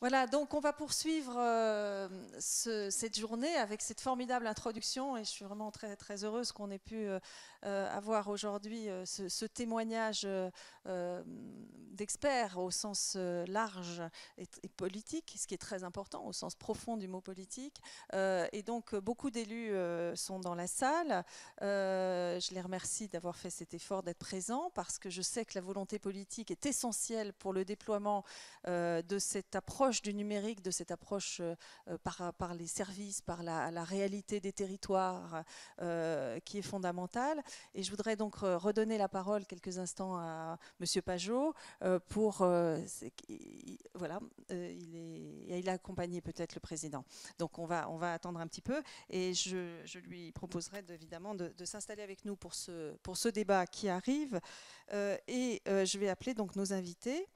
Voilà, donc on va poursuivre euh, cette journée avec cette formidable introduction et je suis vraiment très très heureuse qu'on ait pu euh, avoir aujourd'hui ce, témoignage d'experts au sens large et, politique, ce qui est très important au sens profond du mot politique. et donc beaucoup d'élus sont dans la salle. je les remercie d'avoir fait cet effort d'être présents parce que je sais que la volonté politique est essentielle pour le déploiement de cette approche du numérique, de cette approche euh, euh, par, les services, par la, réalité des territoires euh, qui est fondamentale. Et je voudrais donc redonner la parole quelques instants à Monsieur Pajot pour... voilà, il, est, il a accompagné peut-être le président. Donc on va, on va attendre un petit peu et je, je lui proposerai évidemment de, de s'installer avec nous pour ce, pour ce débat qui arrive. Et je vais appeler donc nos invités.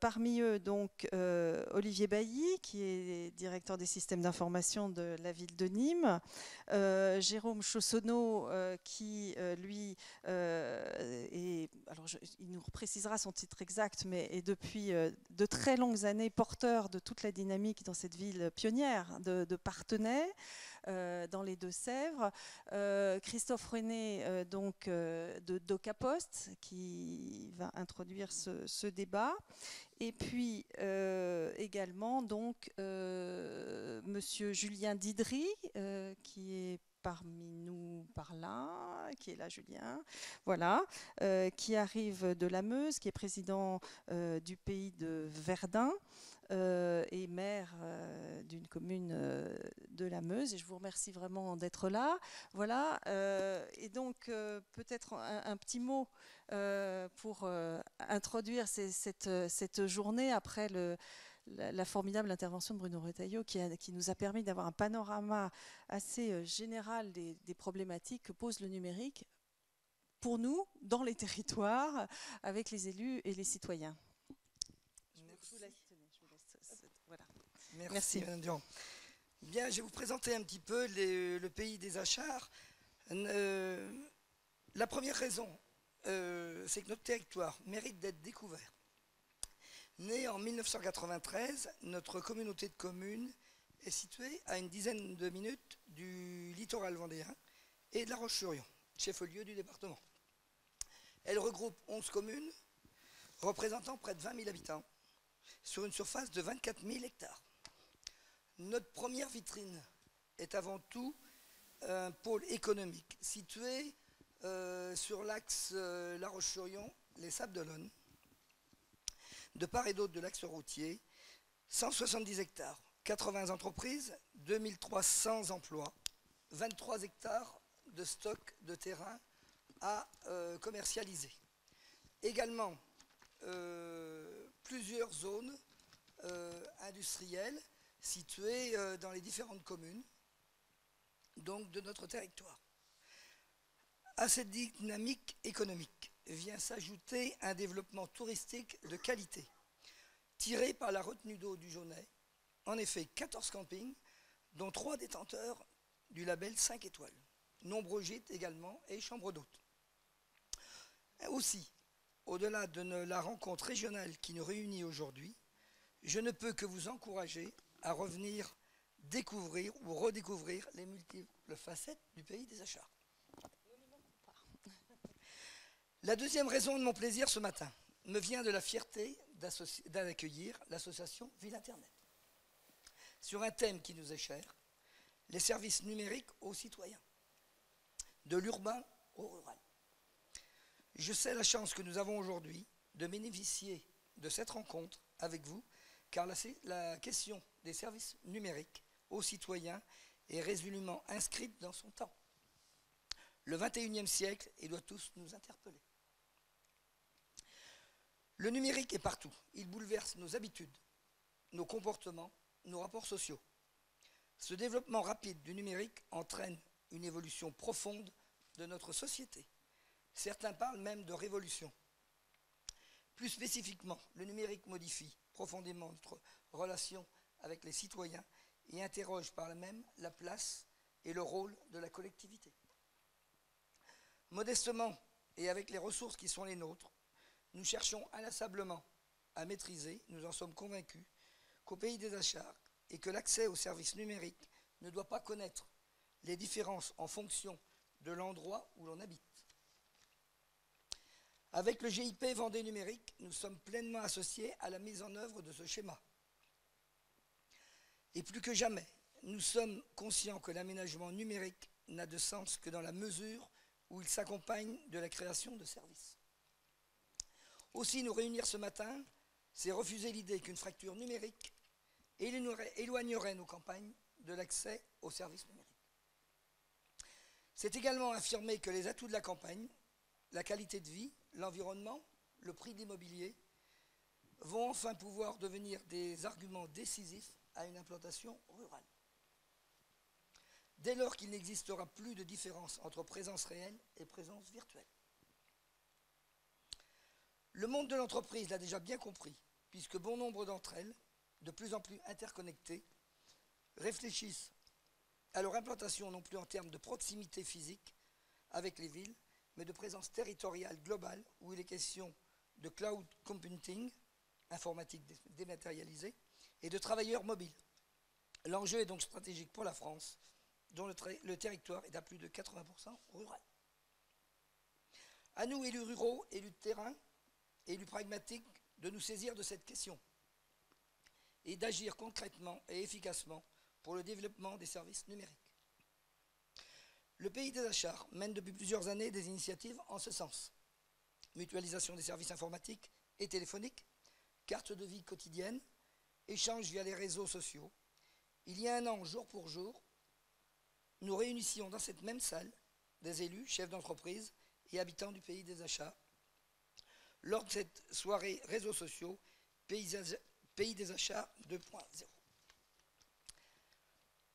parmi eux, donc, euh, Olivier Bailly, qui est directeur des systèmes d'information de la ville de Nîmes, euh, Jérôme Chaussonneau, euh, qui lui est, alors il nous précisera son titre exact, mais est depuis de très longues années porteur de toute la dynamique dans cette ville pionnière de, de dans les Deux-Sèvres. Christophe René, donc de DocaPost, qui va introduire ce, débat. Et puis euh, également donc euh, Monsieur Julien Didry, euh, qui est parmi nous par là, qui est là Julien, voilà, qui arrive de la Meuse, qui est président du pays de Verdun et maire d'une commune de la Meuse. Et je vous remercie vraiment d'être là. Voilà. et donc peut-être un, petit mot pour introduire cette, journée après la, formidable intervention de Bruno Retailleau qui, nous a permis d'avoir un panorama assez euh, général des, problématiques que pose le numérique pour nous, dans les territoires, avec les élus et les citoyens. Merci, Merci. Bien, je vais vous présenter un petit peu le pays des achats. Euh, la première raison, euh, c'est que notre territoire mérite d'être découvert. Né en 1993, notre communauté de communes est située à une dizaine de minutes du littoral vendéen et de la Roche-sur-Yon, chef-lieu du département. Elle regroupe 11 communes représentant près de 20 000 habitants sur une surface de 24 000 hectares. Notre première vitrine est avant tout un pôle économique situé euh, sur l'axe euh, La Roche-sur-Yon, les Sables d'Olonne, de part et d'autre de l'axe routier, 170 hectares, 80 entreprises, 2300 emplois, 23 hectares de stock de terrain à euh, commercialiser. Également, plusieurs zones industrielles situées dans les différentes communes, donc de notre territoire. À cette dynamique économique, vient s'ajouter un développement touristique de qualité, tiré par la retenue d'eau du Jaunet. En effet, 14 campings, dont 3 détenteurs du label 5 étoiles. Nombreux gîtes également et chambres d'hôtes. Aussi, au-delà de la rencontre régionale qui nous réunit aujourd'hui, je ne peux que vous encourager à revenir découvrir ou redécouvrir les multiples facettes du pays des achats. La deuxième raison de mon plaisir ce matin me vient de la fierté d'accueillir l'association Ville Internet sur un thème qui nous est cher, les services numériques aux citoyens, de l'urbain au rural. Je sais la chance que nous avons aujourd'hui de bénéficier de cette rencontre avec vous, car la, question des services numériques aux citoyens est résolument inscrite dans son temps. Le 21e siècle et doit tous nous interpeller. Le numérique est partout. Il bouleverse nos habitudes, nos comportements, nos rapports sociaux. Ce développement rapide du numérique entraîne une évolution profonde de notre société. Certains parlent même de révolution. Plus spécifiquement, le numérique modifie profondément notre relation avec les citoyens et interroge par là même la place et le rôle de la collectivité. Modestement et avec les ressources qui sont les nôtres, nous cherchons inlassablement à maîtriser, nous en sommes convaincus, qu'au pays des achats et que l'accès aux services numériques ne doit pas connaître les différences en fonction de l'endroit où l'on habite. Avec le GIP Vendée Numérique, nous sommes pleinement associés à la mise en œuvre de ce schéma. Et plus que jamais, nous sommes conscients que l'aménagement numérique n'a de sens que dans la mesure où il s'accompagne de la création de services. Aussi, nous réunir ce matin, c'est refuser l'idée qu'une fracture numérique éloignerait nos campagnes de l'accès aux services numériques. C'est également affirmer que les atouts de la campagne, la qualité de vie, l'environnement, le prix de l'immobilier, vont enfin pouvoir devenir des arguments décisifs à une implantation rurale. Dès lors qu'il n'existera plus de différence entre présence réelle et présence virtuelle. Le monde de l'entreprise l'a déjà bien compris, puisque bon nombre d'entre elles, de plus en plus interconnectées, réfléchissent à leur implantation non plus en termes de proximité physique avec les villes, mais de présence territoriale globale, où il est question de cloud computing, informatique dématérialisée, et de travailleurs mobiles. L'enjeu est donc stratégique pour la France, dont le, territoire est à plus de 80% rural. À nous, élus ruraux, élus de terrain, élus pragmatiques, de nous saisir de cette question et d'agir concrètement et efficacement pour le développement des services numériques. Le pays des achats mène depuis plusieurs années des initiatives en ce sens. Mutualisation des services informatiques et téléphoniques, carte de vie quotidienne, échange via les réseaux sociaux. Il y a un an, jour pour jour, nous réunissions dans cette même salle des élus, chefs d'entreprise et habitants du pays des achats lors de cette soirée réseaux sociaux Pays des achats 2.0.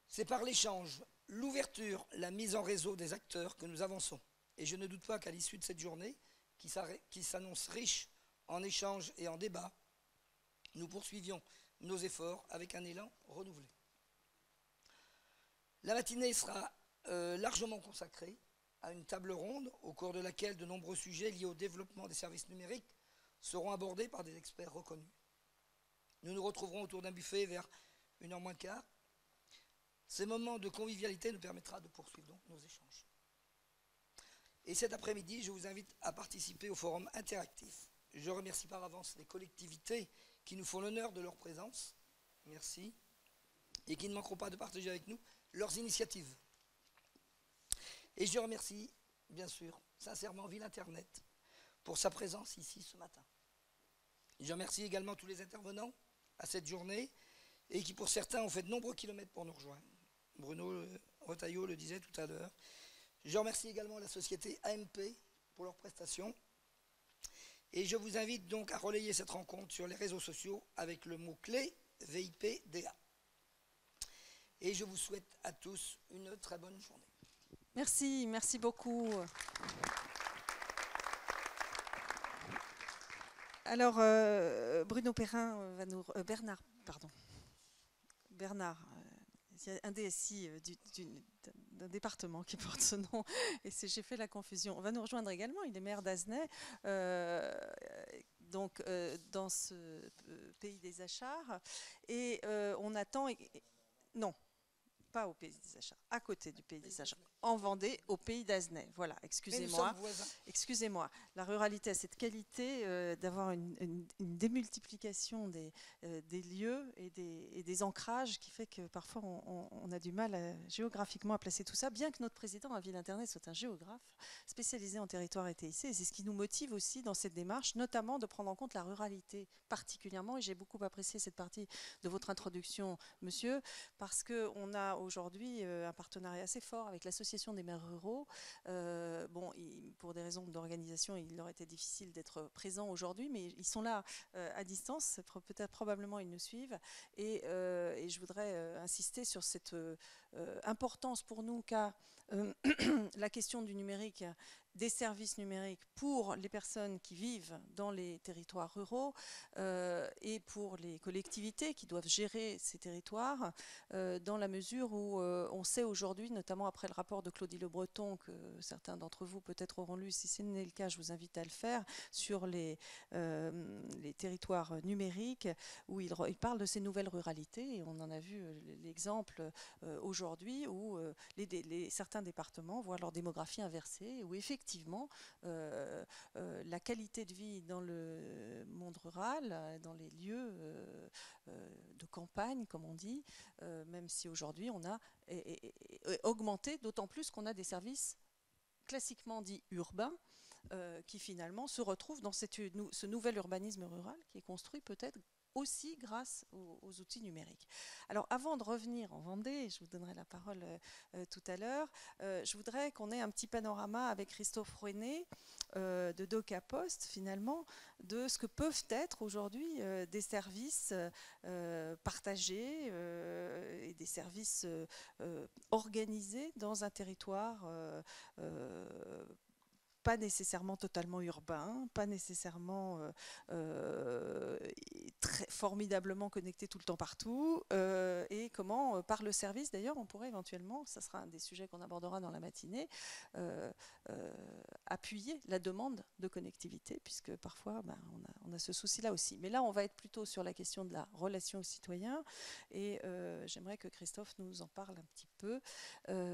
C'est par l'échange, l'ouverture, la mise en réseau des acteurs que nous avançons. Et je ne doute pas qu'à l'issue de cette journée, qui s'annonce riche en échanges et en débats, nous poursuivions nos efforts avec un élan renouvelé. La matinée sera euh, largement consacrée à une table ronde au cours de laquelle de nombreux sujets liés au développement des services numériques seront abordés par des experts reconnus. Nous nous retrouverons autour d'un buffet vers une heure moins quart ces moments de convivialité nous permettra de poursuivre nos échanges. Et cet après-midi, je vous invite à participer au forum interactif. Je remercie par avance les collectivités qui nous font l'honneur de leur présence. Merci. Et qui ne manqueront pas de partager avec nous leurs initiatives. Et je remercie, bien sûr, sincèrement Ville Internet pour sa présence ici ce matin. Je remercie également tous les intervenants à cette journée et qui, pour certains, ont fait de nombreux kilomètres pour nous rejoindre. Bruno Retailleau le disait tout à l'heure. Je remercie également la société AMP pour leurs prestations. Et je vous invite donc à relayer cette rencontre sur les réseaux sociaux avec le mot-clé VIPDA. Et je vous souhaite à tous une très bonne journée. Merci, merci beaucoup. Alors, euh, Bruno Perrin va nous. Euh, Bernard, pardon. Bernard il y a un DSI euh, d'un département qui porte ce nom, et j'ai fait la confusion. On va nous rejoindre également, il est maire d'Aznay, euh, donc euh, dans ce pays des achats, et on attend... non, pas au pays des achats, à côté du pays des achats, en Vendée, au pays d'Aznay. Voilà, excusez-moi. Excusez-moi. La ruralité a cette qualité euh, d'avoir une, démultiplication des, euh, des lieux et des, des, ancrages qui fait que parfois on, a du mal géographiquement à placer tout ça, bien que notre président à Ville Internet soit un géographe spécialisé en territoire et TIC. Et c'est ce qui nous motive aussi dans cette démarche, notamment de prendre en compte la ruralité particulièrement. Et j'ai beaucoup apprécié cette partie de votre introduction, monsieur, parce qu'on a aujourd'hui euh, un partenariat assez fort avec des maires ruraux. Euh, bon, pour des raisons d'organisation, il leur était difficile d'être présents aujourd'hui, mais ils sont là euh, à distance. Peut-être probablement ils nous suivent. Et, et je voudrais insister sur cette importance pour nous qu'a la question du numérique des services numériques pour les personnes qui vivent dans les territoires ruraux euh, et pour les collectivités qui doivent gérer ces territoires, euh, dans la mesure où euh, on sait aujourd'hui, notamment après le rapport de Claudie Le Breton, que certains d'entre vous peut-être auront lu, si ce n'est le cas, je vous invite à le faire, sur les, les territoires numériques, où il, parle de ces nouvelles ruralités, et on en a vu l'exemple aujourd'hui, où certains départements voient leur démographie inversée, où effectivement, effectivement, euh, euh, la qualité de vie dans le monde rural, dans les lieux euh, de campagne, comme on dit, même si aujourd'hui on a augmenté, d'autant plus qu'on a des services classiquement dits urbains, qui finalement se retrouvent dans ce nouvel urbanisme rural qui est construit peut-être aussi grâce aux, outils numériques. Alors avant de revenir en Vendée, je vous donnerai la parole euh, euh, tout à l'heure, euh, je voudrais qu'on ait un petit panorama avec Christophe Rouenet de DocaPost finalement, de ce que peuvent être aujourd'hui des services partagés et des services organisés dans un territoire pas nécessairement totalement urbain, pas nécessairement euh, euh, très formidablement connecté tout le temps partout, euh, et comment, par le service d'ailleurs, on pourrait éventuellement, ça sera un des sujets qu'on abordera dans la matinée, appuyer la demande de connectivité, puisque parfois ben, on, a, ce souci-là aussi. Mais là, on va être plutôt sur la question de la relation aux citoyens, et j'aimerais que Christophe nous en parle un petit peu.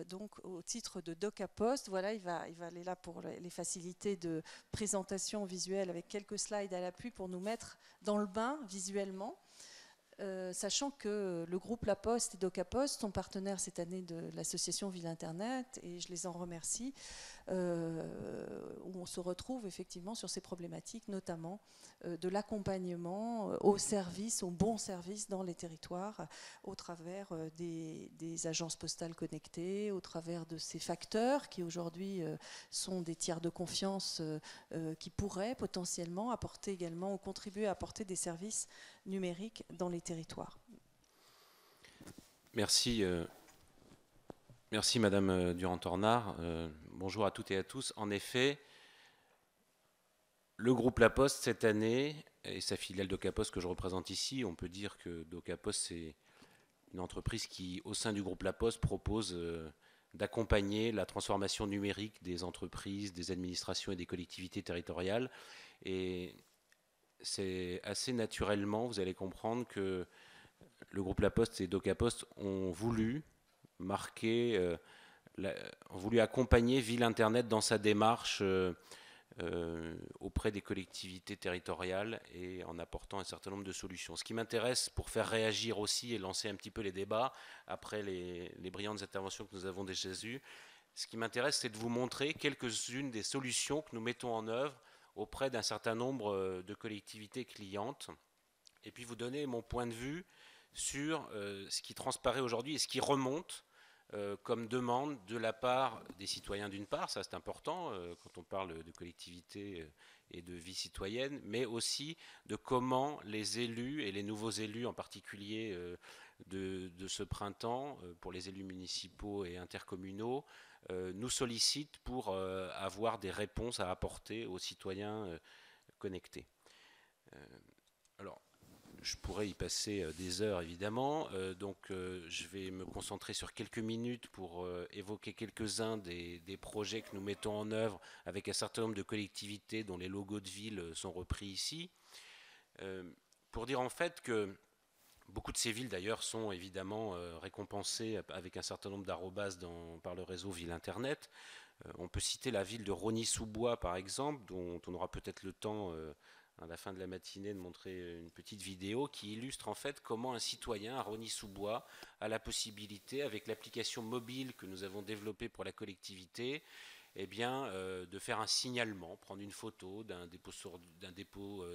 donc, au titre de DocaPost, voilà, il va, il va aller là pour les facilité de présentation visuelle avec quelques slides à l'appui pour nous mettre dans le bain visuellement. Euh, sachant que le groupe La Poste et DocaPost sont partenaires cette année de l'association Ville Internet et je les en remercie, euh, où on se retrouve effectivement sur ces problématiques, notamment euh, de l'accompagnement au service, au bon service dans les territoires, au travers des, agences postales connectées, au travers de ces facteurs qui aujourd'hui sont des tiers de confiance qui pourraient potentiellement apporter également ou contribuer à apporter des services numériques dans les territoires. Merci. Euh, merci Madame euh, Durand-Tornard. Euh, bonjour à toutes et à tous. En effet, le groupe La Poste cette année et sa filiale DocaPost que je représente ici, on peut dire que DocaPost c'est une entreprise qui, au sein du groupe La Poste, propose d'accompagner la transformation numérique des entreprises, des administrations et des collectivités territoriales. Et c'est assez naturellement, vous allez comprendre que le groupe La Poste et DocaPost ont voulu marquer, euh, ont voulu accompagner Ville Internet dans sa démarche euh, euh, auprès des collectivités territoriales et en apportant un certain nombre de solutions. Ce qui m'intéresse pour faire réagir aussi et lancer un petit peu les débats après les, brillantes interventions que nous avons déjà eues, ce qui m'intéresse, c'est de vous montrer quelques-unes des solutions que nous mettons en œuvre auprès d'un certain nombre de collectivités clientes, et puis vous donner mon point de vue sur ce qui transparaît aujourd'hui et ce qui remonte euh, comme demande de la part des citoyens d'une part, ça c'est important quand on parle de collectivité et de vie citoyenne, mais aussi de comment les élus et les nouveaux élus en particulier de, ce printemps, pour les élus municipaux et intercommunaux, euh, nous sollicitent pour euh, avoir des réponses à apporter aux citoyens euh, connectés. alors, je pourrais y passer des heures évidemment, donc je vais me concentrer sur quelques minutes pour évoquer quelques-uns des, des, projets que nous mettons en œuvre avec un certain nombre de collectivités dont les logos de ville sont repris ici. pour dire en fait que Beaucoup de ces villes d'ailleurs sont évidemment euh, récompensées avec un certain nombre d'arrobas par le réseau Ville Internet. Euh, on peut citer la ville de Rony-sous-Bois par exemple, dont on aura peut-être le temps euh, à la fin de la matinée de montrer une petite vidéo qui illustre en fait comment un citoyen à Rony-sous-Bois a la possibilité, avec l'application mobile que nous avons développée pour la collectivité, eh bien, de faire un signalement, prendre une photo d'un dépôt, d'un dépôt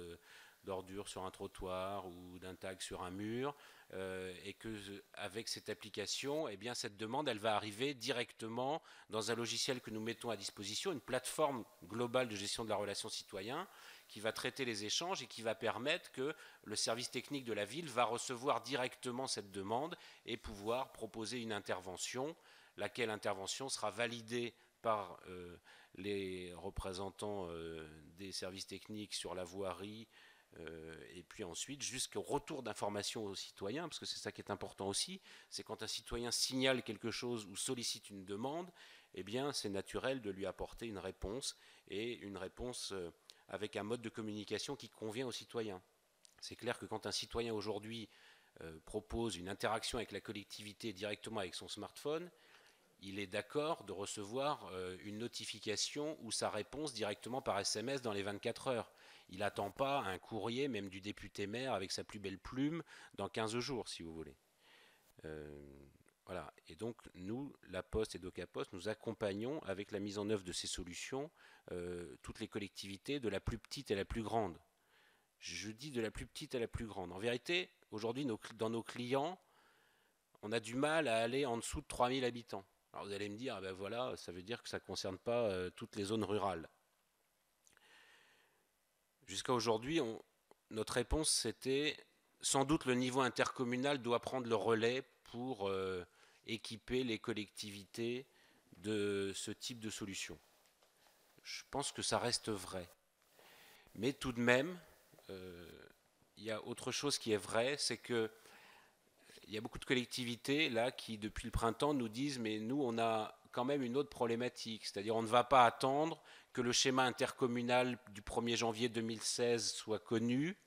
d'ordures sur un trottoir ou d'un tag sur un mur, euh, et que avec cette application, eh bien cette demande, elle va arriver directement dans un logiciel que nous mettons à disposition, une plateforme globale de gestion de la relation citoyen, qui va traiter les échanges et qui va permettre que le service technique de la ville va recevoir directement cette demande et pouvoir proposer une intervention laquelle intervention sera validée par les représentants des services techniques sur la voirie, et puis ensuite jusqu'au retour d'information aux citoyens, parce que c'est ça qui est important aussi, c'est quand un citoyen signale quelque chose ou sollicite une demande, eh bien c'est naturel de lui apporter une réponse, et une réponse avec un mode de communication qui convient aux citoyens. C'est clair que quand un citoyen aujourd'hui euh, propose une interaction avec la collectivité directement avec son smartphone, il est d'accord de recevoir euh, une notification ou sa réponse directement par SMS dans les 24 heures. Il n'attend pas un courrier, même du député maire, avec sa plus belle plume, dans 15 jours, si vous voulez. Euh, voilà. Et donc, nous, La Poste et DocaPost, nous accompagnons avec la mise en œuvre de ces solutions toutes les collectivités, de la plus petite à la plus grande. Je dis de la plus petite à la plus grande. En vérité, aujourd'hui, dans nos clients, on a du mal à aller en dessous de 3000 habitants. Alors vous allez me dire, ben voilà, ça veut dire que ça ne concerne pas euh, toutes les zones rurales. Jusqu'à aujourd'hui, notre réponse, c'était sans doute le niveau intercommunal doit prendre le relais pour euh, équiper les collectivités de ce type de solution. Je pense que ça reste vrai. Mais tout de même, euh, il y a autre chose qui est vrai, c'est que il y a beaucoup de collectivités là qui depuis le printemps nous disent mais nous on a quand même une autre problématique, c'est-à-dire on ne va pas attendre que le schéma intercommunal du 1er janvier 2016 soit connu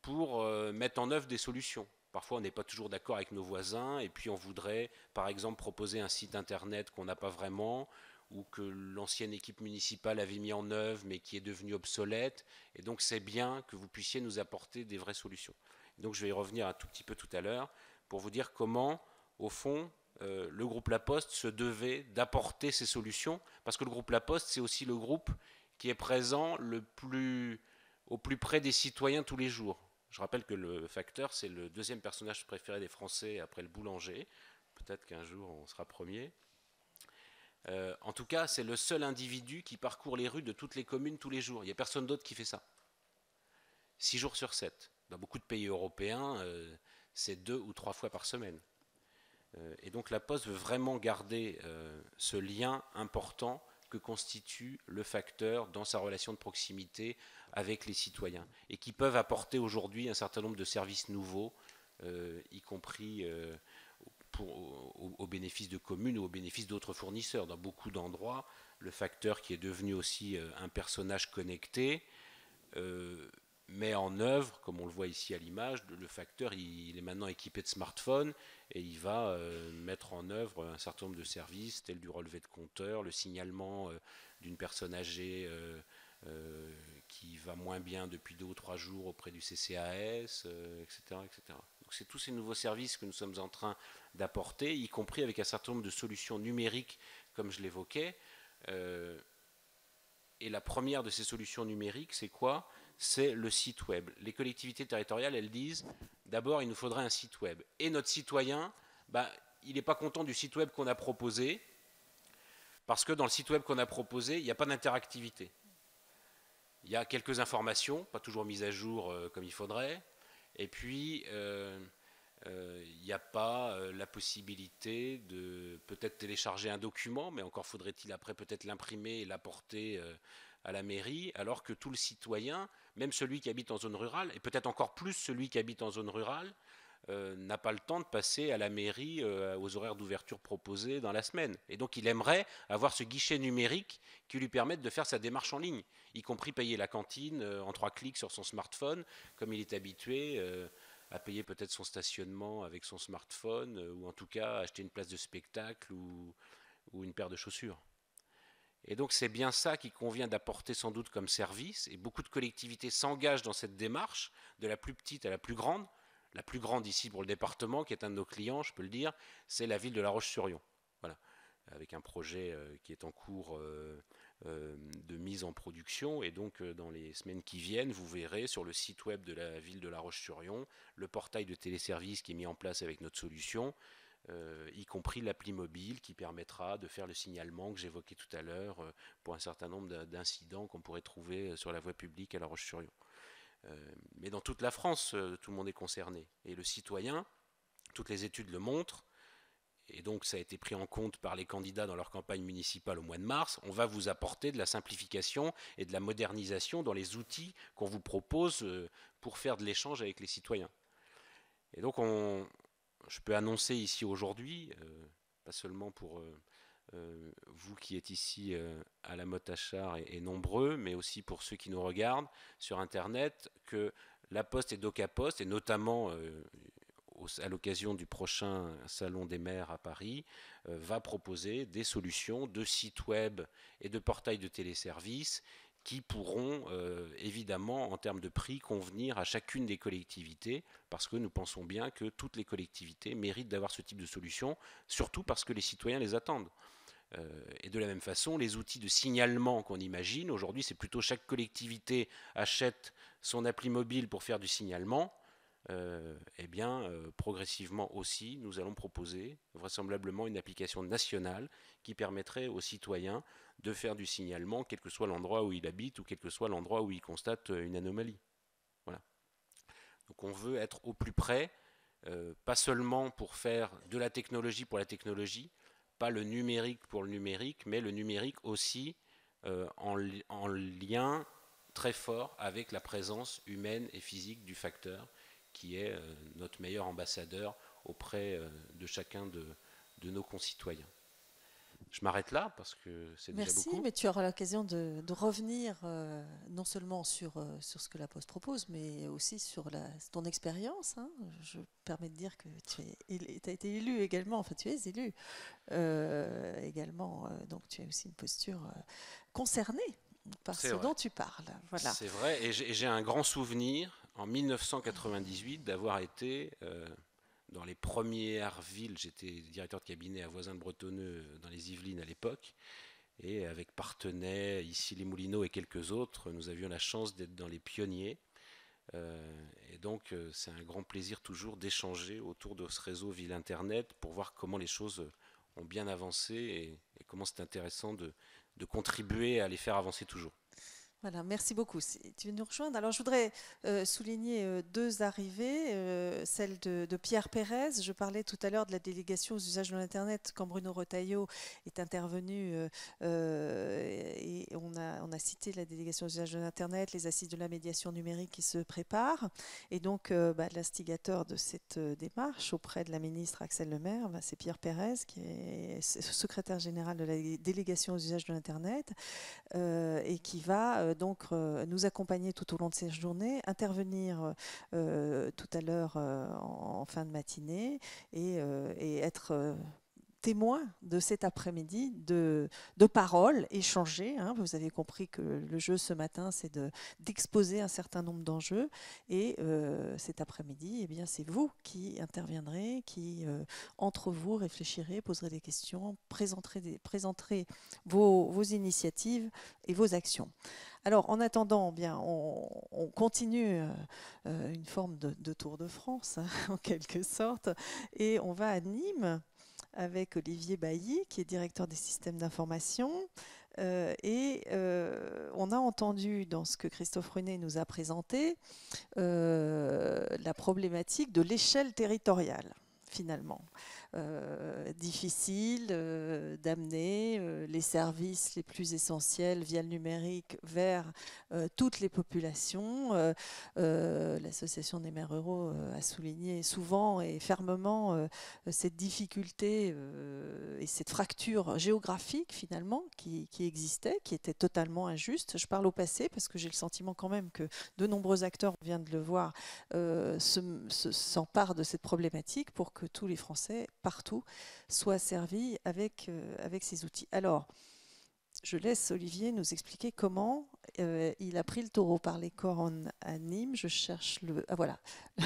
pour euh, mettre en œuvre des solutions. Parfois, on n'est pas toujours d'accord avec nos voisins, et puis on voudrait, par exemple, proposer un site internet qu'on n'a pas vraiment, ou que l'ancienne équipe municipale avait mis en œuvre mais qui est devenue obsolète. Et donc c'est bien que vous puissiez nous apporter des vraies solutions. donc je vais y revenir un tout petit peu tout à l'heure pour vous dire comment, au fond, euh, le groupe La Poste se devait d'apporter ces solutions, parce que le groupe La Poste, c'est aussi le groupe qui est présent le au plus près des citoyens tous les jours. Je rappelle que le facteur, c'est le deuxième personnage préféré des Français après le boulanger. Peut-être qu'un jour on sera premier. Euh, en tout cas, c'est le seul individu qui parcourt les rues de toutes les communes tous les jours. Il n'y a personne d'autre qui fait ça. Six jours sur sept. Dans beaucoup de pays européens, euh, c'est deux ou trois fois par semaine. Euh, et donc la Poste veut vraiment garder ce lien important que constitue le facteur dans sa relation de proximité avec les citoyens et qui peuvent apporter aujourd'hui un certain nombre de services nouveaux, y compris au, bénéfice de communes ou au bénéfice d'autres fournisseurs. Dans beaucoup d'endroits, le facteur qui est devenu aussi euh, un personnage connecté euh, met en œuvre, comme on le voit ici à l'image, le facteur il, est maintenant équipé de smartphone et il va euh, mettre en œuvre un certain nombre de services tels du relevé de compteur, le signalement d'une personne âgée qui va moins bien depuis deux ou trois jours auprès du CCAS, etc., etc. Donc c'est tous ces nouveaux services que nous sommes en train d'apporter, y compris avec un certain nombre de solutions numériques, comme je l'évoquais. Euh, et la première de ces solutions numériques, c'est quoi? C'est le site web. Les collectivités territoriales, elles disent, d'abord, il nous faudrait un site web. Et notre citoyen, bah, il n'est pas content du site web qu'on a proposé, parce que dans le site web qu'on a proposé, il n'y a pas d'interactivité. Il y a quelques informations, pas toujours mises à jour euh, comme il faudrait, et puis euh, il euh, n'y a pas la possibilité de peut-être télécharger un document, mais encore faudrait-il après peut-être l'imprimer et l'apporter à la mairie, alors que tout le citoyen, même celui qui habite en zone rurale, et peut-être encore plus celui qui habite en zone rurale, n'a pas le temps de passer à la mairie aux horaires d'ouverture proposés dans la semaine. Et donc il aimerait avoir ce guichet numérique qui lui permette de faire sa démarche en ligne, y compris payer la cantine en trois clics sur son smartphone, comme il est habitué à payer peut-être son stationnement avec son smartphone, euh, ou en tout cas acheter une place de spectacle ou, une paire de chaussures. Et donc c'est bien ça qui convient d'apporter sans doute comme service, et beaucoup de collectivités s'engagent dans cette démarche, de la plus petite à la plus grande. La plus grande ici pour le département, qui est un de nos clients, je peux le dire, c'est la ville de La Roche-sur-Yon. Avec un projet euh, qui est en cours euh, euh, de mise en production. Et donc, dans les semaines qui viennent, vous verrez sur le site web de la ville de La Roche-sur-Yon le portail de téléservice qui est mis en place avec notre solution, y compris l'appli mobile qui permettra de faire le signalement que j'évoquais tout à l'heure pour un certain nombre d'incidents qu'on pourrait trouver sur la voie publique à La Roche-sur-Yon. Mais dans toute la France, tout le monde est concerné. Et le citoyen, toutes les études le montrent, et donc ça a été pris en compte par les candidats dans leur campagne municipale au mois de mars, on va vous apporter de la simplification et de la modernisation dans les outils qu'on vous propose euh, pour faire de l'échange avec les citoyens. Et donc on, je peux annoncer ici aujourd'hui, euh, pas seulement pour euh, vous qui êtes ici à la Motte et, et, nombreux, mais aussi pour ceux qui nous regardent sur Internet, que la Poste et DocaPost, et notamment à l'occasion du prochain Salon des maires à Paris, euh, va proposer des solutions de sites web et de portails de téléservices qui pourront euh, évidemment, en termes de prix, convenir à chacune des collectivités, parce que nous pensons bien que toutes les collectivités méritent d'avoir ce type de solution, surtout parce que les citoyens les attendent. Euh, et de la même façon, les outils de signalement qu'on imagine, aujourd'hui c'est plutôt chaque collectivité achète son appli mobile pour faire du signalement. Euh, eh bien, progressivement aussi, nous allons proposer vraisemblablement une application nationale qui permettrait aux citoyens de faire du signalement, quel que soit l'endroit où il habite ou quel que soit l'endroit où il constate euh, une anomalie. Voilà. Donc on veut être au plus près, pas seulement pour faire de la technologie pour la technologie, pas le numérique pour le numérique, mais le numérique aussi en, en lien très fort avec la présence humaine et physique du facteur qui est euh, notre meilleur ambassadeur auprès euh, de chacun de, nos concitoyens. Je m'arrête là parce que c'est déjà beaucoup. Merci, mais tu auras l'occasion de, revenir euh, non seulement sur, sur ce que la Poste propose, mais aussi sur la, ton expérience. Hein. Je permets de dire que tu es, as été élu également, enfin tu es élu également, donc tu as aussi une posture concernée par ce dont tu parles. Voilà. C'est vrai, et j'ai un grand souvenir en 1998 d'avoir été euh, dans les premières villes. J'étais directeur de cabinet à Voisin de Bretonneux dans les Yvelines à l'époque. Et avec Partenay, ici les Moulineaux et quelques autres, nous avions la chance d'être dans les pionniers. Euh, et donc, euh, c'est un grand plaisir toujours d'échanger autour de ce réseau Ville Internet pour voir comment les choses ont bien avancé et, comment c'est intéressant de contribuer à les faire avancer toujours. Voilà, merci beaucoup. Tu veux nous rejoindre Alors, je voudrais euh, souligner euh, deux arrivées. Euh, celle de, Pierre Pérez. Je parlais tout à l'heure de la délégation aux usages de l'Internet quand Bruno Retailleau est intervenu et on a, cité la délégation aux usages de l'Internet, les assises de la médiation numérique qui se préparent. Et donc, bah, l'instigateur de cette démarche auprès de la ministre Axel Lemaire, bah, c'est Pierre Pérez, qui est secrétaire général de la délégation aux usages de l'Internet et qui va donc euh, nous accompagner tout au long de ces journées, intervenir euh, tout à l'heure euh, en, fin de matinée et, être témoin de cet après-midi de, paroles échangées. Hein. Vous avez compris que le jeu ce matin, c'est d'exposer un certain nombre d'enjeux. Et cet après-midi, eh c'est vous qui interviendrez, qui, entre vous, réfléchirez, poserez des questions, présenterez, vos, initiatives et vos actions. Alors, en attendant, bien, on, continue euh, euh, une forme de, Tour de France, hein, en quelque sorte, et on va à Nîmes avec Olivier Bailly, qui est directeur des systèmes d'information. Euh, et on a entendu dans ce que Christophe René nous a présenté la problématique de l'échelle territoriale, finalement. Euh, difficile euh, d'amener euh, les services les plus essentiels via le numérique vers toutes les populations. L'association des maires ruraux a souligné souvent et fermement cette difficulté et cette fracture géographique finalement qui, existait, qui était totalement injuste. Je parle au passé parce que j'ai le sentiment quand même que de nombreux acteurs, on vient de le voir, s'emparent de cette problématique pour que tous les Français partout soit servi avec, euh, avec ces outils. Alors, je laisse Olivier nous expliquer comment euh, il a pris le taureau par les cornes à Nîmes. Je cherche le. Ah voilà.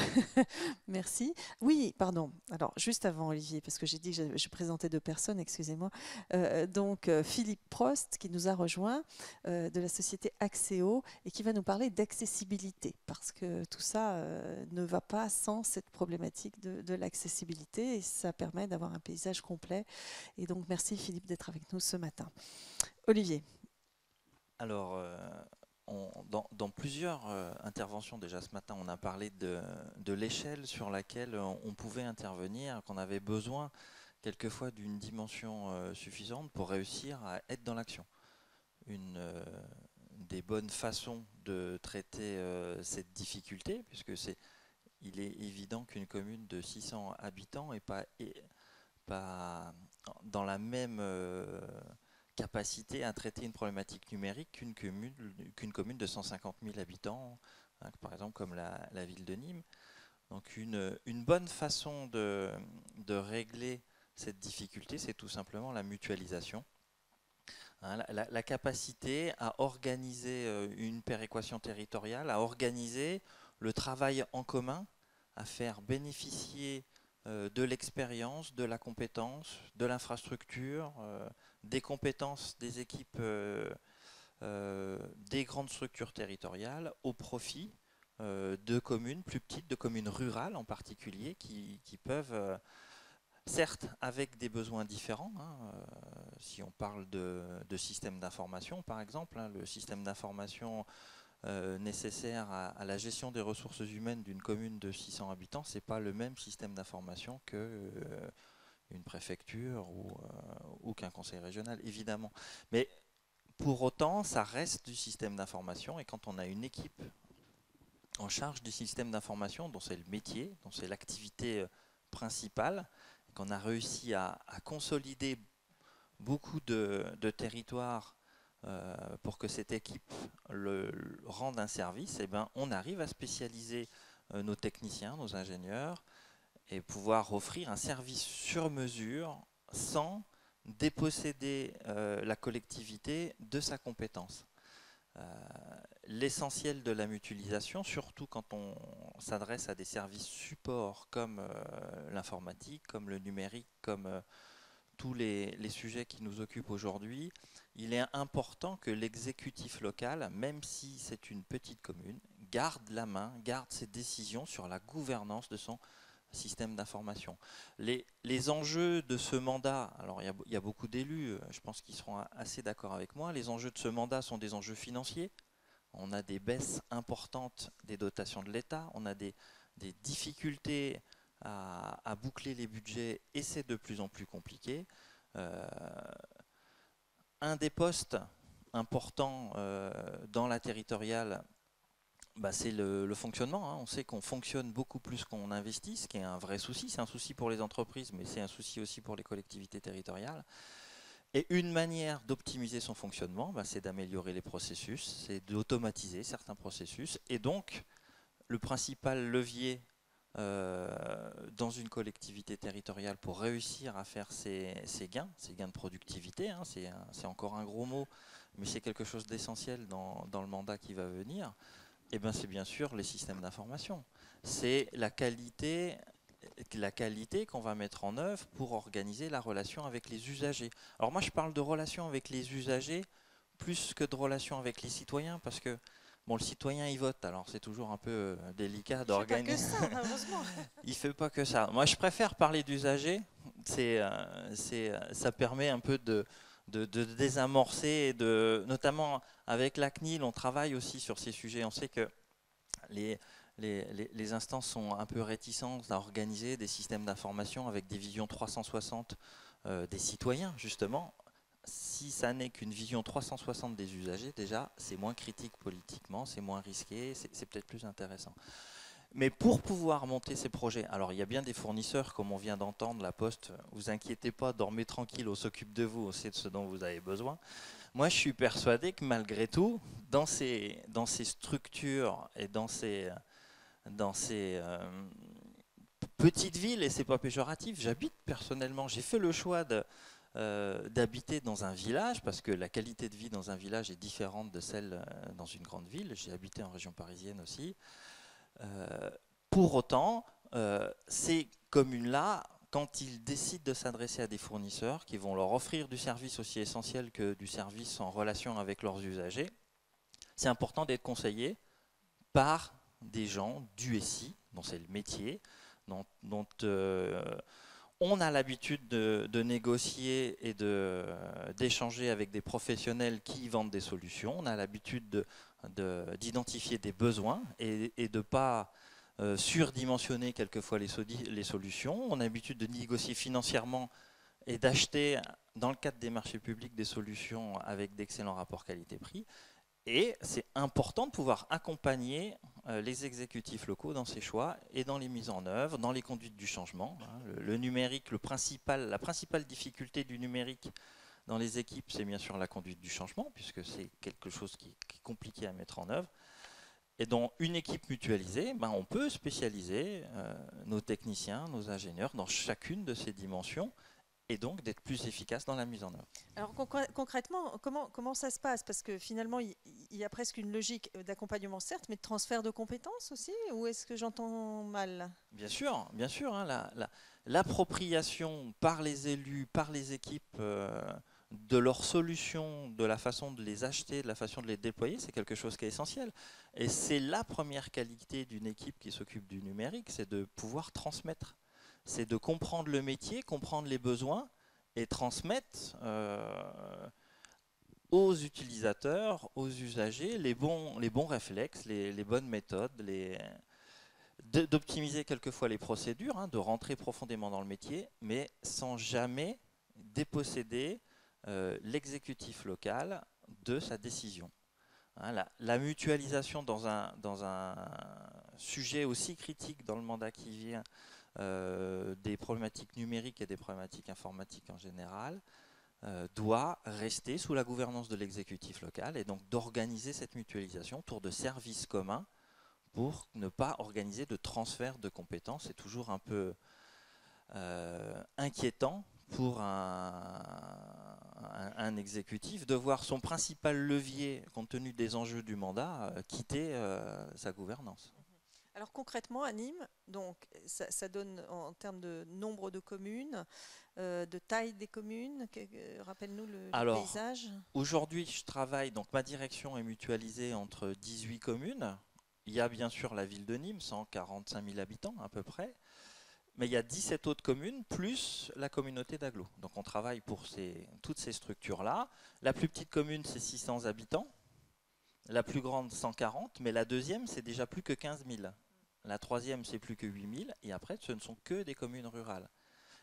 Merci. Oui, pardon. Alors, juste avant, Olivier, parce que j'ai dit que je, présentais deux personnes, excusez-moi. Euh, donc, euh, Philippe Prost, qui nous a rejoint de la société Axéo et qui va nous parler d'accessibilité, parce que tout ça ne va pas sans cette problématique de, de l'accessibilité et ça permet d'avoir un paysage complet. Et donc, merci Philippe d'être avec nous ce matin. Olivier. Alors, euh, dans, plusieurs euh, interventions déjà ce matin, on a parlé de, l'échelle sur laquelle on pouvait intervenir, qu'on avait besoin quelquefois d'une dimension suffisante pour réussir à être dans l'action. Une des bonnes façons de traiter cette difficulté, puisque c'est il est évident qu'une commune de 600 habitants n'est pas dans la même capacité à traiter une problématique numérique qu'une commune, de 150 000 habitants, hein, par exemple comme la, ville de Nîmes. Donc une, bonne façon de, régler cette difficulté, c'est tout simplement la mutualisation. Hein, la, capacité à organiser euh, une péréquation territoriale, à organiser le travail en commun, à faire bénéficier euh, de l'expérience, de la compétence, de l'infrastructure, euh, des compétences des équipes euh, des grandes structures territoriales au profit de communes plus petites, de communes rurales en particulier, qui, peuvent, certes avec des besoins différents, hein, si on parle de, système d'information par exemple, hein, le système d'information euh, nécessaire à, la gestion des ressources humaines d'une commune de 600 habitants, c'est pas le même système d'information que euh, une préfecture ou, euh, ou qu'un conseil régional, évidemment. Mais pour autant, ça reste du système d'information et quand on a une équipe en charge du système d'information, dont c'est le métier, dont c'est l'activité principale, qu'on a réussi à, consolider beaucoup de, territoires euh, pour que cette équipe le, rende un service, eh ben, on arrive à spécialiser euh, nos techniciens, nos ingénieurs, et pouvoir offrir un service sur mesure sans déposséder euh, la collectivité de sa compétence. L'essentiel de la mutualisation, surtout quand on s'adresse à des services supports comme l'informatique, comme le numérique, comme tous les, sujets qui nous occupent aujourd'hui, il est important que l'exécutif local, même si c'est une petite commune, garde la main, garde ses décisions sur la gouvernance de son système d'information. Les, enjeux de ce mandat, alors il y, a, beaucoup d'élus, euh, je pense qu'ils seront assez d'accord avec moi, les enjeux de ce mandat sont des enjeux financiers. On a des baisses importantes des dotations de l'État, on a des, difficultés à, boucler les budgets et c'est de plus en plus compliqué. Euh, un des postes importants euh, dans la territoriale, bah, c'est le, fonctionnement. Hein. On sait qu'on fonctionne beaucoup plus qu'on investit, ce qui est un vrai souci. C'est un souci pour les entreprises, mais c'est un souci aussi pour les collectivités territoriales. Et une manière d'optimiser son fonctionnement, bah, c'est d'améliorer les processus, c'est d'automatiser certains processus. Et donc, le principal levier euh, dans une collectivité territoriale pour réussir à faire ces, gains, ces gains de productivité, hein, c'est encore un gros mot, mais c'est quelque chose d'essentiel dans, le mandat qui va venir, eh ben c'est bien sûr les systèmes d'information. C'est la qualité la qualité qu'on va mettre en œuvre pour organiser la relation avec les usagers. Alors moi je parle de relation avec les usagers plus que de relation avec les citoyens parce que Bon, le citoyen, il vote, alors c'est toujours un peu euh, délicat d'organiser. Il fait pas que ça, heureusement. il fait pas que ça. Moi, je préfère parler d'usagers. C'est, euh, c'est, euh, ça permet un peu de, de, désamorcer, de, notamment avec la CNIL, on travaille aussi sur ces sujets. On sait que les, les, les, instances sont un peu réticentes à organiser des systèmes d'information avec des visions 360 des citoyens, justement si ça n'est qu'une vision 360 des usagers, déjà, c'est moins critique politiquement, c'est moins risqué, c'est peut-être plus intéressant. Mais pour pouvoir monter ces projets, alors il y a bien des fournisseurs, comme on vient d'entendre, la Poste, vous inquiétez pas, dormez tranquille, on s'occupe de vous, on sait de ce dont vous avez besoin. Moi, je suis persuadé que malgré tout, dans ces, dans ces structures et dans ces, dans ces euh, petites villes, et c'est pas péjoratif, j'habite personnellement, j'ai fait le choix euh, d'habiter dans un village, parce que la qualité de vie dans un village est différente de celle euh, dans une grande ville. J'ai habité en région parisienne aussi. Euh, pour autant, ces communes-là, quand ils décident de s'adresser à des fournisseurs qui vont leur offrir du service aussi essentiel que du service en relation avec leurs usagers, c'est important d'être conseillé par des gens du SI, dont c'est le métier, dont, dont on a l'habitude de, négocier et d'échanger avec des professionnels qui vendent des solutions. On a l'habitude d'identifier des besoins et, de ne pas euh, surdimensionner quelquefois les, solutions. On a l'habitude de négocier financièrement et d'acheter dans le cadre des marchés publics des solutions avec d'excellents rapports qualité-prix. Et c'est important de pouvoir accompagner euh, les exécutifs locaux dans ces choix et dans les mises en œuvre, dans les conduites du changement. Hein. Le, numérique, la principale difficulté du numérique dans les équipes, c'est bien sûr la conduite du changement, puisque c'est quelque chose qui, est compliqué à mettre en œuvre. Et dans une équipe mutualisée, ben, on peut spécialiser euh, nos techniciens, nos ingénieurs dans chacune de ces dimensions et donc d'être plus efficace dans la mise en œuvre. Alors concrètement, comment, comment ça se passe? Parce que finalement, il, y a presque une logique d'accompagnement, certes, mais de transfert de compétences aussi Ou est-ce que j'entends mal? Bien sûr, bien sûr. Hein, l'appropriation par les élus, par les équipes euh, de leurs solutions, de la façon de les acheter, de la façon de les déployer, c'est quelque chose qui est essentiel. Et c'est la première qualité d'une équipe qui s'occupe du numérique, c'est de pouvoir transmettre c'est de comprendre le métier, comprendre les besoins et transmettre euh, aux utilisateurs, aux usagers, les bons, les bons réflexes, les, bonnes méthodes, d'optimiser quelquefois les procédures, hein, de rentrer profondément dans le métier, mais sans jamais déposséder euh, l'exécutif local de sa décision. Hein, la, mutualisation dans un, dans un sujet aussi critique dans le mandat qui vient des problématiques numériques et des problématiques informatiques en général, euh, doit rester sous la gouvernance de l'exécutif local et donc d'organiser cette mutualisation autour de services communs pour ne pas organiser de transfert de compétences. C'est toujours un peu euh, inquiétant pour un, exécutif de voir son principal levier, compte tenu des enjeux du mandat, quitter sa gouvernance. Alors concrètement, à Nîmes, donc, ça, donne en termes de nombre de communes, euh, de taille des communes. Rappelle-nous le, Alors, paysage. Aujourd'hui, je travaille, donc ma direction est mutualisée entre 18 communes. Il y a bien sûr la ville de Nîmes, 145 000 habitants à peu près. Mais il y a 17 autres communes, plus la communauté d'Aglo. Donc on travaille pour toutes ces structures-là. La plus petite commune, c'est 600 habitants. La plus grande, 140. Mais la deuxième, c'est déjà plus que 15 000. La troisième, c'est plus que 8000. Et après, ce ne sont que des communes rurales.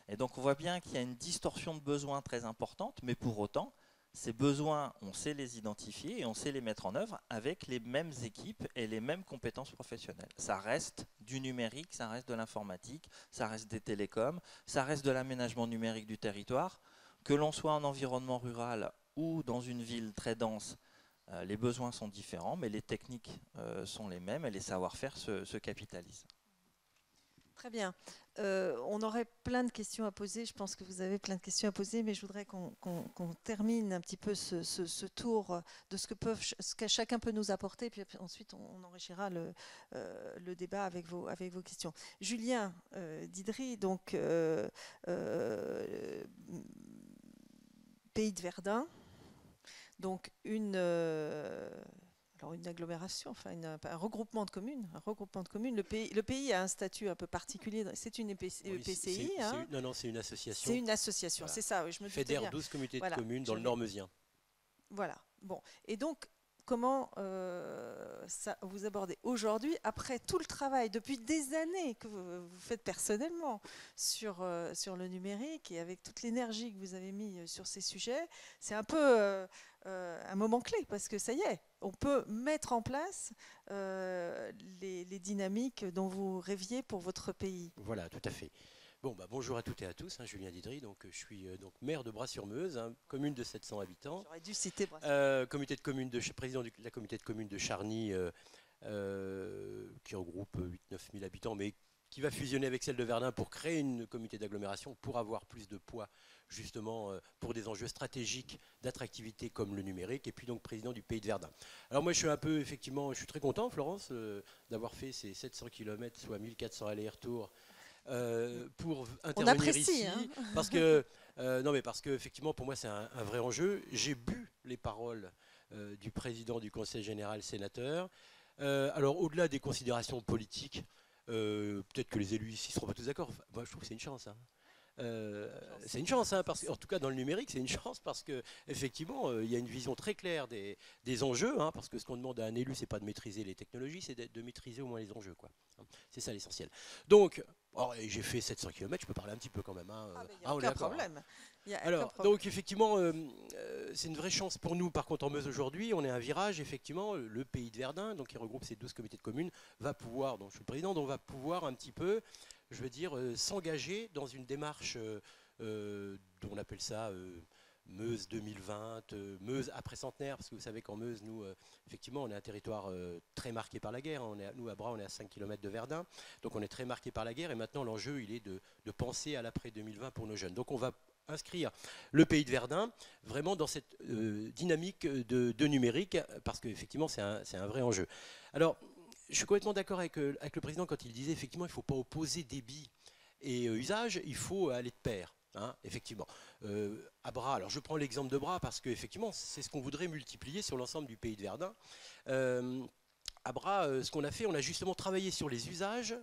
Et donc, on voit bien qu'il y a une distorsion de besoins très importante, mais pour autant, ces besoins, on sait les identifier et on sait les mettre en œuvre avec les mêmes équipes et les mêmes compétences professionnelles. Ça reste du numérique, ça reste de l'informatique, ça reste des télécoms, ça reste de l'aménagement numérique du territoire. Que l'on soit en environnement rural ou dans une ville très dense, euh, les besoins sont différents, mais les techniques euh, sont les mêmes et les savoir-faire se, capitalisent. Très bien. Euh, on aurait plein de questions à poser. Je pense que vous avez plein de questions à poser, mais je voudrais qu'on termine un petit peu ce, tour de ce que, chacun peut nous apporter, puis ensuite on, enrichira le, débat avec vos, avec vos questions. Julien Didry, donc Pays de Verdun, donc une, euh, alors une agglomération, enfin un regroupement de communes, un regroupement de communes. Le pays, le pays a un statut un peu particulier. C'est une EPCI. Hein. non, non, c'est une association. C'est une association, c'est ça. Oui, je me Fédère 12 communautés de communes dans le Nord-Meusien. Voilà. Bon, et donc comment euh, ça, vous abordez aujourd'hui, après tout le travail depuis des années que vous, faites personnellement sur, euh, sur le numérique et avec toute l'énergie que vous avez mis sur ces sujets, c'est un peu euh, un moment clé parce que ça y est, on peut mettre en place euh, les, dynamiques dont vous rêviez pour votre pays. Voilà, tout à fait. Bon, bah, bonjour à toutes et à tous, hein, Julien Didry, donc, je suis euh, donc, maire de Bras-sur-Meuse, hein, commune de 700 habitants. J'aurais dû citer comité de commune de, président de la communauté de commune de Charny, qui regroupe 8-9 000 habitants, mais qui va fusionner avec celle de Verdun pour créer une communauté d'agglomération pour avoir plus de poids justement euh, pour des enjeux stratégiques d'attractivité comme le numérique, et puis donc président du pays de Verdun. Alors moi je suis un peu, effectivement, je suis très content, Florence, euh, d'avoir fait ces 700 km, soit 1400 allers-retours. Euh, pour intervenir ici, hein. parce que non mais parce que effectivement pour moi c'est un, vrai enjeu. J'ai bu les paroles du président du Conseil général sénateur. alors au-delà des considérations politiques, peut-être que les élus ici ne seront pas tous d'accord. Moi je trouve que c'est une chance. Hein. euh, c'est une chance, hein, parce en tout cas dans le numérique, c'est une chance parce que effectivement, euh, il y a une vision très claire des, enjeux, hein, parce que ce qu'on demande à un élu, c'est pas de maîtriser les technologies, c'est de, maîtriser au moins les enjeux, quoi. C'est ça l'essentiel. Donc, oh, j'ai fait 700 km, je peux parler un petit peu quand même. Hein. Ah, ah, aucun problème. Alors, donc effectivement, euh, c'est une vraie chance pour nous. Par contre, en Meuse aujourd'hui, on est à un virage. Effectivement, le pays de Verdun, donc qui regroupe ces 12 comités de communes, va pouvoir, donc je suis le président, donc on va pouvoir un petit peu je veux dire, euh, s'engager dans une démarche, euh, euh, dont on appelle ça Meuse 2020, Meuse après centenaire, parce que vous savez qu'en Meuse, nous, effectivement, on est un territoire très marqué par la guerre. On est, nous, à Bras, on est à 5 km de Verdun, donc on est très marqué par la guerre. Et maintenant, l'enjeu, il est de, penser à l'après 2020 pour nos jeunes. Donc on va inscrire le pays de Verdun vraiment dans cette dynamique de, numérique, parce qu'effectivement, c'est un, vrai enjeu. Alors, je suis complètement d'accord avec, euh, avec, le président quand il disait effectivement il ne faut pas opposer débit et euh, usage, il faut aller de pair. Hein, effectivement. Euh, à Bras, alors je prends l'exemple de Bras parce qu'effectivement c'est ce qu'on voudrait multiplier sur l'ensemble du pays de Verdun. à Bras, ce qu'on a fait, on a justement travaillé sur les usages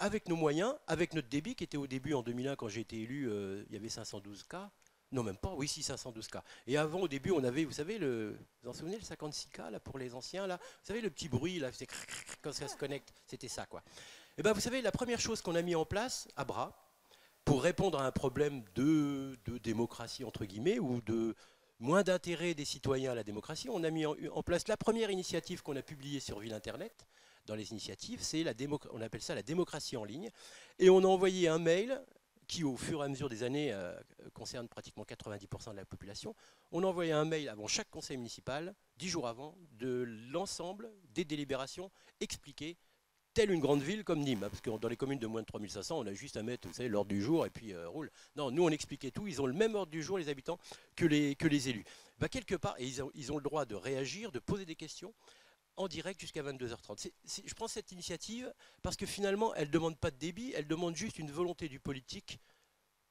avec nos moyens, avec notre débit qui était au début en 2001 quand j'ai été élu, il y avait 512 cas. Non, même pas, oui, si, 512K. Et avant, au début, on avait, vous savez, le, vous en souvenez, le 56K, là, pour les anciens, là? Vous savez, le petit bruit, là, c'est quand ça se connecte, c'était ça, quoi. Et eh bien, vous savez, la première chose qu'on a mis en place, à bras, pour répondre à un problème de, démocratie, entre guillemets, ou de moins d'intérêt des citoyens à la démocratie, on a mis en, place la première initiative qu'on a publiée sur Ville Internet, dans les initiatives, c'est la on appelle ça la démocratie en ligne, et on a envoyé un mail qui au fur et à mesure des années euh, concerne pratiquement 90% de la population, on envoyait un mail avant chaque conseil municipal, dix jours avant, de l'ensemble des délibérations expliquées telle une grande ville comme Nîmes, parce que dans les communes de moins de 3500, on a juste à mettre l'ordre du jour et puis euh, roule. Non, nous on expliquait tout, ils ont le même ordre du jour, les habitants, que les, élus. Bah, quelque part, et ils ont, ils ont le droit de réagir, de poser des questions, en direct jusqu'à 22h30. je prends cette initiative parce que finalement, elle ne demande pas de débit, elle demande juste une volonté du politique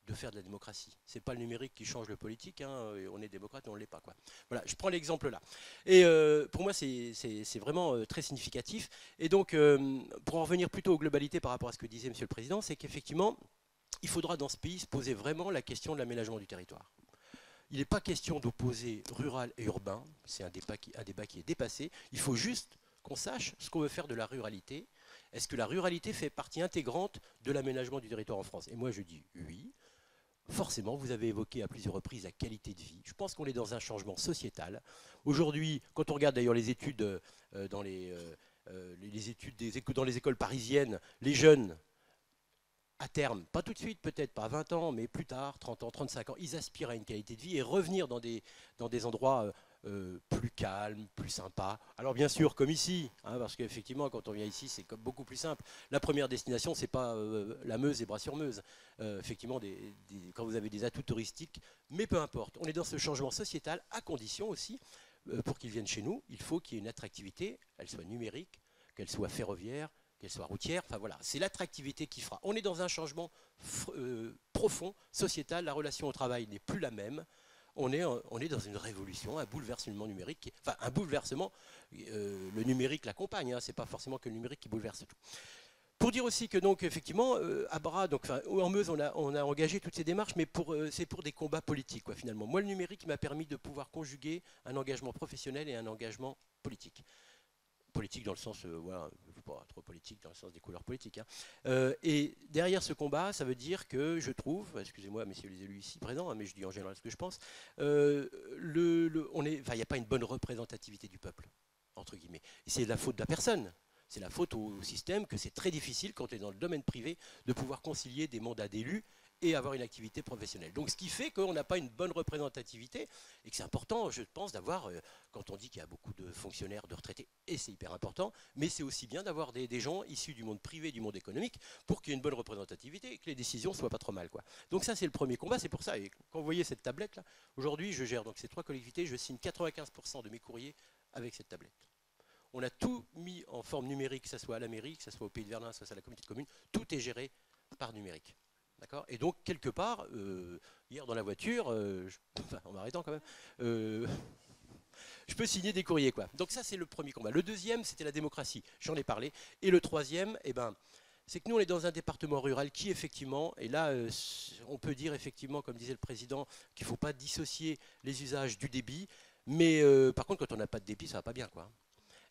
de faire de la démocratie. Ce n'est pas le numérique qui change le politique, hein, on est démocrate, on ne l'est pas. Quoi. Voilà, je prends l'exemple là. Et euh, pour moi, c'est vraiment euh, très significatif. Et donc, euh, pour en revenir plutôt aux globalités par rapport à ce que disait M. le Président, c'est qu'effectivement, il faudra dans ce pays se poser vraiment la question de l'aménagement du territoire. Il n'est pas question d'opposer rural et urbain, c'est un, un, débat qui est dépassé. Il faut juste qu'on sache ce qu'on veut faire de la ruralité. Est-ce que la ruralité fait partie intégrante de l'aménagement du territoire en France? Et moi je dis oui. Forcément, vous avez évoqué à plusieurs reprises la qualité de vie. Je pense qu'on est dans un changement sociétal. Aujourd'hui, quand on regarde d'ailleurs les études, euh, dans, les, euh, euh, écoles parisiennes, les jeunes à terme, pas tout de suite peut-être, pas 20 ans, mais plus tard, 30 ans, 35 ans, ils aspirent à une qualité de vie et revenir dans des, dans des endroits euh, euh, plus calmes, plus sympas. Alors bien sûr, comme ici, hein, parce qu'effectivement, quand on vient ici, c'est beaucoup plus simple. La première destination, c'est pas euh, la Meuse et Bras-sur-Meuse. effectivement, quand vous avez des atouts touristiques, mais peu importe. On est dans ce changement sociétal, à condition aussi, pour qu'ils viennent chez nous, il faut qu'il y ait une attractivité, elle soit numérique, qu'elle soit ferroviaire, qu'elle soit routière. Enfin voilà, c'est l'attractivité qui fera. On est dans un changement euh, profond, sociétal. La relation au travail n'est plus la même. On est, dans une révolution, un bouleversement numérique. enfin, un bouleversement. Euh, le numérique l'accompagne. Hein, c'est pas forcément que le numérique qui bouleverse tout. Pour dire aussi que donc effectivement euh, à Bras, donc en Meuse, on a, engagé toutes ces démarches, mais pour c'est pour des combats politiques quoi, finalement. Moi, le numérique m'a permis de pouvoir conjuguer un engagement professionnel et un engagement politique politique dans le sens, euh, trop politique dans le sens des couleurs politiques. Hein. Euh, et derrière ce combat, ça veut dire que je trouve, excusez-moi, messieurs les élus ici présents, hein, mais je dis en général ce que je pense, euh, il n'y a pas une bonne représentativité du peuple, entre guillemets. Et c'est la faute de la personne. C'est la faute au système que c'est très difficile, quand on est dans le domaine privé, de pouvoir concilier des mandats d'élus et avoir une activité professionnelle. Donc ce qui fait qu'on n'a pas une bonne représentativité et que c'est important, je pense, d'avoir, euh, quand on dit qu'il y a beaucoup de fonctionnaires, de retraités, et c'est hyper important, mais c'est aussi bien d'avoir des, gens issus du monde privé, du monde économique, pour qu'il y ait une bonne représentativité et que les décisions soient pas trop mal. Quoi. Donc ça c'est le premier combat, c'est pour ça. Et quand vous voyez cette tablette là, aujourd'hui je gère donc ces trois collectivités, je signe 95% de mes courriers avec cette tablette. On a tout mis en forme numérique, que ce soit à la mairie, que ce soit au Pays de Verdun, que ce soit à la communauté de communes, tout est géré par numérique. Et donc, quelque part, euh, hier dans la voiture, euh, en m'arrêtant quand même, euh, je peux signer des courriers. Quoi. Donc ça, c'est le premier combat. Le deuxième, c'était la démocratie. J'en ai parlé. Et le troisième, eh ben, c'est que nous, on est dans un département rural qui, effectivement, et là, on peut dire, effectivement, comme disait le président, qu'il ne faut pas dissocier les usages du débit. Mais par contre, quand on n'a pas de débit, ça va pas bien. Quoi.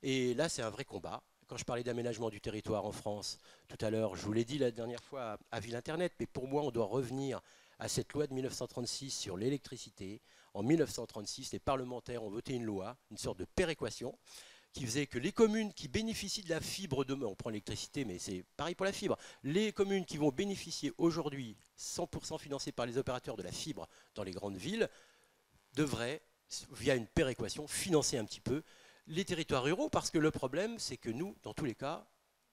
Et là, c'est un vrai combat. Quand je parlais d'aménagement du territoire en France tout à l'heure, je vous l'ai dit la dernière fois à Ville Internet, mais pour moi, on doit revenir à cette loi de 1936 sur l'électricité. En 1936, les parlementaires ont voté une loi, une sorte de péréquation, qui faisait que les communes qui bénéficient de la fibre demain, on prend l'électricité, mais c'est pareil pour la fibre, les communes qui vont bénéficier aujourd'hui, 100% financées par les opérateurs de la fibre dans les grandes villes, devraient, via une péréquation, financer un petit peu les territoires ruraux, parce que le problème, c'est que nous, dans tous les cas,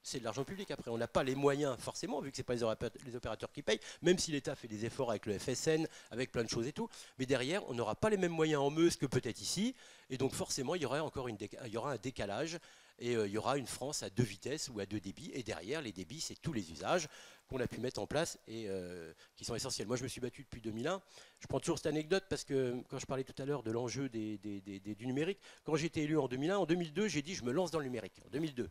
c'est de l'argent public. Après, on n'a pas les moyens, forcément, vu que ce n'est pas les opérateurs qui payent, même si l'État fait des efforts avec le FSN, avec plein de choses et tout. Mais derrière, on n'aura pas les mêmes moyens en Meuse que peut-être ici. Et donc, forcément, il y aura encore un décalage. Et euh, il y aura une France à deux vitesses ou à deux débits. Et derrière, les débits, c'est tous les usages qu'on a pu mettre en place et euh, qui sont essentiels. Moi, je me suis battu depuis 2001. Je prends toujours cette anecdote parce que quand je parlais tout à l'heure de l'enjeu du numérique, quand été élu en 2001, en 2002, j'ai dit je me lance dans le numérique. En 2002.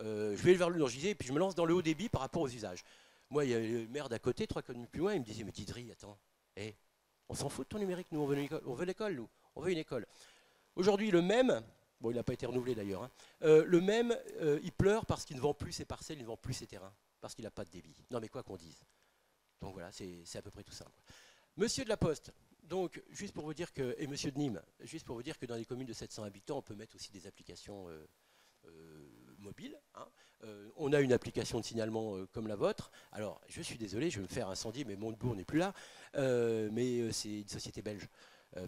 Euh, je vais vers le nord, et puis je me lance dans le haut débit par rapport aux usages. Moi, il y a le maire d'à côté, trois communes plus loin, il me disait, mais Didri, attends, eh, on s'en fout de ton numérique, nous, on veut on veut l'école, nous, on veut une école. Aujourd'hui, le même, bon, il n'a pas été renouvelé d'ailleurs, hein, euh, le même, euh, il pleure parce qu'il ne vend plus ses parcelles, il ne vend plus ses terrains, parce qu'il n'a pas de débit. Non, mais quoi qu'on dise. Donc voilà, c'est à peu près tout ça. Monsieur de la Poste, donc, juste pour vous dire que, et monsieur de Nîmes, juste pour vous dire que dans les communes de 700 habitants, on peut mettre aussi des applications mobile. Hein. Euh, on a une application de signalement euh, comme la vôtre. Alors, je suis désolé, je vais me faire incendier, mais Montebourg n'est plus là. Euh, mais c'est une société belge.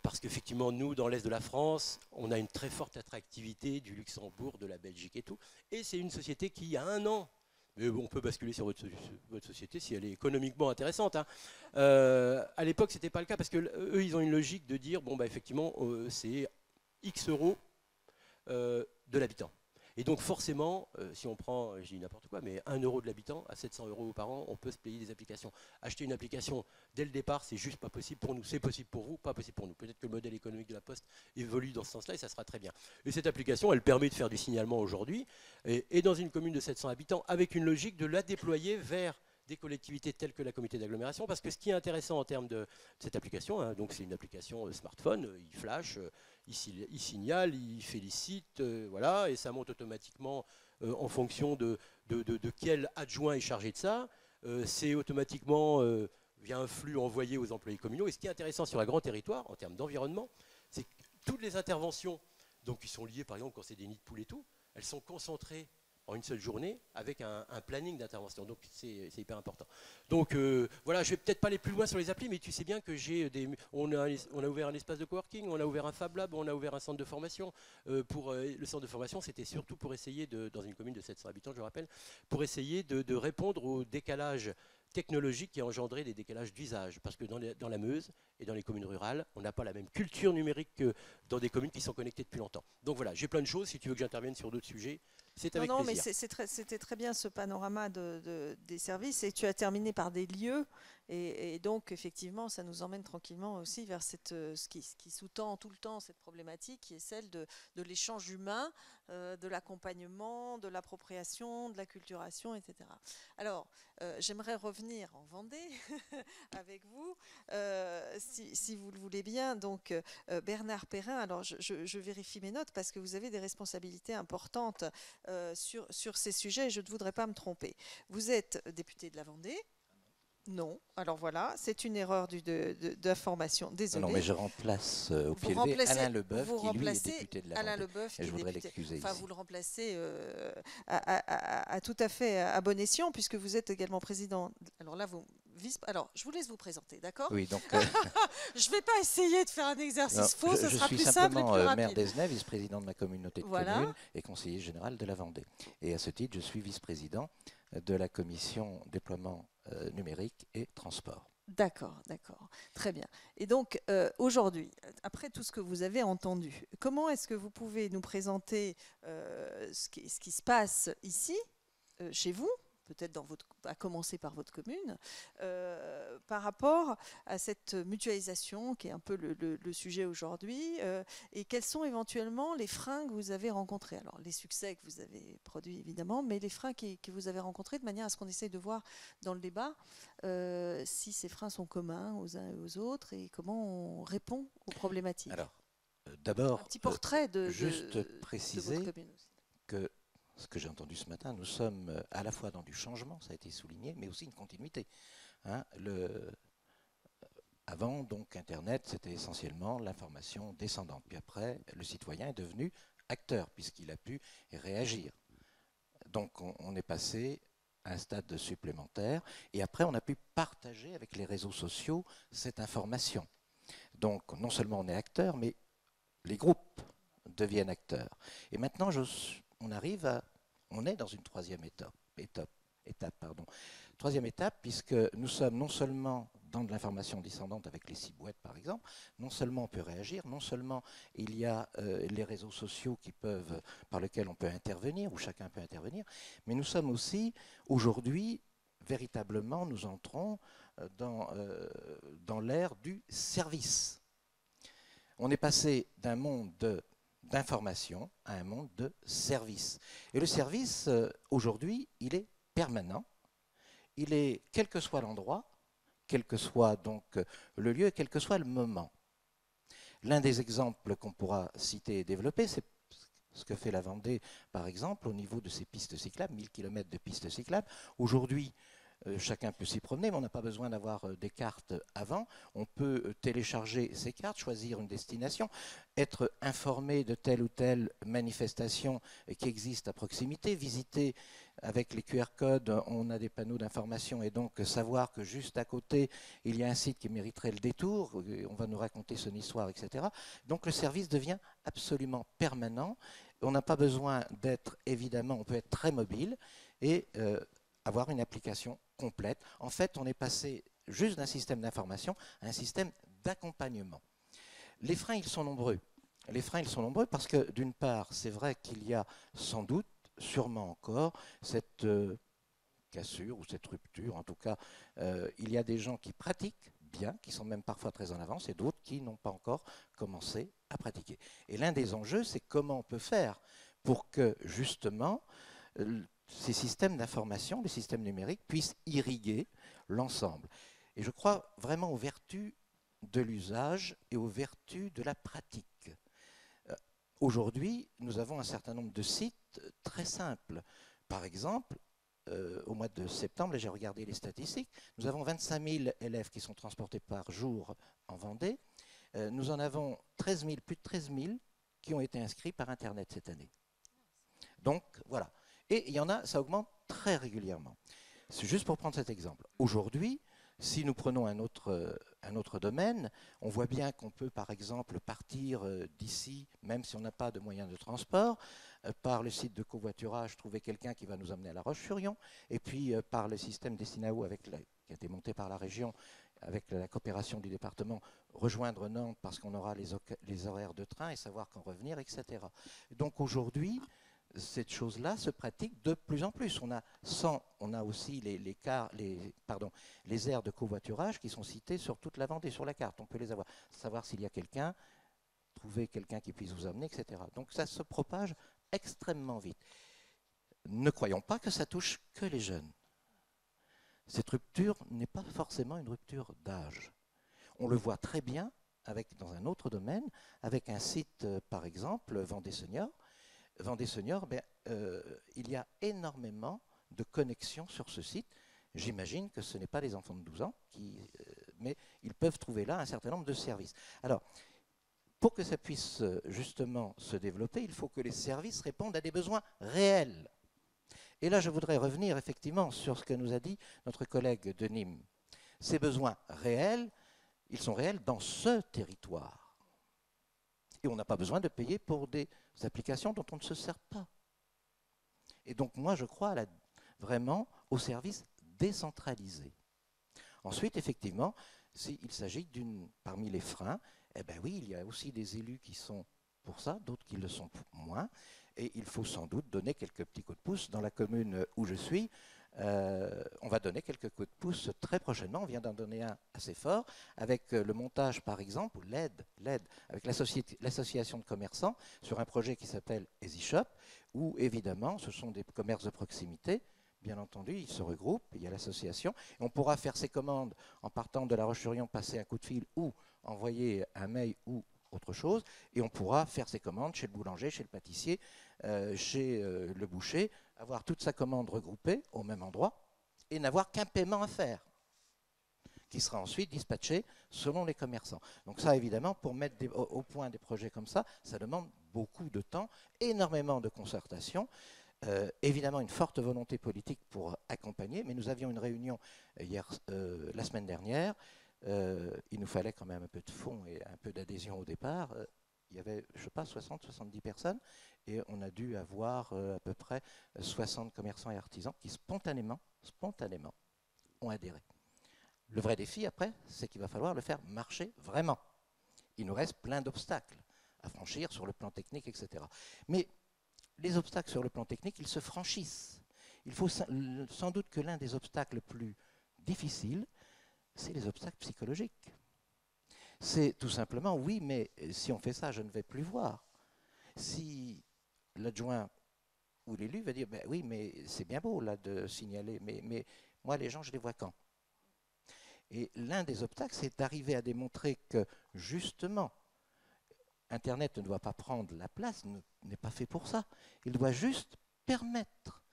parce qu'effectivement, nous, dans l'Est de la France, on a une très forte attractivité du Luxembourg, de la Belgique et tout. Et c'est une société qui, a un an, mais on peut basculer sur votre, société si elle est économiquement intéressante. Hein. à l'époque, ce n'était pas le cas parce que eux, ils ont une logique de dire bon, bah, effectivement, c'est X euros de l'habitant. Et donc forcément, euh, si on prend, je dis n'importe quoi, mais 1 euro de l'habitant à 700 euros par an, on peut se payer des applications. Acheter une application dès le départ, c'est juste pas possible pour nous. C'est possible pour vous, pas possible pour nous. Peut-être que le modèle économique de la Poste évolue dans ce sens-là et ça sera très bien. Et cette application, elle permet de faire du signalement aujourd'hui et, dans une commune de 700 habitants avec une logique de la déployer vers des collectivités telles que la communauté d'agglomération, parce que ce qui est intéressant en termes de cette application, hein, donc c'est une application euh, smartphone, euh, il flash, euh, il, signale, il félicite, voilà, et ça monte automatiquement en fonction de, quel adjoint est chargé de ça. c'est automatiquement via un flux envoyé aux employés communaux. Et ce qui est intéressant sur un grand territoire, en termes d'environnement, c'est que toutes les interventions, donc qui sont liées par exemple quand c'est des nids de poules et tout, elles sont concentrées en une seule journée avec un, planning d'intervention. Donc c'est hyper important. Donc euh, voilà, je vais peut-être pas aller plus loin sur les applis, mais tu sais bien que j'ai des. On a, ouvert un espace de coworking, on a ouvert un Fab Lab, on a ouvert un centre de formation. Euh, pour euh, le centre de formation, c'était surtout pour essayer de, dans une commune de 700 habitants, je rappelle, pour essayer de, répondre au décalage technologique qui a engendré des décalages d'usage. Parce que dans, la Meuse et dans les communes rurales, on n'a pas la même culture numérique que dans des communes qui sont connectées depuis longtemps. Donc voilà, j'ai plein de choses. Si tu veux que j'intervienne sur d'autres sujets, c'est avec non, non, mais c'était très, bien ce panorama de, des services. Et tu as terminé par des lieux et, donc, effectivement, ça nous emmène tranquillement aussi vers cette, euh, ce qui, qui sous-tend tout le temps cette problématique, qui est celle de, de l'échange humain, euh, de l'accompagnement, de l'appropriation, de l'acculturation, etc. Alors, euh, j'aimerais revenir en Vendée avec vous, si, si, vous le voulez bien. Donc, Bernard Perrin, alors je, je, vérifie mes notes parce que vous avez des responsabilités importantes sur, sur ces sujets et je ne voudrais pas me tromper. Vous êtes député de la Vendée. Non. Alors voilà, c'est une erreur d'information. Désolé. Non, mais je remplace euh, au pied levé Alain Leboeuf, qui lui est député de la Alain Leboeuf, et je voudrais l'excuser Enfin, vous le remplacez euh, à, tout à fait à bon escient, puisque vous êtes également président. Alors là, vous vice. Alors, je vous laisse vous présenter, d'accord? Oui, donc. Euh, je ne vais pas essayer de faire un exercice faux, ce je sera plus simple et plus rapide. maire d'Esnay, vice-président de ma communauté de communes et conseiller général de la Vendée. Et à ce titre, je suis vice-président de la commission déploiement euh, numérique et transport. D'accord, d'accord. Très bien. Et donc, euh, aujourd'hui, après tout ce que vous avez entendu, comment est-ce que vous pouvez nous présenter euh, ce, qui, ce, qui, se passe ici, chez vous, peut-être à commencer par votre commune, euh, par rapport à cette mutualisation qui est un peu le, sujet aujourd'hui, euh, et quels sont éventuellement les freins que vous avez rencontrés? Alors les succès que vous avez produits évidemment, mais les freins que vous avez rencontrés de manière à ce qu'on essaye de voir dans le débat euh, si ces freins sont communs aux uns et aux autres et comment on répond aux problématiques. Alors, d'abord, un petit portrait de, juste préciser que ce que j'ai entendu ce matin, nous sommes euh, à la fois dans du changement, ça a été souligné, mais aussi une continuité. Hein. le, avant, donc, Internet, c'était essentiellement l'information descendante. Puis après, le citoyen est devenu acteur, puisqu'il a pu réagir. Donc, on, est passé à un stade supplémentaire. Et après, on a pu partager avec les réseaux sociaux cette information. Donc, non seulement on est acteur, mais les groupes deviennent acteurs. Et maintenant, je, on arrive à, on est dans une troisième étape, pardon. Troisième étape, puisque nous sommes non seulement dans de l'information descendante avec les cibouettes par exemple, non seulement on peut réagir, non seulement il y a euh, les réseaux sociaux qui peuvent, par lesquels on peut intervenir, où chacun peut intervenir, mais nous sommes aussi aujourd'hui véritablement, nous entrons euh, dans, euh, dans l'ère du service. On est passé d'un monde de d'information à un monde de service. Et le service, euh, aujourd'hui, il est permanent. Il est, quel que soit l'endroit, quel que soit donc euh, le lieu, quel que soit le moment. L'un des exemples qu'on pourra citer et développer, c'est ce que fait la Vendée, par exemple, au niveau de ses pistes cyclables, 1000 km de pistes cyclables. Aujourd'hui, chacun peut s'y promener, mais on n'a pas besoin d'avoir euh, des cartes avant. On peut euh, télécharger ces cartes, choisir une destination, être informé de telle ou telle manifestation qui existe à proximité, visiter avec les QR codes, on a des panneaux d'information et donc savoir que juste à côté, il y a un site qui mériterait le détour, on va nous raconter son histoire, etc. Donc le service devient absolument permanent. On n'a pas besoin d'être, évidemment, on peut être très mobile et avoir une application complète. En fait, on est passé juste d'un système d'information à un système d'accompagnement. Les freins, ils sont nombreux. Les freins, ils sont nombreux parce que, d'une part, c'est vrai qu'il y a sans doute, sûrement encore, cette euh, cassure ou cette rupture. En tout cas, euh, il y a des gens qui pratiquent bien, qui sont même parfois très en avance, et d'autres qui n'ont pas encore commencé à pratiquer. Et l'un des enjeux, c'est comment on peut faire pour que, justement, ces systèmes d'information, les systèmes numériques, puissent irriguer l'ensemble. Et je crois vraiment aux vertus de l'usage et aux vertus de la pratique. Euh, aujourd'hui, nous avons un certain nombre de sites très simples. Par exemple, euh, au mois de septembre, j'ai regardé les statistiques, nous avons 25 000 élèves qui sont transportés par jour en Vendée. Euh, nous en avons 13 000, plus de 13 000 qui ont été inscrits par Internet cette année. Donc, voilà. Et il y en a, ça augmente très régulièrement. C'est juste pour prendre cet exemple. Aujourd'hui, si nous prenons un autre, euh, un autre domaine, on voit bien qu'on peut par exemple partir euh, d'ici, même si on n'a pas de moyens de transport, euh, par le site de covoiturage, trouver quelqu'un qui va nous amener à La Roche-sur-Yon, et puis par le système Destinao avec qui a été monté par la région, avec la coopération du département, rejoindre Nantes parce qu'on aura les, les, horaires de train et savoir quand revenir, etc. Donc aujourd'hui, cette chose-là se pratique de plus en plus. On a, on a aussi les, les, les, pardon, les aires de covoiturage qui sont citées sur toute la Vendée, sur la carte. On peut les avoir. Savoir s'il y a quelqu'un, trouver quelqu'un qui puisse vous amener, etc. Donc ça se propage extrêmement vite. Ne croyons pas que ça touche que les jeunes. Cette rupture n'est pas forcément une rupture d'âge. On le voit très bien avec, dans un autre domaine, avec un site, euh, par exemple, Vendée Senior, Vendée Senior, ben, euh, il y a énormément de connexions sur ce site. J'imagine que ce n'est pas les enfants de 12 ans, qui, euh, mais ils peuvent trouver là un certain nombre de services. Alors, pour que ça puisse euh, justement se développer, il faut que les services répondent à des besoins réels. Et là, je voudrais revenir effectivement sur ce que nous a dit notre collègue de Nîmes. Ces besoins réels, ils sont réels dans ce territoire. On n'a pas besoin de payer pour des applications dont on ne se sert pas. Et donc moi, je crois vraiment au service décentralisé. Ensuite, effectivement, s'il s'agit d'une, parmi les freins, eh bien oui, il y a aussi des élus qui sont pour ça, d'autres qui le sont moins. Et il faut sans doute donner quelques petits coups de pouce. Dans la commune où je suis, euh, on va donner quelques coups de pouce très prochainement. On vient d'en donner un assez fort avec euh, le montage, par exemple, ou l'aide, l'aide avec l'association de commerçants sur un projet qui s'appelle EasyShop, où évidemment, ce sont des commerces de proximité. Bien entendu, ils se regroupent, il y a l'association. On pourra faire ses commandes en partant de la roche sur passer un coup de fil ou envoyer un mail ou autre chose, et on pourra faire ses commandes chez le boulanger, chez le pâtissier, euh, chez le boucher, avoir toute sa commande regroupée au même endroit et n'avoir qu'un paiement à faire qui sera ensuite dispatché selon les commerçants. Donc ça, évidemment, pour mettre au, point des projets comme ça, ça demande beaucoup de temps, énormément de concertation, euh, évidemment une forte volonté politique pour accompagner, mais nous avions une réunion hier, euh, la semaine dernière, euh, il nous fallait quand même un peu de fonds et un peu d'adhésion au départ, il y avait, je ne sais pas, 60, 70 personnes, et on a dû avoir euh, à peu près 60 commerçants et artisans qui spontanément, spontanément ont adhéré. Le vrai défi, après, c'est qu'il va falloir le faire marcher vraiment. Il nous reste plein d'obstacles à franchir sur le plan technique, etc. Mais les obstacles sur le plan technique, ils se franchissent. Il faut sans doute que l'un des obstacles plus difficiles, c'est les obstacles psychologiques. C'est tout simplement, oui, mais si on fait ça, je ne vais plus voir. Si l'adjoint ou l'élu va dire, ben oui, mais c'est bien beau là de signaler, mais, mais moi les gens, je les vois quand? Et l'un des obstacles, c'est d'arriver à démontrer que justement, Internet ne doit pas prendre la place, n'est pas fait pour ça. Il doit juste permettre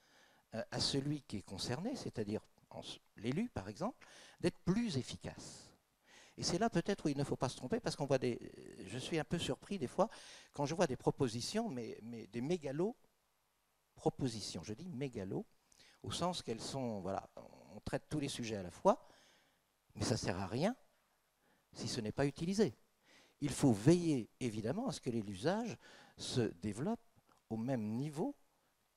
euh, à celui qui est concerné, c'est-à-dire l'élu par exemple, d'être plus efficace. Et c'est là peut-être où il ne faut pas se tromper, parce qu'on voit des. Je suis un peu surpris des fois quand je vois des propositions, mais, mais des mégalos propositions. Je dis mégalos, au sens qu'elles sont. Voilà, on traite tous les sujets à la fois, mais ça sert à rien si ce n'est pas utilisé. Il faut veiller évidemment à ce que l'usage se développe au même niveau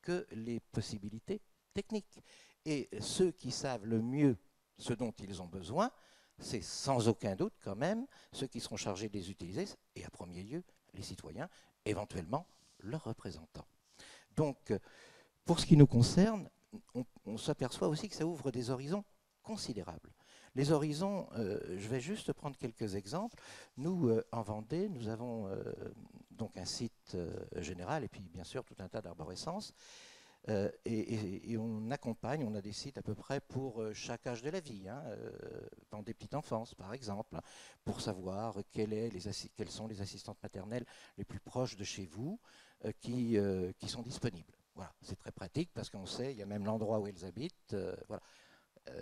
que les possibilités techniques. Et ceux qui savent le mieux ce dont ils ont besoin, c'est sans aucun doute quand même ceux qui seront chargés de les utiliser, et à premier lieu les citoyens, éventuellement leurs représentants. Donc, pour ce qui nous concerne, on, s'aperçoit aussi que ça ouvre des horizons considérables. Les horizons, euh, je vais juste prendre quelques exemples. Nous, euh, en Vendée, nous avons euh, donc un site général et puis bien sûr tout un tas d'arborescences. Euh, et, on accompagne, on a des sites à peu près pour euh, chaque âge de la vie, hein, euh, dans des petites enfances par exemple, pour savoir quelles sont les assistantes maternelles les plus proches de chez vous qui, sont disponibles. Voilà, c'est très pratique parce qu'on sait, il y a même l'endroit où elles habitent. voilà.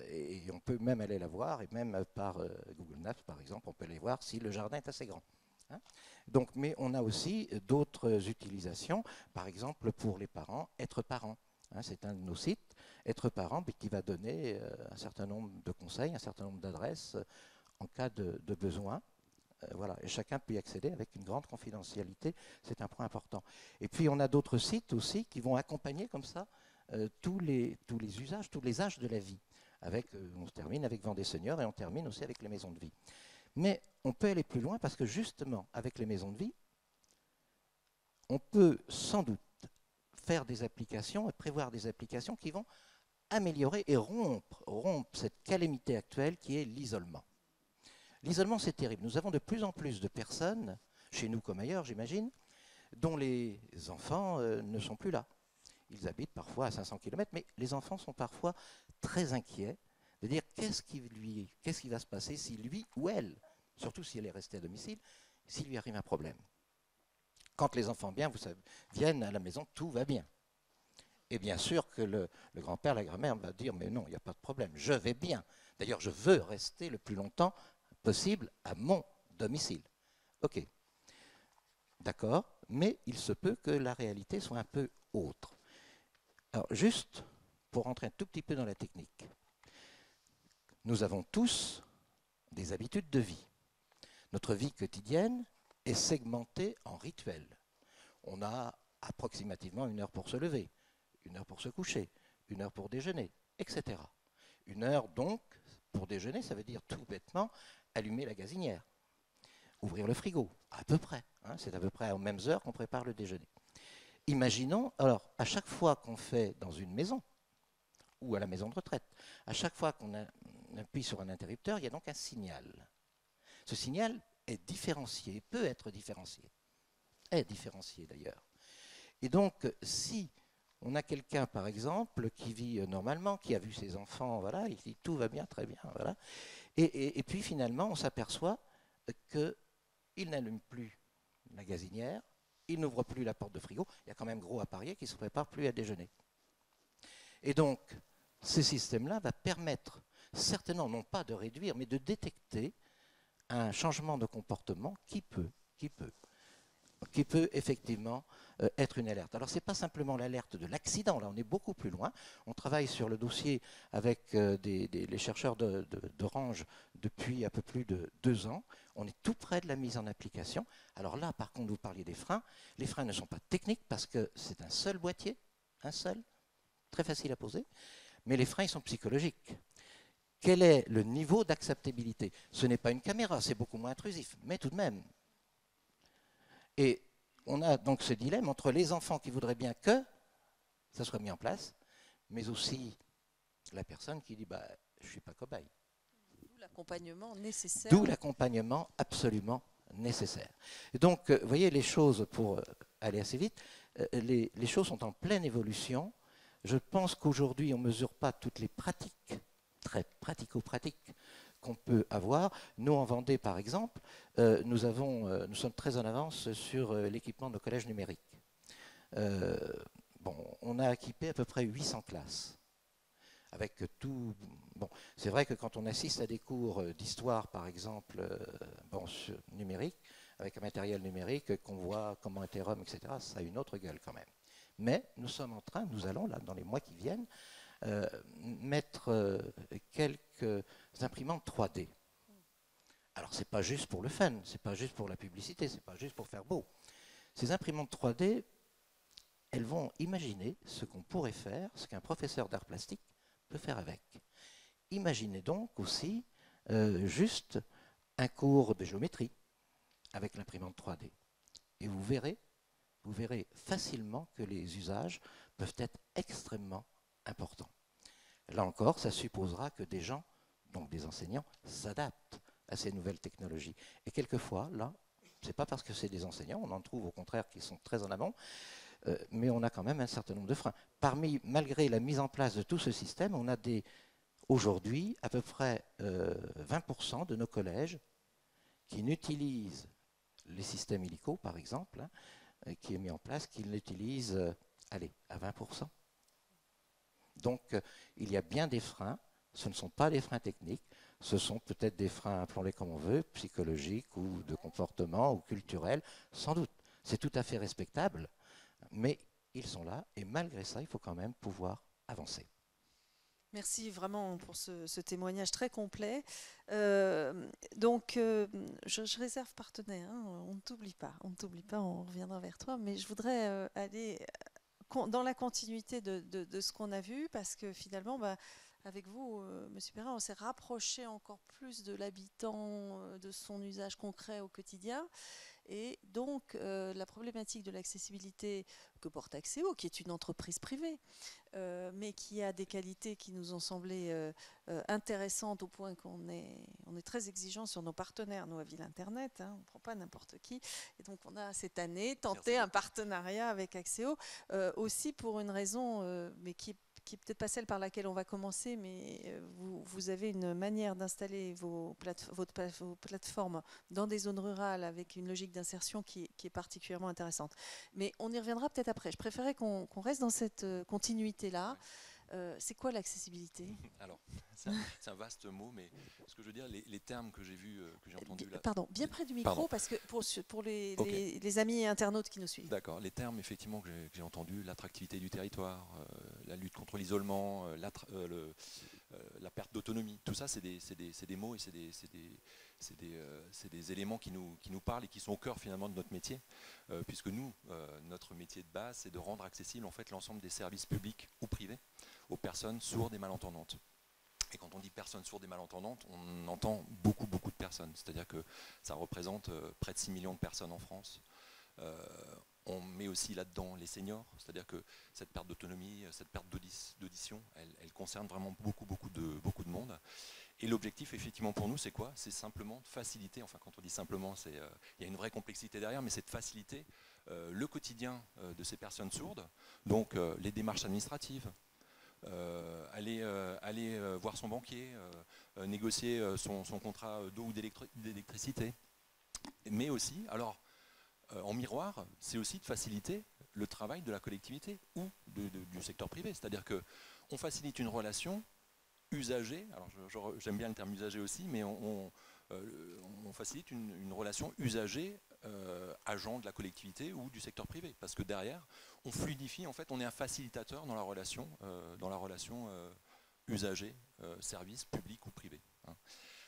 Et, on peut même aller la voir, et même par Google Maps par exemple, on peut aller voir si le jardin est assez grand. Hein. Donc, mais on a aussi d'autres utilisations, par exemple pour les parents, être parent. Hein, c'est un de nos sites, être parent, qui va donner euh, un certain nombre de conseils, un certain nombre d'adresses euh, en cas de, besoin. Euh, voilà, et chacun peut y accéder avec une grande confidentialité, c'est un point important. Et puis on a d'autres sites aussi qui vont accompagner comme ça tous, les, tous les usages, tous les âges de la vie. Avec, on se termine avec Vendée Seigneur et on termine aussi avec les maisons de vie. Mais on peut aller plus loin parce que justement, avec les maisons de vie, on peut sans doute faire des applications et prévoir des applications qui vont améliorer et rompre, cette calamité actuelle qui est l'isolement. L'isolement, c'est terrible. Nous avons de plus en plus de personnes, chez nous comme ailleurs, j'imagine, dont les enfants euh, ne sont plus là. Ils habitent parfois à 500 km, mais les enfants sont parfois très inquiets de dire qu'est-ce qui, lui, qu'est-ce qui va se passer si lui ou elle, surtout si elle est restée à domicile, s'il lui arrive un problème? Quand les enfants viennent à la maison, tout va bien. Et bien sûr que le, grand-père, la grand-mère va dire, mais non, il n'y a pas de problème, je vais bien. D'ailleurs, je veux rester le plus longtemps possible à mon domicile. OK. D'accord, mais il se peut que la réalité soit un peu autre. Alors, juste pour rentrer un tout petit peu dans la technique nous avons tous des habitudes de vie. Notre vie quotidienne est segmentée en rituels. On a approximativement une heure pour se lever, une heure pour se coucher, une heure pour déjeuner, etc. Une heure donc pour déjeuner, ça veut dire tout bêtement allumer la gazinière, ouvrir le frigo, à peu près. Hein, c'est à peu près aux mêmes heures qu'on prépare le déjeuner. Imaginons, alors, à chaque fois qu'on fait dans une maison, ou à la maison de retraite. À chaque fois qu'on appuie sur un interrupteur, il y a donc un signal. Ce signal est différencié, peut être différencié, est différencié d'ailleurs. Et donc, si on a quelqu'un, par exemple, qui vit normalement, qui a vu ses enfants, voilà, il dit tout va bien, très bien, voilà. Et, puis finalement, on s'aperçoit qu'il n'allume plus la gazinière, il n'ouvre plus la porte de frigo, il y a quand même gros à parier qui ne se prépare plus à déjeuner. Et donc, ce système-là va permettre, certainement non pas de réduire, mais de détecter un changement de comportement qui peut, qui peut, qui peut effectivement euh, être une alerte. Alors ce n'est pas simplement l'alerte de l'accident, là on est beaucoup plus loin. On travaille sur le dossier avec euh, les chercheurs d'Orange depuis un peu plus de deux ans. On est tout près de la mise en application. Alors là, par contre, vous parliez des freins. Les freins ne sont pas techniques parce que c'est un seul boîtier, un seul, très facile à poser. Mais les freins, ils sont psychologiques quel est le niveau d'acceptabilité Ce n'est pas une caméra, c'est beaucoup moins intrusif, mais tout de même. Et on a donc ce dilemme entre les enfants qui voudraient bien que ça soit mis en place, mais aussi la personne qui dit bah, Je ne suis pas cobaye. D'où l'accompagnement nécessaire. D'où l'accompagnement absolument nécessaire. Et donc, euh, vous voyez, les choses, pour euh, aller assez vite, euh, les, les choses sont en pleine évolution. Je pense qu'aujourd'hui, on ne mesure pas toutes les pratiques très pratico-pratique qu'on peut avoir. Nous, en Vendée, par exemple, euh, nous, avons, euh, nous sommes très en avance sur euh, l'équipement de nos collèges numériques. bon, on a équipé à peu près 800 classes. Avec tout. Bon, c'est vrai que quand on assiste à des cours d'histoire, par exemple, numérique, avec un matériel numérique, qu'on voit comment était etc., ça a une autre gueule quand même. Mais nous sommes en train, nous allons là, dans les mois qui viennent, euh, mettre euh, quelques imprimantes 3D. Alors c'est pas juste pour le fun, c'est pas juste pour la publicité, c'est pas juste pour faire beau. Ces imprimantes 3D, elles vont imaginer ce qu'on pourrait faire, ce qu'un professeur d'art plastique peut faire avec. Imaginez donc aussi euh, juste un cours de géométrie avec l'imprimante 3D. Et vous verrez, vous verrez facilement que les usages peuvent être extrêmement important. Là encore, ça supposera que des gens, donc des enseignants, s'adaptent à ces nouvelles technologies. Et quelquefois, là, ce n'est pas parce que c'est des enseignants, on en trouve au contraire qui sont très en avant, euh, mais on a quand même un certain nombre de freins. Parmi, malgré la mise en place de tout ce système, on a aujourd'hui à peu près 20% euh, de nos collèges qui n'utilisent les systèmes illico, par exemple, hein, euh, qui est mis en place, qui l'utilisent, allez, à 20%. Donc euh, il y a bien des freins. Ce ne sont pas des freins techniques, ce sont peut-être des freins, appelons-les comme on veut, psychologiques ou de comportement ou culturels, sans doute. C'est tout à fait respectable, mais ils sont là et malgré ça, il faut quand même pouvoir avancer. Merci vraiment pour ce, témoignage très complet. Euh, donc, euh, je, réserve partenaire, hein. on ne t'oublie pas, on ne t'oublie pas, on reviendra vers toi, mais je voudrais aller dans la continuité de, ce qu'on a vu, parce que finalement, bah, avec vous, euh, Monsieur Perrin, on s'est rapproché encore plus de l'habitant, euh, de son usage concret au quotidien. Et donc, euh, la problématique de l'accessibilité que porte Axéo, qui est une entreprise privée, mais qui a des qualités qui nous ont semblé intéressantes au point qu'on est, on est très exigeant sur nos partenaires, nous, à Ville Internet, hein, on ne prend pas n'importe qui. Et donc, on a cette année tenté un partenariat avec Axéo, aussi pour une raison, mais qui est qui n'est peut-être pas celle par laquelle on va commencer, mais euh, vous, avez une manière d'installer vos, plateformes dans des zones rurales avec une logique d'insertion qui, est particulièrement intéressante. Mais on y reviendra peut-être après. Je préférais qu'on reste dans cette euh, continuité-là. Euh, c'est quoi l'accessibilité? Alors, c'est un, vaste mot, mais ce que je veux dire, les, termes que j'ai vus, que j'ai entendus là. Pardon, bien près du micro, parce que pour, pour les, les, amis internautes qui nous suivent. D'accord, les termes effectivement que j'ai entendus, l'attractivité du territoire, la lutte contre l'isolement, euh, la, euh, euh, la, perte d'autonomie. Tout ça, c'est des, des, mots et c'est des, des, éléments qui nous, qui nous parlent et qui sont au cœur finalement de notre métier, puisque nous, notre métier de base, c'est de rendre accessible en fait l'ensemble des services publics ou privés aux personnes sourdes et malentendantes. Et quand on dit personnes sourdes et malentendantes, on entend beaucoup, beaucoup de personnes. C'est-à-dire que ça représente près de 6 millions de personnes en France. on met aussi là-dedans les seniors, c'est-à-dire que cette perte d'autonomie, cette perte d'audition, elle, concerne vraiment beaucoup, beaucoup de, beaucoup de monde. Et l'objectif, effectivement, pour nous, c'est quoi? C'est simplement de faciliter, enfin quand on dit simplement, il y a une vraie complexité derrière, mais c'est de faciliter euh, le quotidien euh, de ces personnes sourdes, donc euh, les démarches administratives, aller, aller voir son banquier, négocier son, son contrat d'eau ou d'électricité, mais aussi, alors euh, en miroir, c'est aussi de faciliter le travail de la collectivité ou du secteur privé. C'est-à-dire qu'on facilite une relation usagée, alors j'aime bien le terme usager aussi, mais on, euh, facilite une, relation usagée euh, agent de la collectivité ou du secteur privé. Parce que derrière, on fluidifie, en fait, on est un facilitateur dans la relation, dans la relation usager, service public ou privé. Hein.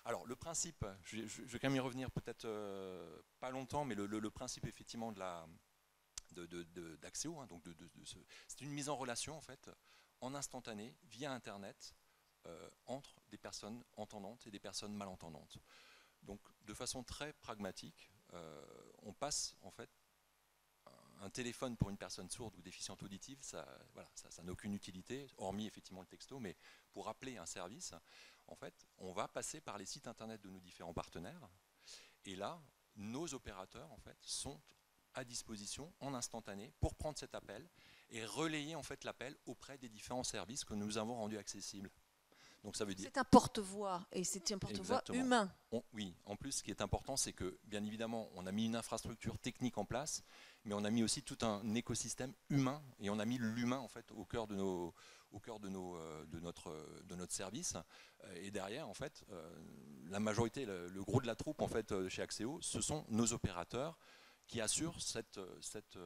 Alors le principe, je, vais quand même y revenir peut-être euh, pas longtemps, mais le, principe effectivement de la hein, donc c'est une mise en relation en fait en instantané via Internet euh, entre des personnes entendantes et des personnes malentendantes. Donc de façon très pragmatique, euh, on passe en fait un téléphone pour une personne sourde ou déficiente auditive, ça n'a aucune utilité, hormis effectivement le texto, mais pour appeler un service, en fait, on va passer par les sites internet de nos différents partenaires. Et là, nos opérateurs en fait, sont à disposition en instantané pour prendre cet appel et relayer en fait l'appel auprès des différents services que nous avons rendus accessibles. Donc ça veut dire. C'est un porte-voix et c'est un porte-voix humain. oui, en plus, ce qui est important, c'est que bien évidemment, on a mis une infrastructure technique en place, mais on a mis aussi tout un écosystème humain et on a mis l'humain en fait au cœur de nos, au cœur de, nos, euh, de, notre, de notre service. Euh, et derrière, en fait, euh, la majorité, le, gros de la troupe en fait, chez Axéo, ce sont nos opérateurs qui assurent cette, cette,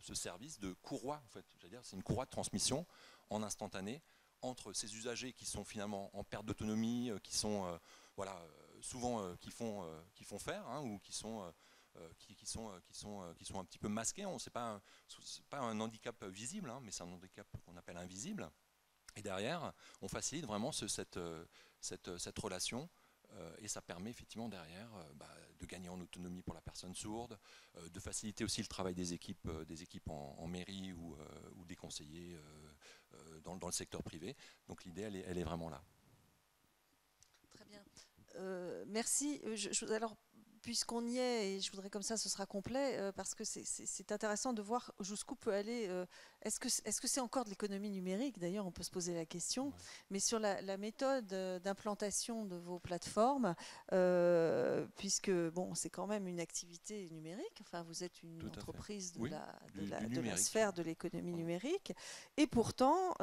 ce service de courroie. En fait, c'est une courroie de transmission en instantané entre ces usagers qui sont finalement en perte d'autonomie, qui sont voilà, souvent qui, font, qui font faire hein, ou qui sont qui, sont, qui, sont, qui sont un petit peu masqués. Ce n'est pas, pas, un handicap visible, hein, mais c'est un handicap qu'on appelle invisible. Et derrière, on facilite vraiment cette, euh, cette, cette, relation euh, et ça permet effectivement derrière euh, bah, de gagner en autonomie pour la personne sourde, de faciliter aussi le travail des équipes, des équipes en, mairie ou, des conseillers dans, le secteur privé. Donc l'idée, elle est, vraiment là. Très bien. merci. Je, alors, puisqu'on y est, et je voudrais comme ça, ce sera complet, euh, parce que c'est intéressant de voir jusqu'où peut aller. Euh, est-ce que c'est -ce encore de l'économie numérique? D'ailleurs, on peut se poser la question. Mais sur la, méthode euh, d'implantation de vos plateformes, puisque bon, c'est quand même une activité numérique. Enfin, vous êtes une entreprise de, la, de, la, sphère de l'économie numérique, et pourtant.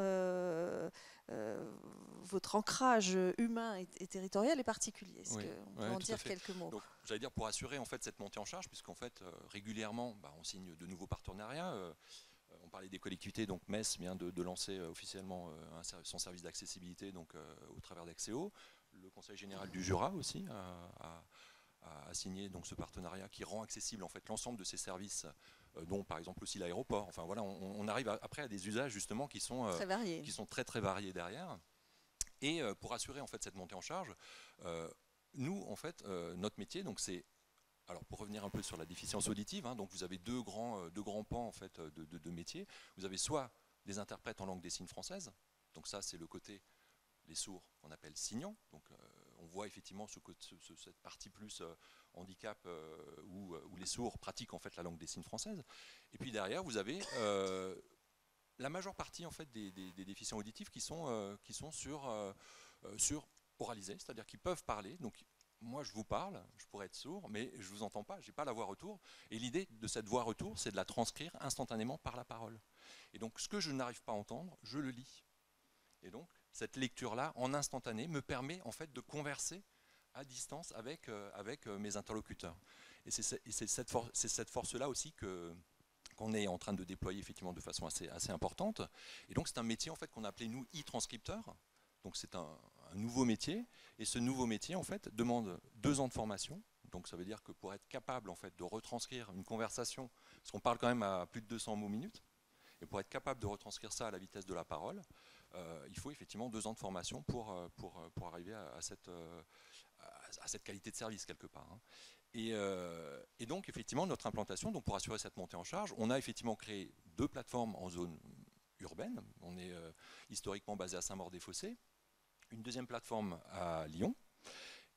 Votre ancrage humain et, territorial est particulier. Est-ce qu'on peut en dire quelques mots? J'allais dire pour assurer en fait cette montée en charge, puisqu'en fait euh, régulièrement bah, on signe de nouveaux partenariats. Euh, euh, on parlait des collectivités, donc Metz vient de, lancer officiellement son service d'accessibilité donc au travers d'Axéo. Le Conseil général du Jura aussi a, signé donc ce partenariat qui rend accessible en fait l'ensemble de ces services dont par exemple aussi l'aéroport. Enfin voilà, on, arrive après à des usages justement qui sont très qui sont très très variés derrière. Et pour assurer en fait cette montée en charge, nous, en fait, euh, notre métier, donc c'est alors pour revenir un peu sur la déficience auditive, hein, donc vous avez deux grands, euh, deux grands pans en fait de, de, métiers. Vous avez soit des interprètes en langue des signes française, donc ça c'est le côté les sourds qu'on appelle signants. Donc euh, on voit effectivement ce, cette partie plus handicap où, les sourds pratiquent en fait la langue des signes française. Et puis derrière vous avez la majeure partie en fait des, déficients auditifs qui sont, qui sont sur, sur oralisés, c'est-à-dire qu'ils peuvent parler. Donc moi je vous parle, je pourrais être sourd, mais je ne vous entends pas, je n'ai pas la voix retour. Et l'idée de cette voix retour, c'est de la transcrire instantanément par la parole. Et donc ce que je n'arrive pas à entendre, je le lis. Et donc cette lecture-là, en instantané, me permet en fait de converser à distance avec, euh, avec euh, mes interlocuteurs. Et c'est cette, cette force-là aussi que, qu'on est en train de déployer effectivement de façon assez, assez importante. Et donc c'est un métier en fait qu'on a appelé nous e-transcripteur. Donc c'est un, nouveau métier. Et ce nouveau métier, en fait, demande deux ans de formation. Donc ça veut dire que pour être capable en fait, de retranscrire une conversation, parce qu'on parle quand même à plus de 200 mots minutes, et pour être capable de retranscrire ça à la vitesse de la parole, euh, il faut effectivement deux ans de formation pour, pour, pour arriver à, cette, à, cette qualité de service quelque part. Hein. Et, donc, effectivement, notre implantation, donc pour assurer cette montée en charge, on a effectivement créé deux plateformes en zone urbaine. On est historiquement basé à Saint-Maur-des-Fossés. Une deuxième plateforme à Lyon,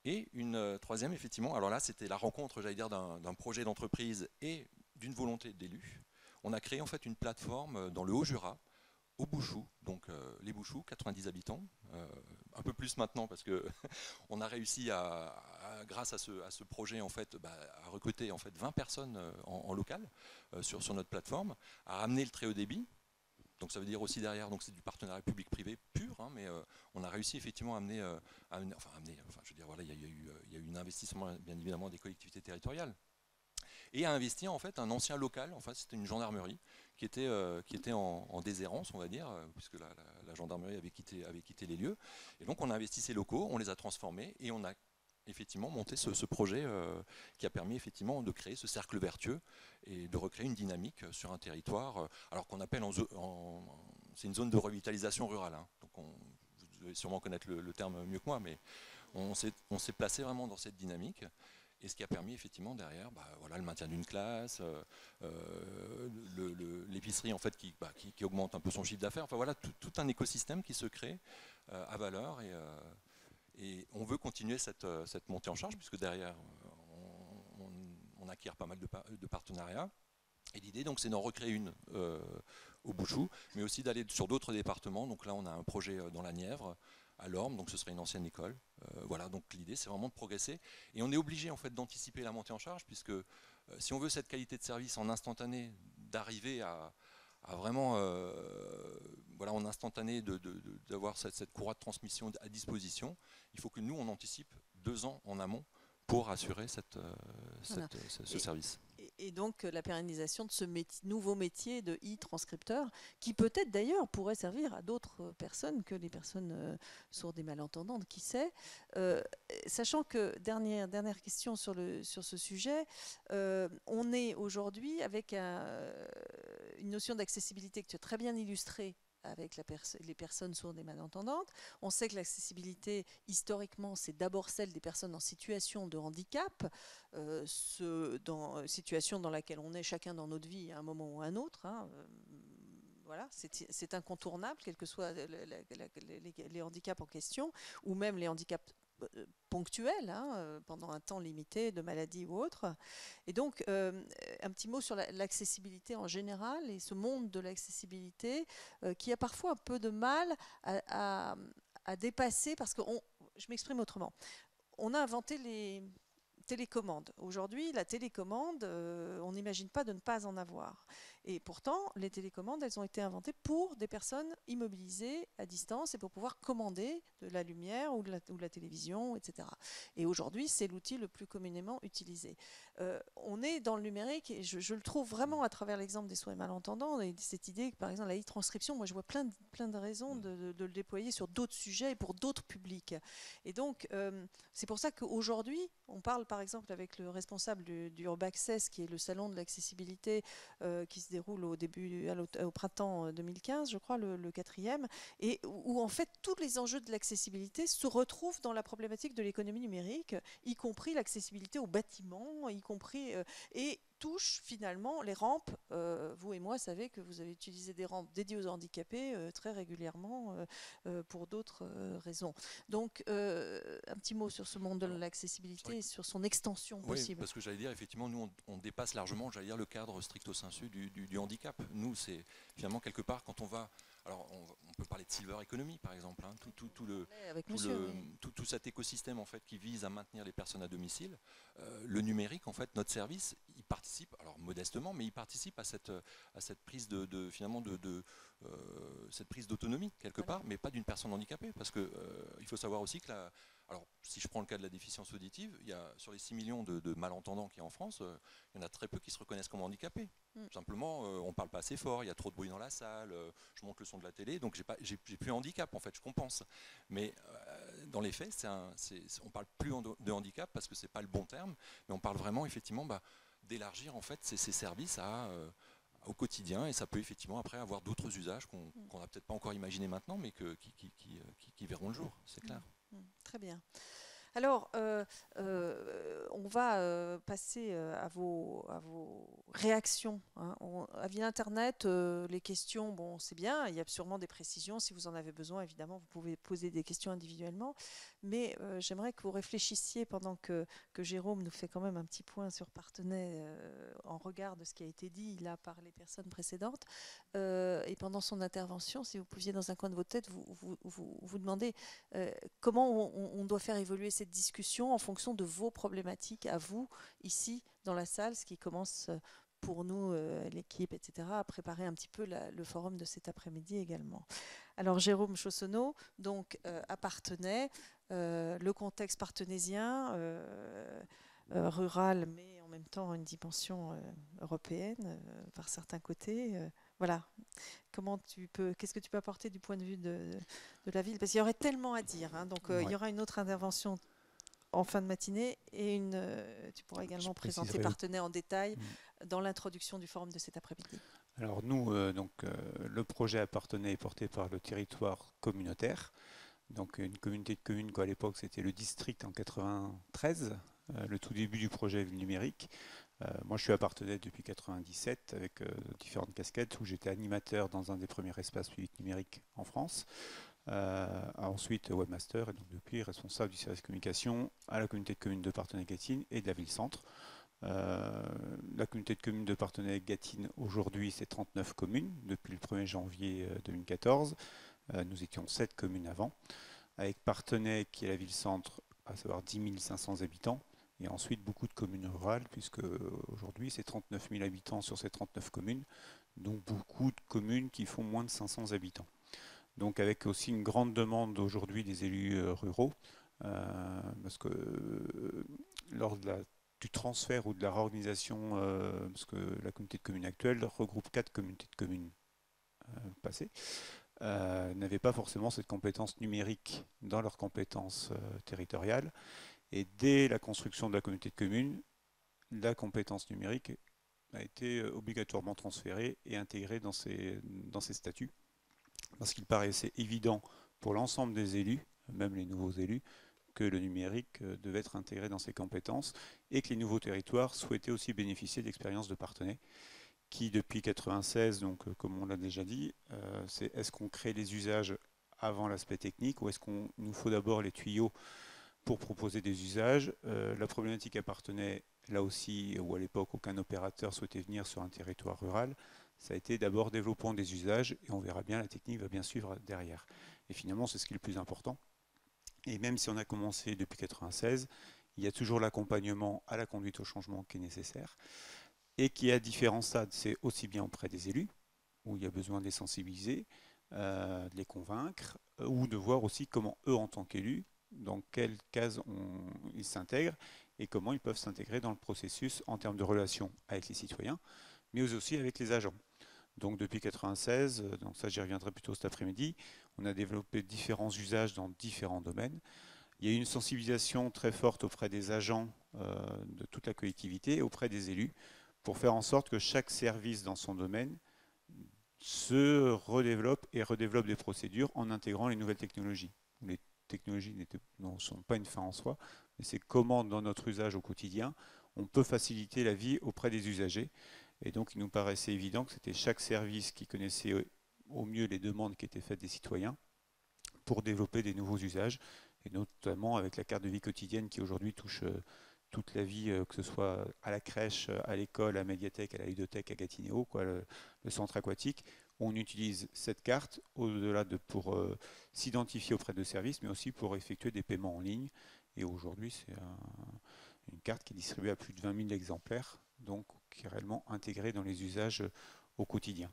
et une euh, troisième, effectivement, alors là, c'était la rencontre, j'allais dire, d'un projet d'entreprise et d'une volonté d'élu. On a créé en fait une plateforme euh, dans le Haut-Jura, au Bouchou, donc euh, les Bouchous, 90 habitants, un peu plus maintenant parce que on a réussi à, grâce à ce, projet en fait, bah, à recruter en fait 20 personnes en, local sur, notre plateforme, à ramener le très haut débit, donc ça veut dire aussi derrière, donc c'est du partenariat public-privé pur, hein, mais euh, on a réussi effectivement à amener, euh, enfin, amener enfin, je veux dire, voilà, il y, a eu, il un investissement bien évidemment des collectivités territoriales. Et à investir en fait un ancien local, en fait c'était une gendarmerie qui était, euh, qui était en, déshérence, on va dire, puisque la, gendarmerie avait quitté, avait quitté les lieux. Et donc on a investi ces locaux, on les a transformés et on a effectivement monter ce, projet euh, qui a permis effectivement de créer ce cercle vertueux et de recréer une dynamique sur un territoire, euh, alors qu'on appelle en, c'est une zone de revitalisation rurale. Hein. donc on, vous devez sûrement connaître le, terme mieux que moi, mais on s'est placé vraiment dans cette dynamique. Et ce qui a permis effectivement derrière bah, voilà, le maintien d'une classe, euh, l'épicerie en fait bah, qui, augmente un peu son chiffre d'affaires. Enfin voilà, tout, un écosystème qui se crée à valeur et, on veut continuer cette, euh, montée en charge, puisque derrière, euh, on, acquiert pas mal de, partenariats. Et l'idée, donc, c'est d'en recréer une euh, au Bouchou, mais aussi d'aller sur d'autres départements. Donc là, on a un projet dans la Nièvre, à Lorme, donc ce serait une ancienne école. voilà, donc l'idée, c'est vraiment de progresser. Et on est obligé, en fait, d'anticiper la montée en charge, puisque si on veut cette qualité de service en instantané, d'arriver à, vraiment voilà, en instantané d'avoir cette, cette, courroie de transmission à disposition, il faut que nous, on anticipe deux ans en amont pour assurer cette, euh, ce, service. Et, donc la pérennisation de ce nouveau métier de e-transcripteur, qui peut-être d'ailleurs pourrait servir à d'autres personnes que les personnes euh, sourdes et malentendantes, qui sait. Euh, sachant que, dernière, dernière question sur, le, sur ce sujet, on est aujourd'hui avec une notion d'accessibilité que tu as très bien illustrée avec les personnes sourdes et malentendantes. On sait que l'accessibilité, historiquement, c'est d'abord celle des personnes en situation de handicap, euh, situation dans laquelle on est chacun dans notre vie à un moment ou à un autre. Hein, euh, voilà, c'est incontournable, quels que soient les, handicaps en question, ou même les handicaps euh, ponctuels, hein, euh, pendant un temps limité de maladie ou autre. Et donc, euh, un petit mot sur l'accessibilité en général et ce monde de l'accessibilité qui a parfois un peu de mal à, à dépasser, parce que je m'exprime autrement. On a inventé les télécommandes. Aujourd'hui, la télécommande, on n'imagine pas de ne pas en avoir. Et pourtant, les télécommandes, elles ont été inventées pour des personnes immobilisées à distance et pour pouvoir commander de la lumière ou de la, télévision, etc. Et aujourd'hui, c'est l'outil le plus communément utilisé. Euh, on est dans le numérique, et je, le trouve vraiment à travers l'exemple des sourds malentendants, et cette idée que, par exemple, la e-transcription, moi je vois plein de, raisons de, le déployer sur d'autres sujets et pour d'autres publics. Et donc, euh, c'est pour ça qu'aujourd'hui, on parle par exemple avec le responsable du, du Access, qui est le salon de l'accessibilité euh, qui se déroule au début, au printemps 2015, euh, je crois, le, quatrième, et où, en fait tous les enjeux de l'accessibilité se retrouvent dans la problématique de l'économie numérique, y compris l'accessibilité aux bâtiments, y compris euh, et touche finalement les rampes. Euh, vous et moi savez que vous avez utilisé des rampes dédiées aux handicapés très régulièrement pour d'autres raisons. Donc un petit mot sur ce monde de l'accessibilité et sur son extension possible. parce que j'allais dire effectivement nous on, dépasse largement j'allais dire le cadre stricto sensu du, du, handicap. Nous, c'est finalement quelque part quand on va. Alors, on, peut parler de silver economy, par exemple, hein, tout, tout, le, tout, cet écosystème en fait qui vise à maintenir les personnes à domicile. Euh, le numérique, en fait, notre service, il participe, alors modestement, mais il participe à cette, à cette prise de, finalement de, cette prise d'autonomie quelque part, mais pas d'une personne handicapée, parce que euh, il faut savoir aussi que la, alors, si je prends le cas de la déficience auditive, il y a, sur les 6 millions de, malentendants qui y a en France, euh, il y en a très peu qui se reconnaissent comme handicapés. Mm. Simplement, euh, on ne parle pas assez fort, il y a trop de bruit dans la salle, euh, je monte le son de la télé, donc j'ai plus handicap, en fait, je compense. Mais dans les faits, on ne parle plus de handicap parce que ce n'est pas le bon terme, mais on parle vraiment, effectivement, bah, d'élargir en fait ces, services au quotidien et ça peut effectivement après avoir d'autres usages qu'on mm. n'a peut-être pas encore imaginé maintenant mais qui, qui, verront le jour, c'est clair. Mm. Très bien. Alors, euh, euh, on va euh, passer à vos, à, vos, réactions. Hein. à Ville Internet, les questions, bon, c'est bien, il y a sûrement des précisions. Si vous en avez besoin, évidemment, vous pouvez poser des questions individuellement. Mais j'aimerais que vous réfléchissiez pendant que, Jérôme nous fait quand même un petit point sur Partenay en regard de ce qui a été dit là par les personnes précédentes. et pendant son intervention, si vous pouviez dans un coin de votre tête vous, vous, demander comment on, on doit faire évoluer cette discussion en fonction de vos problématiques à vous, ici, dans la salle, ce qui commence euh, pour nous, euh, l'équipe, etc., à préparer un petit peu le forum de cet après-midi également. Alors, Jérôme Chaussonneau, donc, euh, appartenait le contexte partenésien, rural, mais en même temps une dimension européenne par certains côtés voilà. Comment tu peux, qu'est-ce que tu peux apporter du point de vue de, la ville? Parce qu'il y aurait tellement à dire. Hein. donc, il y aura une autre intervention en fin de matinée et une, euh, tu pourras également présenter Partenaire en détail mm. dans l'introduction du forum de cet après-midi. Alors nous, euh, donc, euh, le projet appartenait est porté par le territoire communautaire, donc une communauté de communes qu'à l'époque c'était le district en 93, le tout début du projet numérique. moi je suis appartenais depuis 97 avec différentes casquettes où j'étais animateur dans un des premiers espaces publics numériques en France. Euh, ensuite webmaster et donc depuis responsable du service communication à la communauté de communes de Partenay-Gatine et de la ville-centre. Euh, la communauté de communes de Partenay-Gatine aujourd'hui c'est 39 communes depuis le 1er janvier 2014. Euh, nous étions 7 communes avant. Avec Partenay qui est la ville-centre, à savoir 10 500 habitants et ensuite beaucoup de communes rurales, puisque aujourd'hui c'est 39 000 habitants sur ces 39 communes, donc beaucoup de communes qui font moins de 500 habitants donc avec aussi une grande demande aujourd'hui des élus euh, ruraux, euh, parce que euh, lors du transfert ou de la réorganisation, parce que la communauté de communes actuelle regroupe quatre communautés de communes passées, n'avaient pas forcément cette compétence numérique dans leurs compétences territoriales. Et dès la construction de la communauté de communes, la compétence numérique a été obligatoirement transférée et intégrée dans ces, dans ces statuts parce qu'il paraissait évident pour l'ensemble des élus, même les nouveaux élus, que le numérique euh, devait être intégré dans ses compétences et que les nouveaux territoires souhaitaient aussi bénéficier d'expériences de partenaires qui, depuis 1996, donc, euh, comme on l'a déjà dit, euh, c'est est-ce qu'on crée les usages avant l'aspect technique ou est-ce qu'on nous faut d'abord les tuyaux pour proposer des usages? La problématique appartenait là aussi, où à l'époque aucun opérateur souhaitait venir sur un territoire rural, ça a été d'abord développement des usages et on verra bien, la technique va bien suivre derrière. Et finalement, c'est ce qui est le plus important. Et même si on a commencé depuis 1996, il y a toujours l'accompagnement à la conduite au changement qui est nécessaire et qui a différents stades. C'est aussi bien auprès des élus, où il y a besoin de les sensibiliser, euh, de les convaincre, euh, ou de voir aussi comment eux, en tant qu'élus, dans quelles cases ils s'intègrent et comment ils peuvent s'intégrer dans le processus en termes de relations avec les citoyens, mais aussi avec les agents. Donc depuis 1996, euh, donc ça j'y reviendrai plutôt cet après-midi, on a développé différents usages dans différents domaines. Il y a eu une sensibilisation très forte auprès des agents euh, de toute la collectivité et auprès des élus pour faire en sorte que chaque service dans son domaine se redéveloppe et redéveloppe des procédures en intégrant les nouvelles technologies. Les technologies ne sont pas une fin en soi, mais c'est comment dans notre usage au quotidien, on peut faciliter la vie auprès des usagers. Et donc, il nous paraissait évident que c'était chaque service qui connaissait au mieux les demandes qui étaient faites des citoyens pour développer des nouveaux usages, et notamment avec la carte de vie quotidienne qui aujourd'hui touche euh, toute la vie, euh, que ce soit à la crèche, à l'école, à la médiathèque, à la ludothèque, à Gatineau, quoi, le, centre aquatique. On utilise cette carte au-delà de pour euh, s'identifier auprès de services, mais aussi pour effectuer des paiements en ligne. Et aujourd'hui, c'est une carte qui est distribuée à plus de 20 000 exemplaires, donc qui est réellement intégrée dans les usages au quotidien.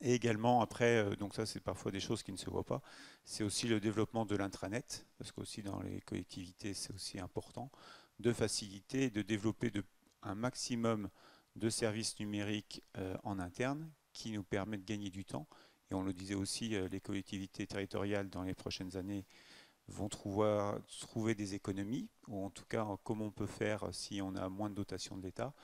Et également, après, euh, donc ça c'est parfois des choses qui ne se voient pas, c'est aussi le développement de l'intranet, parce qu'aussi dans les collectivités c'est aussi important, de faciliter, de développer un maximum de services numériques euh, en interne qui nous permettent de gagner du temps. Et on le disait aussi, euh, les collectivités territoriales dans les prochaines années vont trouver, trouver des économies, ou en tout cas comment on peut faire si on a moins de dotation de l'État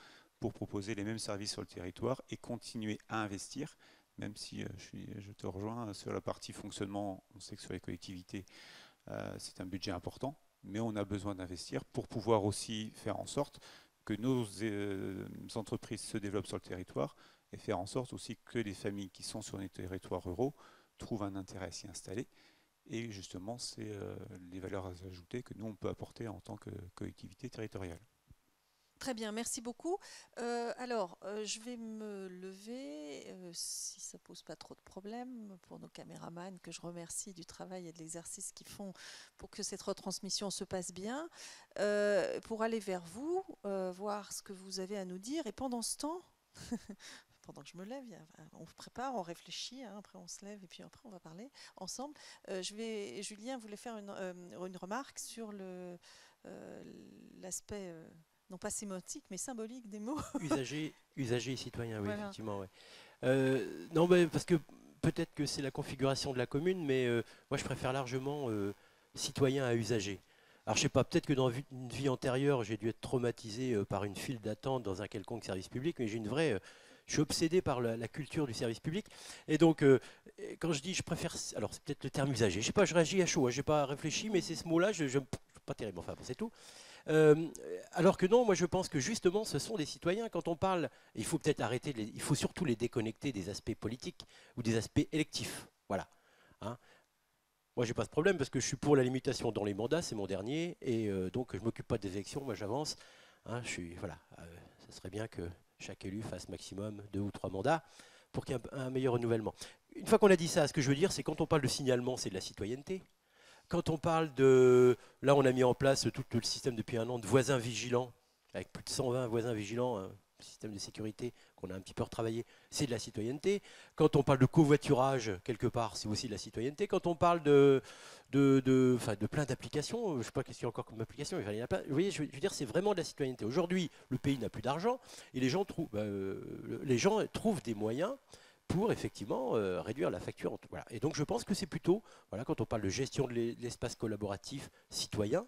pour proposer les mêmes services sur le territoire et continuer à investir, même si euh, je, te rejoins sur la partie fonctionnement, on sait que sur les collectivités, euh, c'est un budget important, mais on a besoin d'investir pour pouvoir aussi faire en sorte que nos euh, entreprises se développent sur le territoire et faire en sorte aussi que les familles qui sont sur les territoires ruraux trouvent un intérêt à s'y installer. Et justement, c'est les valeurs ajoutées que nous, on peut apporter en tant que collectivité territoriale. Très bien, merci beaucoup. Euh, alors, euh, je vais me lever, si ça pose pas trop de problèmes, pour nos caméramans, que je remercie du travail et de l'exercice qu'ils font pour que cette retransmission se passe bien, pour aller vers vous, voir ce que vous avez à nous dire. Et pendant ce temps, pendant que je me lève, on prépare, on réfléchit, hein, après on se lève et puis après on va parler ensemble. Euh, je vais, Julien voulait faire une, euh, remarque sur euh, l'aspect, non pas sémantique, mais symbolique des mots. usager, usager et citoyen, oui, effectivement. non, mais parce que peut-être que c'est la configuration de la commune, mais moi je préfère largement citoyen à usager. Alors je sais pas, peut-être que dans une vie antérieure, j'ai dû être traumatisé par une file d'attente dans un quelconque service public, mais j'ai une vraie je suis obsédé par la, culture du service public. Et donc, euh, quand je dis je préfère. Alors, c'est peut-être le terme usagé. Je sais pas, je réagis à chaud. Hein, je n'ai pas réfléchi, mais c'est ce mot-là, je, je, pas terrible. Enfin, c'est tout. Euh, alors que non, moi je pense que justement ce sont des citoyens. Quand on parle, il faut peut-être arrêter, il faut surtout les déconnecter des aspects politiques ou des aspects électifs. Voilà. Hein. Moi, j'ai pas ce problème parce que je suis pour la limitation dans les mandats, c'est mon dernier, et euh, donc je m'occupe pas des élections. Moi, j'avance. Hein, je suis voilà. ce serait bien que chaque élu fasse maximum deux ou trois mandats pour qu'il y ait un, meilleur renouvellement. Une fois qu'on a dit ça, ce que je veux dire, c'est quand on parle de signalement, c'est de la citoyenneté. Quand on parle de... Là, on a mis en place tout le système depuis un an de voisins vigilants, avec plus de 120 voisins vigilants, un système de sécurité qu'on a un petit peu retravaillé, c'est de la citoyenneté. Quand on parle de covoiturage, quelque part, c'est aussi de la citoyenneté. Quand on parle de, de, de, plein d'applications. Je ne sais pas qu'est-ce qu'il y a encore comme application. Il y a Vous voyez, je veux dire, c'est vraiment de la citoyenneté. Aujourd'hui, le pays n'a plus d'argent et les gens, trouvent, bah, euh, les gens trouvent des moyens pour effectivement euh, réduire la facture. Et donc je pense que c'est plutôt, voilà, quand on parle de gestion de l'espace collaboratif citoyen,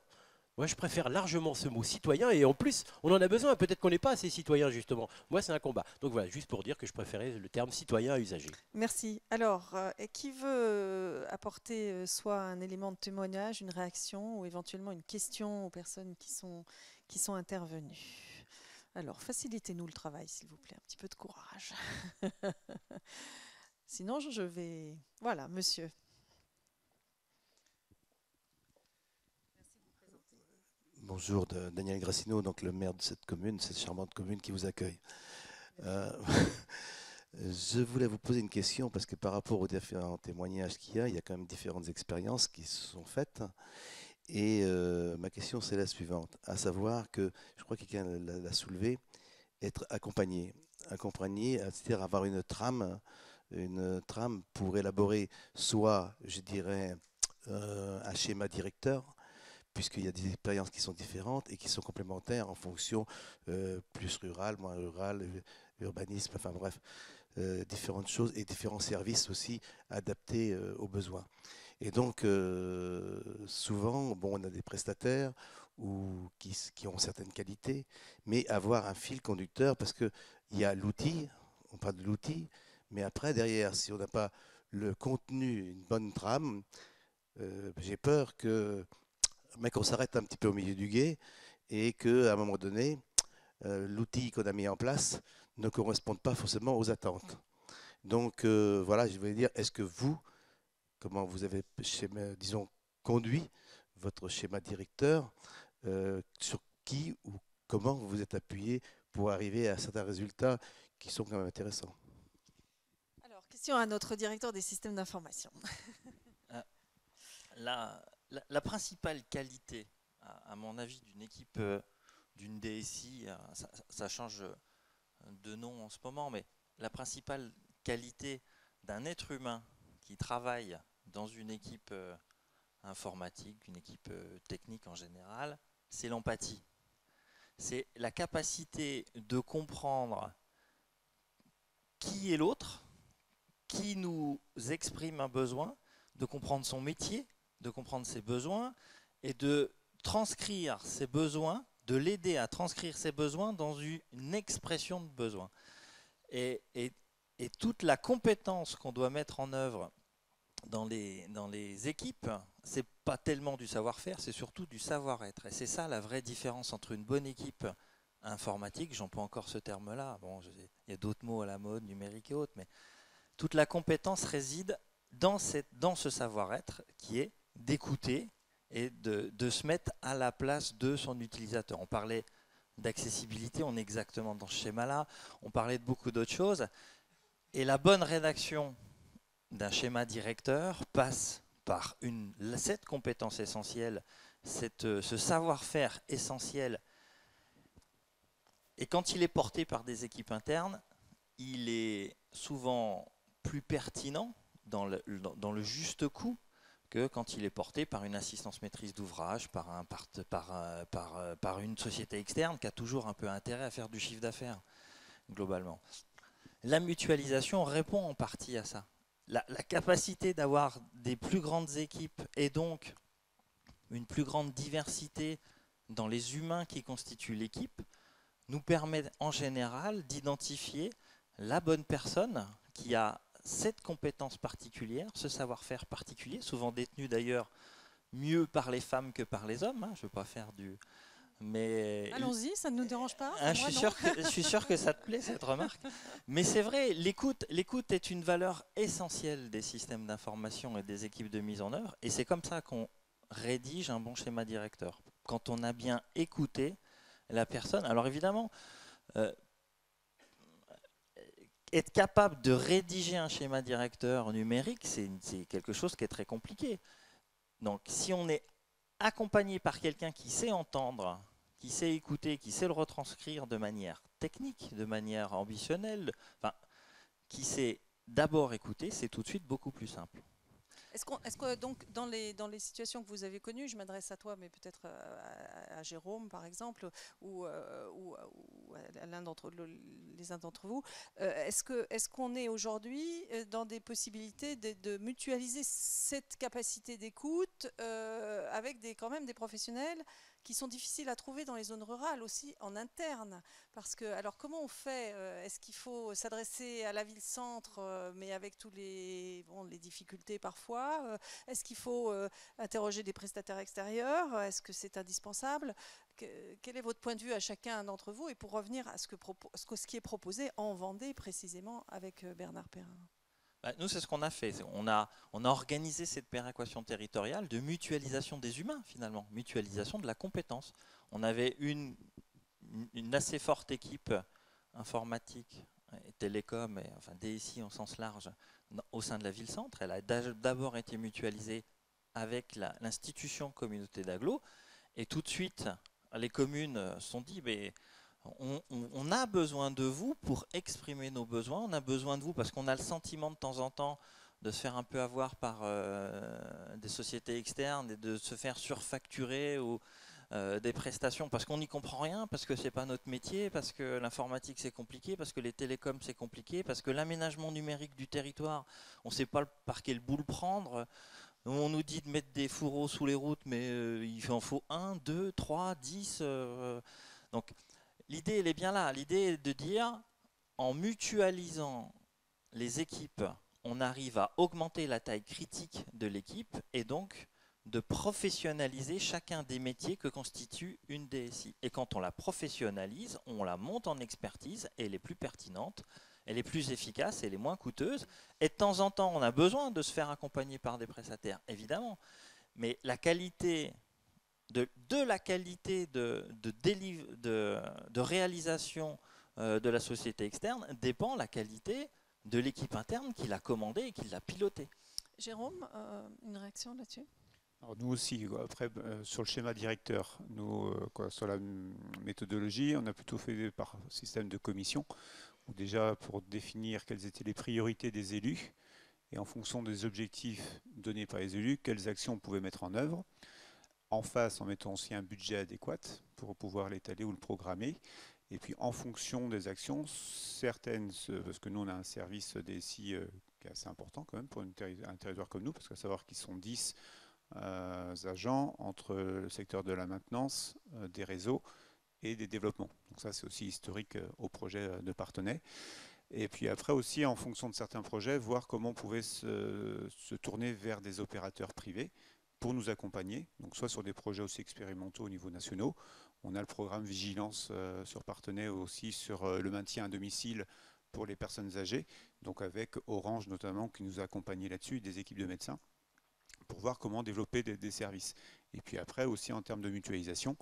moi, je préfère largement ce mot citoyen et en plus, on en a besoin. Peut-être qu'on n'est pas assez citoyen, justement. Moi, c'est un combat. Donc voilà, juste pour dire que je préférais le terme citoyen à usager. Merci. Alors, euh, qui veut euh, apporter soit un élément de témoignage, une réaction ou éventuellement une question aux personnes qui sont intervenues? Alors, facilitez-nous le travail, s'il vous plaît. Un petit peu de courage. Sinon, je vais. Voilà, monsieur. Bonjour, Daniel Grassino, donc le maire de cette commune, cette charmante commune qui vous accueille. Euh, je voulais vous poser une question parce que par rapport aux différents témoignages qu'il y a, il y a quand même différentes expériences qui se sont faites. Et euh, ma question, c'est la suivante, à savoir que, je crois que quelqu'un l'a soulevé, être accompagné. Accompagné, c'est-à-dire avoir une trame, une trame pour élaborer soit, je dirais, euh, un schéma directeur, puisqu'il y a des expériences qui sont différentes et qui sont complémentaires en fonction euh, plus rural, moins rural, urbanisme, enfin bref, différentes choses et différents services aussi adaptés aux besoins. Et donc, souvent, bon, on a des prestataires ou qui, ont certaines qualités, mais avoir un fil conducteur, parce qu'il y a l'outil, on parle de l'outil, mais après, derrière, si on n'a pas le contenu, une bonne trame, j'ai peur que mais qu'on s'arrête un petit peu au milieu du guet et qu'à un moment donné, euh, l'outil qu'on a mis en place ne corresponde pas forcément aux attentes. Donc euh, voilà, je voulais dire, est-ce que vous, comment vous avez, disons, conduit votre schéma directeur, euh, sur qui ou comment vous vous êtes appuyé pour arriver à certains résultats qui sont quand même intéressants Alors, question à notre directeur des systèmes d'information. Là, la, principale qualité, à, mon avis, d'une équipe, euh, d'une DSI, euh, ça, change de nom en ce moment, mais la principale qualité d'un être humain qui travaille dans une équipe euh, informatique, une équipe technique en général, c'est l'empathie. C'est la capacité de comprendre qui est l'autre, qui nous exprime un besoin, de comprendre son métier, de comprendre ses besoins et de transcrire ses besoins, de l'aider à transcrire ses besoins dans une expression de besoin. Et, toute la compétence qu'on doit mettre en œuvre dans les, dans les équipes, c'est pas tellement du savoir-faire, c'est surtout du savoir-être. Et c'est ça la vraie différence entre une bonne équipe informatique, j'emploie encore ce terme-là, bon, il y a d'autres mots à la mode, numérique et autres, mais toute la compétence réside dans, cette, dans ce savoir-être qui est d'écouter et de, de, se mettre à la place de son utilisateur. On parlait d'accessibilité, on est exactement dans ce schéma-là, on parlait de beaucoup d'autres choses, et la bonne rédaction d'un schéma directeur passe par cette compétence essentielle, euh, ce savoir-faire essentiel. Et quand il est porté par des équipes internes, il est souvent plus pertinent dans le, juste coup que quand il est porté par une assistance maîtrise d'ouvrage, par, par, par, une société externe qui a toujours un peu intérêt à faire du chiffre d'affaires, globalement. La mutualisation répond en partie à ça la, capacité d'avoir des plus grandes équipes et donc une plus grande diversité dans les humains qui constituent l'équipe nous permet en général d'identifier la bonne personne qui a cette compétence particulière, ce savoir-faire particulier, souvent détenu d'ailleurs mieux par les femmes que par les hommes. Hein. je ne veux pas faire du, mais Allons-y, ça ne nous dérange pas. Ah, je, suis sûr que, je suis sûr que ça te plaît cette remarque. Mais c'est vrai, l'écoute, l'écoute est une valeur essentielle des systèmes d'information et des équipes de mise en œuvre. Et c'est comme ça qu'on rédige un bon schéma directeur. Quand on a bien écouté la personne. Alors évidemment, euh, être capable de rédiger un schéma directeur numérique, c'est quelque chose qui est très compliqué. Donc si on est accompagné par quelqu'un qui sait entendre, qui sait écouter, qui sait le retranscrire de manière technique, de manière ambitionnelle, qui sait d'abord écouter, c'est tout de suite beaucoup plus simple. Est-ce que donc dans les, dans les situations que vous avez connues, je m'adresse à toi, mais peut-être euh, à, Jérôme par exemple, ou, euh, ou, à l'un d'entre les uns d'entre vous, euh, est-ce que est-ce qu'on est aujourd'hui dans des possibilités de, mutualiser cette capacité d'écoute avec des quand même des professionnels qui sont difficiles à trouver dans les zones rurales aussi en interne. Parce que, alors comment on fait euh, Est-ce qu'il faut s'adresser à la ville-centre, euh, mais avec tous les, bon, les difficultés parfois euh, Est-ce qu'il faut interroger des prestataires extérieurs Est-ce que c'est indispensable Quel est votre point de vue à chacun d'entre vous Et pour revenir à ce, que, ce qui est proposé en Vendée précisément avec Bernard Perrin? Bah, nous, c'est ce qu'on a fait. On a, organisé cette péréquation territoriale de mutualisation des humains, finalement, mutualisation de la compétence. On avait une, une assez forte équipe informatique et télécom, et, enfin DSI en sens large, au sein de la ville-centre. Elle a d'abord été mutualisée avec l'institution communauté d'agglo, et tout de suite, les communes se sont dit, mais on, a besoin de vous pour exprimer nos besoins, on a besoin de vous parce qu'on a le sentiment de temps en temps de se faire un peu avoir par euh, des sociétés externes et de se faire surfacturer ou euh, des prestations parce qu'on n'y comprend rien, parce que c'est pas notre métier, parce que l'informatique c'est compliqué, parce que les télécoms c'est compliqué, parce que l'aménagement numérique du territoire, on ne sait pas par quel bout le prendre. On nous dit de mettre des fourreaux sous les routes, mais euh, il en faut un, deux, trois, dix. donc L'idée, elle est bien là. L'idée est de dire, en mutualisant les équipes, on arrive à augmenter la taille critique de l'équipe et donc de professionnaliser chacun des métiers que constitue une DSI. Et quand on la professionnalise, on la monte en expertise elle est plus pertinente, elle est plus efficace, elle est moins coûteuse. Et de temps en temps, on a besoin de se faire accompagner par des prestataires, évidemment. Mais la qualité de, la qualité de, de, réalisation euh, de la société externe dépend la qualité de l'équipe interne qui l'a commandé et qui l'a piloté. Jérôme, euh, une réaction là-dessus? Alors nous aussi, après euh, sur le schéma directeur, nous sur la méthodologie, on a plutôt fait par système de commission, où déjà pour définir quelles étaient les priorités des élus et en fonction des objectifs donnés par les élus, quelles actions on pouvait mettre en œuvre en face en mettant aussi un budget adéquat pour pouvoir l'étaler ou le programmer. Et puis en fonction des actions, certaines, parce que nous on a un service DSI euh, qui est assez important quand même pour un territoire comme nous, parce qu'à savoir qu'ils sont 10 euh, agents entre le secteur de la maintenance, euh, des réseaux et des développements. Donc ça c'est aussi historique au projet de Partenay. Et puis après aussi, en fonction de certains projets, voir comment on pouvait se, se tourner vers des opérateurs privés pour nous accompagner, soit sur des projets aussi expérimentaux au niveau national. On a le programme Vigilance euh, sur Partenay aussi sur euh, le maintien à domicile pour les personnes âgées, donc avec Orange notamment qui nous a accompagnés là-dessus, des équipes de médecins, pour voir comment développer des, services. Et puis après aussi en termes de mutualisation,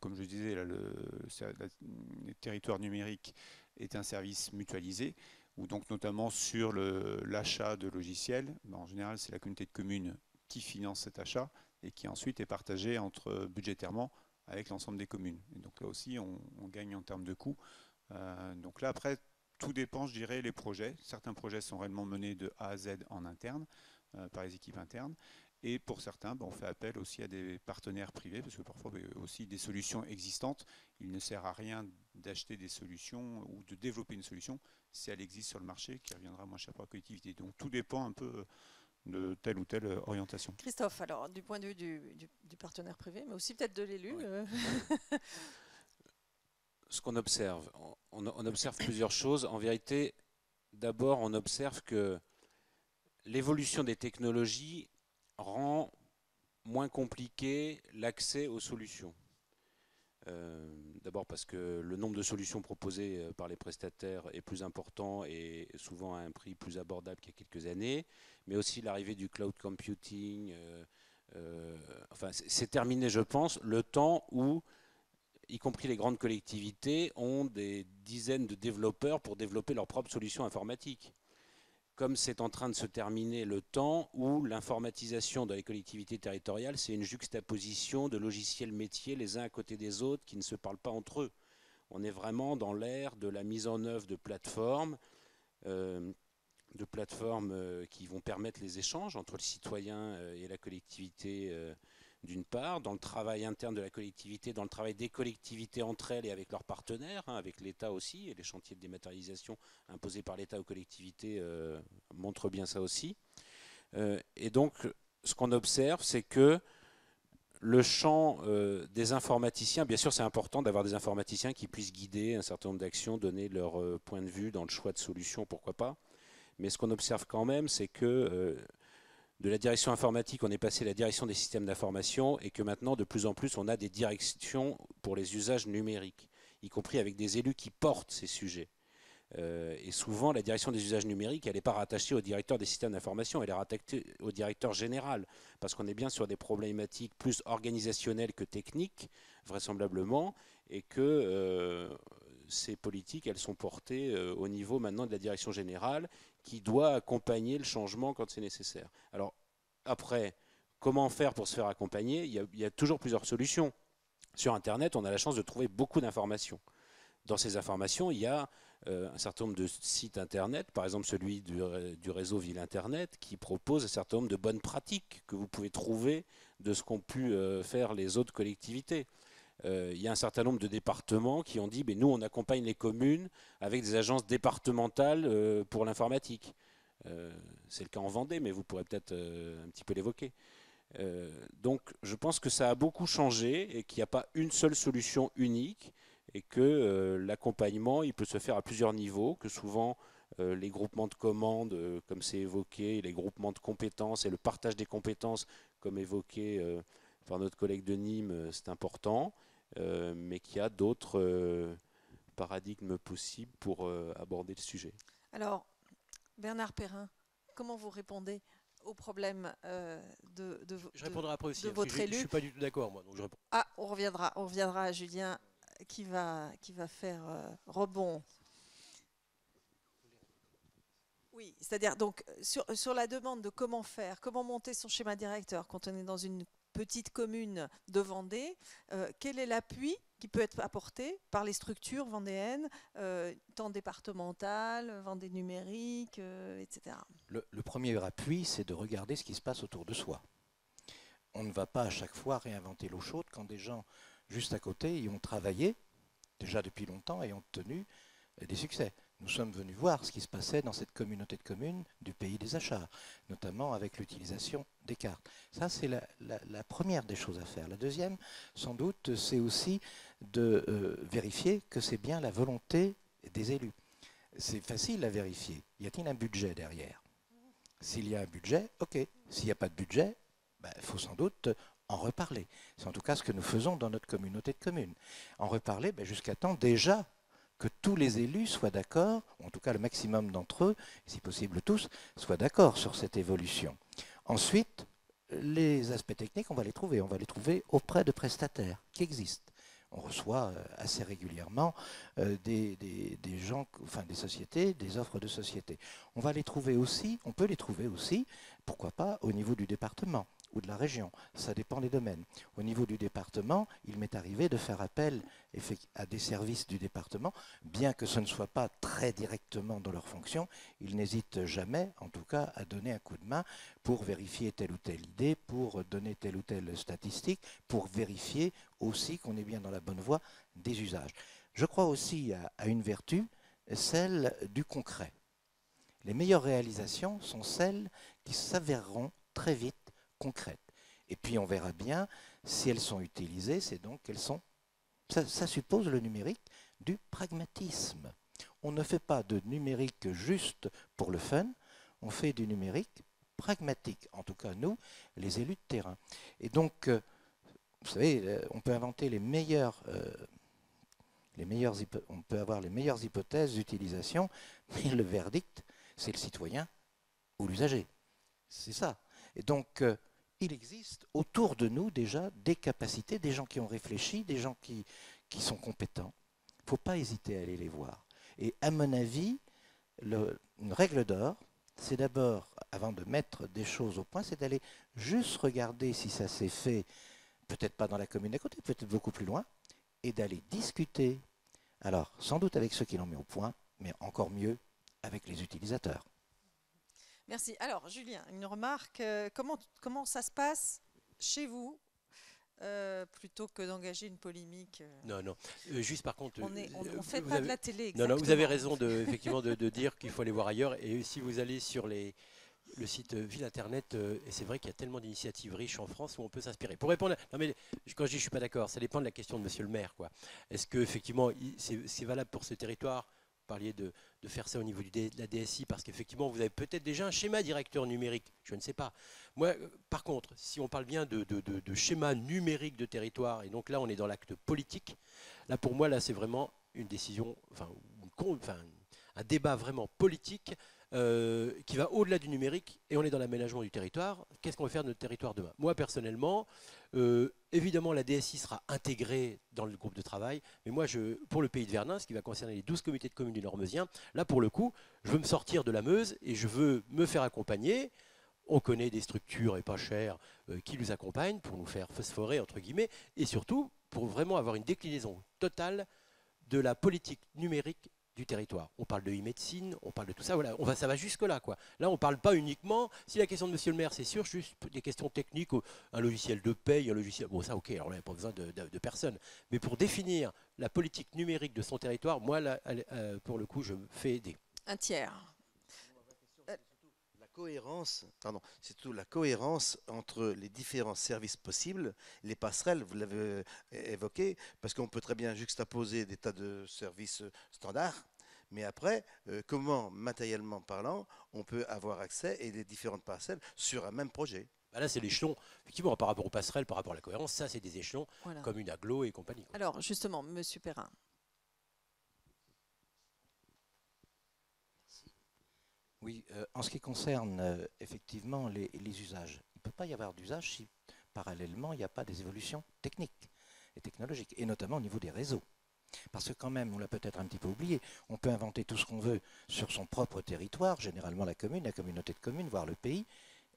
comme je disais, le, le, territoire numérique est un service mutualisé, ou donc notamment sur l'achat de logiciels, en général c'est la communauté de communes qui finance cet achat et qui ensuite est partagé entre budgétairement avec l'ensemble des communes. Et donc là aussi, on, gagne en termes de coûts. Euh, donc là, après, tout dépend, je dirais, les projets. Certains projets sont réellement menés de A à Z en interne, euh, par les équipes internes. Et pour certains, ben, on fait appel aussi à des partenaires privés, parce que parfois, ben, aussi des solutions existantes. Il ne sert à rien d'acheter des solutions ou de développer une solution si elle existe sur le marché, qui reviendra moins cher pour la collectivité. Donc tout dépend un peu de telle ou telle orientation. Christophe, alors du point de vue du, partenaire privé, mais aussi peut-être de l'élu. Euh. Ce qu'on observe, on, observe plusieurs choses. En vérité, d'abord, on observe que l'évolution des technologies rend moins compliqué l'accès aux solutions. Euh, d'abord parce que le nombre de solutions proposées euh, par les prestataires est plus important et souvent à un prix plus abordable qu'il y a quelques années, mais aussi l'arrivée du cloud computing. Euh, enfin, c'est terminé, je pense, le temps où, y compris les grandes collectivités, ont des dizaines de développeurs pour développer leurs propres solutions informatiques comme c'est en train de se terminer le temps où l'informatisation dans les collectivités territoriales, c'est une juxtaposition de logiciels métiers les uns à côté des autres qui ne se parlent pas entre eux. On est vraiment dans l'ère de la mise en œuvre de plateformes, euh, de plateformes euh, qui vont permettre les échanges entre le citoyen euh, et la collectivité d'une part, dans le travail interne de la collectivité, dans le travail des collectivités entre elles et avec leurs partenaires, hein, avec l'État aussi, et les chantiers de dématérialisation imposés par l'État aux collectivités euh, montrent bien ça aussi. Euh, et donc, ce qu'on observe, c'est que le champ euh, des informaticiens, bien sûr c'est important d'avoir des informaticiens qui puissent guider un certain nombre d'actions, donner leur point de vue dans le choix de solutions, pourquoi pas. Mais ce qu'on observe quand même, c'est que de la direction informatique, on est passé à la direction des systèmes d'information et que maintenant, de plus en plus, on a des directions pour les usages numériques, y compris avec des élus qui portent ces sujets. Euh, et souvent, la direction des usages numériques, elle n'est pas rattachée au directeur des systèmes d'information, elle est rattachée au directeur général, parce qu'on est bien sur des problématiques plus organisationnelles que techniques, vraisemblablement, et que euh, ces politiques, elles sont portées euh, au niveau maintenant de la direction générale, qui doit accompagner le changement quand c'est nécessaire. Alors après, comment faire pour se faire accompagner? Il y, a, toujours plusieurs solutions. Sur Internet, on a la chance de trouver beaucoup d'informations. Dans ces informations, il y a euh, un certain nombre de sites Internet, par exemple celui du, réseau Ville Internet, qui propose un certain nombre de bonnes pratiques que vous pouvez trouver de ce qu'ont pu euh, faire les autres collectivités. Euh, il y a un certain nombre de départements qui ont dit mais nous on accompagne les communes avec des agences départementales euh, pour l'informatique. Euh, c'est le cas en Vendée, mais vous pourrez peut-être un petit peu l'évoquer. donc je pense que ça a beaucoup changé et qu'il n'y a pas une seule solution unique et que l'accompagnement il peut se faire à plusieurs niveaux, que souvent les groupements de commandes, comme c'est évoqué, les groupements de compétences et le partage des compétences, comme évoqué par notre collègue de Nîmes, c'est important. Euh, mais qu'il y a d'autres euh, paradigmes possibles pour euh, aborder le sujet. Alors, Bernard Perrin, comment vous répondez au problème de, de, je répondrai après aussi, de votre élu Je ne suis pas du tout d'accord, moi. Donc je Ah, on reviendra, on reviendra à Julien qui va, qui va faire rebond. Oui, c'est-à-dire donc sur, sur la demande de comment faire, comment monter son schéma directeur quand on est dans une petite commune de Vendée, euh, quel est l'appui qui peut être apporté par les structures vendéennes, euh, tant départementales, Vendée numérique, euh, etc. Le, premier appui, c'est de regarder ce qui se passe autour de soi. On ne va pas à chaque fois réinventer l'eau chaude quand des gens juste à côté y ont travaillé, déjà depuis longtemps, et ont obtenu des succès nous sommes venus voir ce qui se passait dans cette communauté de communes du pays des achats, notamment avec l'utilisation des cartes. Ça, c'est la, première des choses à faire. La deuxième, sans doute, c'est aussi de euh, vérifier que c'est bien la volonté des élus. c'est facile à vérifier. Y a-t-il un budget derrière? S'il y a un budget, ok. S'il n'y a pas de budget, il ben, faut sans doute en reparler. C'est en tout cas ce que nous faisons dans notre communauté de communes. En reparler ben, jusqu'à temps déjà que tous les élus soient d'accord, ou en tout cas le maximum d'entre eux, si possible tous, soient d'accord sur cette évolution. Ensuite, les aspects techniques, on va les trouver. On va les trouver auprès de prestataires qui existent. On reçoit euh, assez régulièrement euh, des, des, gens, des sociétés, des offres de sociétés. On va les trouver aussi, on peut les trouver aussi, pourquoi pas, au niveau du département ou de la région. Ça dépend des domaines. Au niveau du département, il m'est arrivé de faire appel à des services du département, bien que ce ne soit pas très directement dans leur fonction, ils n'hésitent jamais, en tout cas, à donner un coup de main pour vérifier telle ou telle idée, pour donner telle ou telle statistique, pour vérifier aussi qu'on est bien dans la bonne voie des usages. Je crois aussi à une vertu, celle du concret. Les meilleures réalisations sont celles qui s'avéreront très vite concrètes. Et puis on verra bien si elles sont utilisées, c'est donc qu'elles sont... Ça, suppose le numérique du pragmatisme. On ne fait pas de numérique juste pour le fun, on fait du numérique pragmatique, en tout cas nous, les élus de terrain. Et donc, euh, vous savez, euh, on peut inventer les meilleurs... Euh, les meilleures, on peut avoir les meilleures hypothèses d'utilisation, mais le verdict, c'est le citoyen ou l'usager. C'est ça. Et donc, il existe autour de nous déjà des capacités, des gens qui ont réfléchi, des gens qui, sont compétents. Il ne faut pas hésiter à aller les voir. Et à mon avis, une règle d'or, c'est d'abord, avant de mettre des choses au point, c'est d'aller juste regarder si ça s'est fait, peut-être pas dans la commune à côté, peut-être beaucoup plus loin, et d'aller discuter. Alors, sans doute avec ceux qui l'ont mis au point, mais encore mieux avec les utilisateurs. Merci. Alors, Julien, une remarque. Euh, comment, comment ça se passe chez vous euh, plutôt que d'engager une polémique euh Non, non. juste par contre, on ne fait pas de la télé. Non, non, vous avez raison de, effectivement de, dire qu'il faut aller voir ailleurs. Et si vous allez sur les, le site Ville Internet, et c'est vrai qu'il y a tellement d'initiatives riches en France où on peut s'inspirer. Pour répondre, non mais quand je dis je suis pas d'accord, ça dépend de la question de Monsieur le Maire, quoi. Est-ce que effectivement c'est valable pour ce territoire? Parliez de, faire ça au niveau de la DSI, parce qu'effectivement, vous avez peut-être déjà un schéma directeur numérique, je ne sais pas. Moi, euh, par contre, si on parle bien de, schéma numérique de territoire, et donc là, on est dans l'acte politique, là, pour moi, là, c'est vraiment une décision, enfin, un débat vraiment politique euh, qui va au-delà du numérique et on est dans l'aménagement du territoire. Qu'est-ce qu'on va faire de notre territoire demain? Moi, personnellement, euh, évidemment, la DSI sera intégrée dans le groupe de travail, mais moi, je, pour le pays de Vernin, ce qui va concerner les 12 comités de communes du Nord-Meusien, là, pour le coup, je veux me sortir de la Meuse et je veux me faire accompagner. On connaît des structures et pas chères euh, qui nous accompagnent pour nous faire phosphorer, entre guillemets, et surtout pour vraiment avoir une déclinaison totale de la politique numérique territoire. On parle de e-médecine, on parle de tout ça, voilà, on va, ça va jusque-là. Quoi. Là, on parle pas uniquement, si la question de monsieur le maire, c'est sûr, juste des questions techniques, un logiciel de paye, un logiciel, bon ça ok, alors là, pas besoin de, personne. Mais pour définir la politique numérique de son territoire, moi, là, euh, pour le coup, je fais aider. Un tiers cohérence, pardon, c'est tout la cohérence entre les différents services possibles, les passerelles, vous l'avez euh, évoqué, parce qu'on peut très bien juxtaposer des tas de services standards, mais après, euh, comment, matériellement parlant, on peut avoir accès et les différentes parcelles sur un même projet? Bah là, c'est l'échelon, effectivement, par rapport aux passerelles, par rapport à la cohérence, ça, c'est des échelons comme une aglo et compagnie. Alors, justement, Monsieur Perrin, Oui, euh, en ce qui concerne euh, effectivement les, usages, il ne peut pas y avoir d'usage si parallèlement il n'y a pas des évolutions techniques et technologiques, et notamment au niveau des réseaux. Parce que quand même, on l'a peut-être un petit peu oublié, on peut inventer tout ce qu'on veut sur son propre territoire, généralement la commune, la communauté de communes, voire le pays,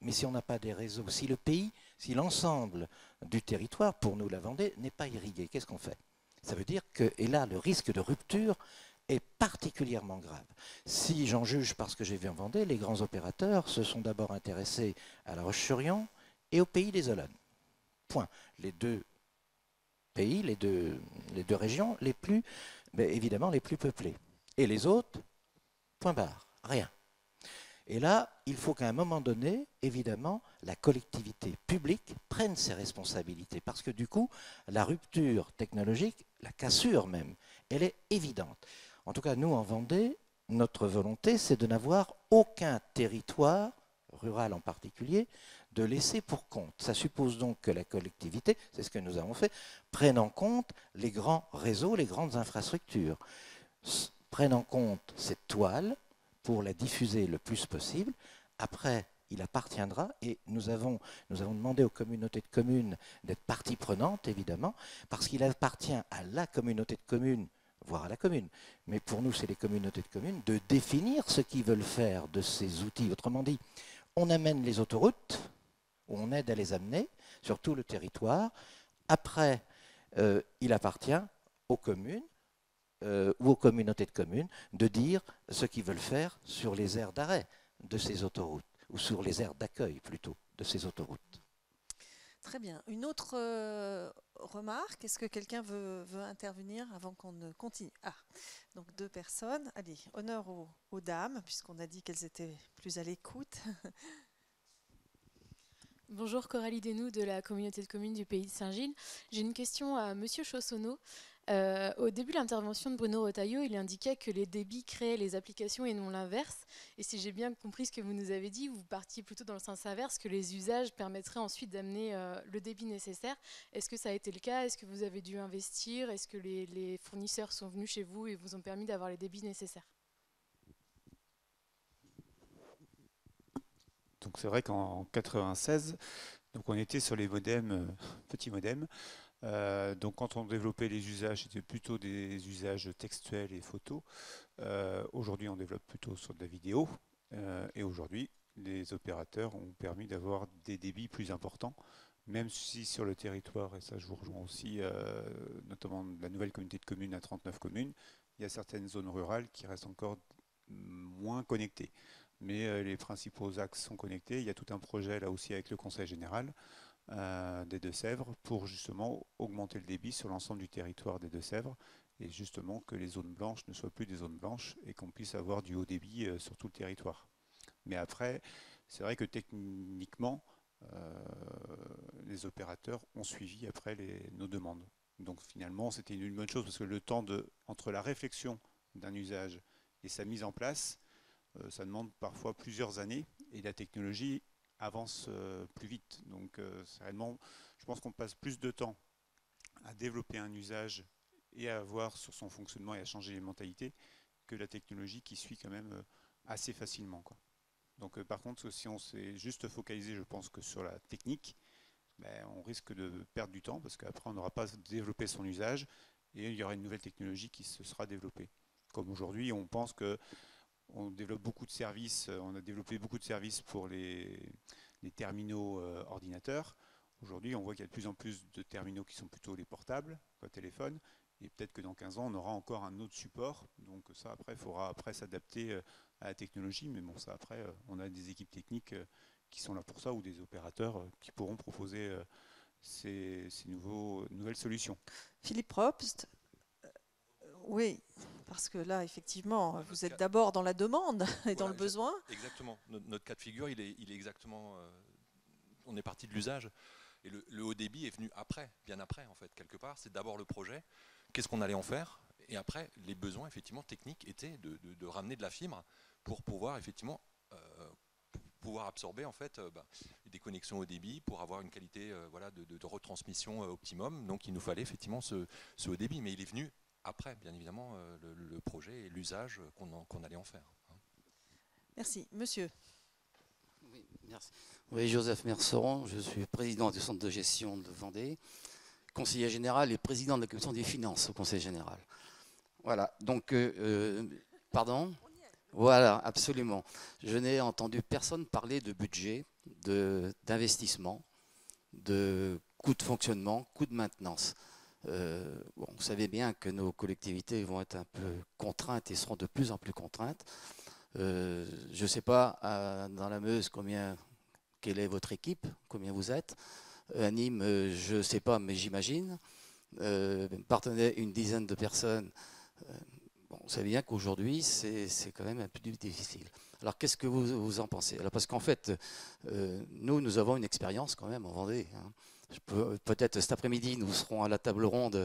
mais si on n'a pas des réseaux, si le pays, si l'ensemble du territoire, pour nous la Vendée, n'est pas irrigué, qu'est-ce qu'on fait? Ça veut dire que, et là, le risque de rupture est particulièrement grave. Si j'en juge parce que j'ai vu en Vendée, les grands opérateurs se sont d'abord intéressés à la Roche-sur-Yon et au pays des Olonnes. Point. Les deux pays, les deux, régions les plus, évidemment les plus peuplées. Et les autres, point barre, rien. Et là, il faut qu'à un moment donné, évidemment, la collectivité publique prenne ses responsabilités, parce que du coup, la rupture technologique, la cassure même, elle est évidente. En tout cas, nous, en Vendée, notre volonté, c'est de n'avoir aucun territoire, rural en particulier, de laisser pour compte. Ça suppose donc que la collectivité, c'est ce que nous avons fait, prenne en compte les grands réseaux, les grandes infrastructures, prenne en compte cette toile pour la diffuser le plus possible. Après, il appartiendra, et nous avons, demandé aux communautés de communes d'être partie prenante, évidemment, parce qu'il appartient à la communauté de communes, voire à la commune, mais pour nous c'est les communautés de communes, de définir ce qu'ils veulent faire de ces outils. Autrement dit, on amène les autoroutes, on aide à les amener sur tout le territoire. Après, euh, il appartient aux communes euh, ou aux communautés de communes de dire ce qu'ils veulent faire sur les aires d'arrêt de ces autoroutes, ou sur les aires d'accueil plutôt de ces autoroutes. Très bien. Une autre euh, remarque Est-ce que quelqu'un veut, intervenir avant qu'on ne continue? Ah, donc deux personnes. Allez, honneur aux dames, puisqu'on a dit qu'elles étaient plus à l'écoute. Bonjour Coralie Denou de la communauté de communes du pays de Saint-Gilles. J'ai une question à Monsieur Chaussonneau. Euh, au début de l'intervention de Bruno Retailleau, il indiquait que les débits créaient les applications et non l'inverse. Et si j'ai bien compris ce que vous nous avez dit, vous partiez plutôt dans le sens inverse, que les usages permettraient ensuite d'amener euh, le débit nécessaire. Est-ce que ça a été le cas? Est-ce que vous avez dû investir? Est-ce que les fournisseurs sont venus chez vous et vous ont permis d'avoir les débits nécessaires? Donc c'est vrai qu'en 96, donc on était sur les modems, euh, petits modems. Euh, donc quand on développait les usages, c'était plutôt des usages textuels et photos. Euh, aujourd'hui, on développe plutôt sur de la vidéo. et aujourd'hui, les opérateurs ont permis d'avoir des débits plus importants, même si sur le territoire, et ça je vous rejoins aussi, notamment la nouvelle communauté de communes à 39 communes, il y a certaines zones rurales qui restent encore moins connectées mais euh, les principaux axes sont connectés. Il y a tout un projet là aussi avec le Conseil général euh, des Deux-Sèvres pour justement augmenter le débit sur l'ensemble du territoire des Deux-Sèvres et justement que les zones blanches ne soient plus des zones blanches et qu'on puisse avoir du haut débit euh, sur tout le territoire. Mais après, c'est vrai que techniquement, les opérateurs ont suivi après nos demandes. Donc finalement, c'était une, bonne chose parce que le temps entre la réflexion d'un usage et sa mise en place, euh, ça demande parfois plusieurs années et la technologie avance euh, plus vite. Donc euh, réellement, je pense qu'on passe plus de temps à développer un usage et à avoir sur son fonctionnement et à changer les mentalités que la technologie qui suit quand même assez facilement. Donc par contre, si on s'est juste focalisé, je pense que sur la technique, ben, on risque de perdre du temps parce qu'après on n'aura pas développé son usage et il y aura une nouvelle technologie qui se sera développée. Comme aujourd'hui, on pense que on développe beaucoup de services, euh, on a développé beaucoup de services pour les, terminaux euh, ordinateurs. Aujourd'hui, on voit qu'il y a de plus en plus de terminaux qui sont plutôt les portables, les téléphones, et peut-être que dans 15 ans, on aura encore un autre support. Donc ça, après, il faudra après s'adapter euh, à la technologie, mais bon, ça, après, on a des équipes techniques qui sont là pour ça, ou des opérateurs qui pourront proposer ces, nouvelles solutions. Philippe Probst, oui, parce que là, effectivement, vous êtes d'abord dans la demande et dans le besoin. Exactement. Notre, cas de figure, il est, exactement. Euh, on est parti de l'usage. Et le, haut débit est venu après, bien après, en fait, quelque part. C'est d'abord le projet. Qu'est-ce qu'on allait en faire? Et après, les besoins, effectivement, techniques étaient de, ramener de la fibre pour pouvoir, effectivement, euh, pouvoir absorber en fait euh, bah, des connexions au débit pour avoir une qualité voilà, de, retransmission optimum. Donc il nous fallait effectivement ce, ce haut débit, mais il est venu après, bien évidemment, euh, le, projet et l'usage qu'on allait en faire. Hein. Merci. Monsieur. Oui, merci. Oui, Joseph Merceron, je suis président du centre de gestion de Vendée, conseiller général et président de la commission des finances au conseil général. Voilà, donc, euh, euh, pardon? Voilà, absolument. Je n'ai entendu personne parler de budget, d'investissement, de, de coûts de fonctionnement, coûts de maintenance. Euh, vous savez bien que nos collectivités vont être un peu contraintes et seront de plus en plus contraintes. Euh, je ne sais pas dans la Meuse combien, quelle est votre équipe, combien vous êtes. À Nîmes, euh, je ne sais pas, mais j'imagine. partenaire, une dizaine de personnes. Bon, vous savez bien qu'aujourd'hui, c'est quand même un peu difficile. Alors, qu'est-ce que vous, vous, en pensez? Alors, Parce qu'en fait, nous, nous avons une expérience quand même en Vendée. Hein. Peut-être cet après-midi, nous serons à la table ronde,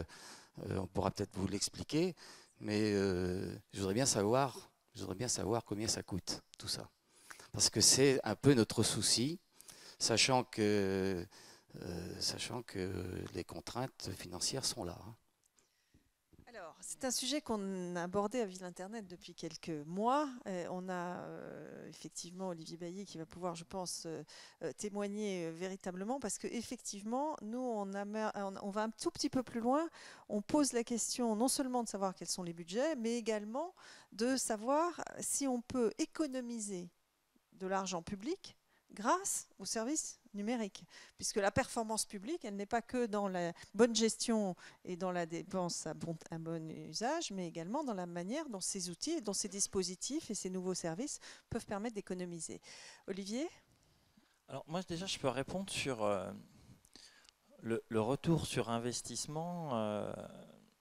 euh, on pourra peut-être vous l'expliquer, mais euh, je voudrais bien savoir, bien savoir combien ça coûte, tout ça. Parce que c'est un peu notre souci, sachant que, euh, sachant que les contraintes financières sont là. Hein. C'est un sujet qu'on a abordé à Ville Internet depuis quelques mois. on a euh, effectivement Olivier Bailly qui va pouvoir, je pense, euh, euh, témoigner véritablement parce qu'effectivement, nous, on, on, va un tout petit peu plus loin. On pose la question non seulement de savoir quels sont les budgets, mais également de savoir si on peut économiser de l'argent public grâce aux services numériques. Puisque la performance publique, elle n'est pas que dans la bonne gestion et dans la dépense à bon, usage, mais également dans la manière dont ces outils, dont ces dispositifs et ces nouveaux services peuvent permettre d'économiser. Olivier? Alors moi déjà, je peux répondre sur euh, le, retour sur investissement euh,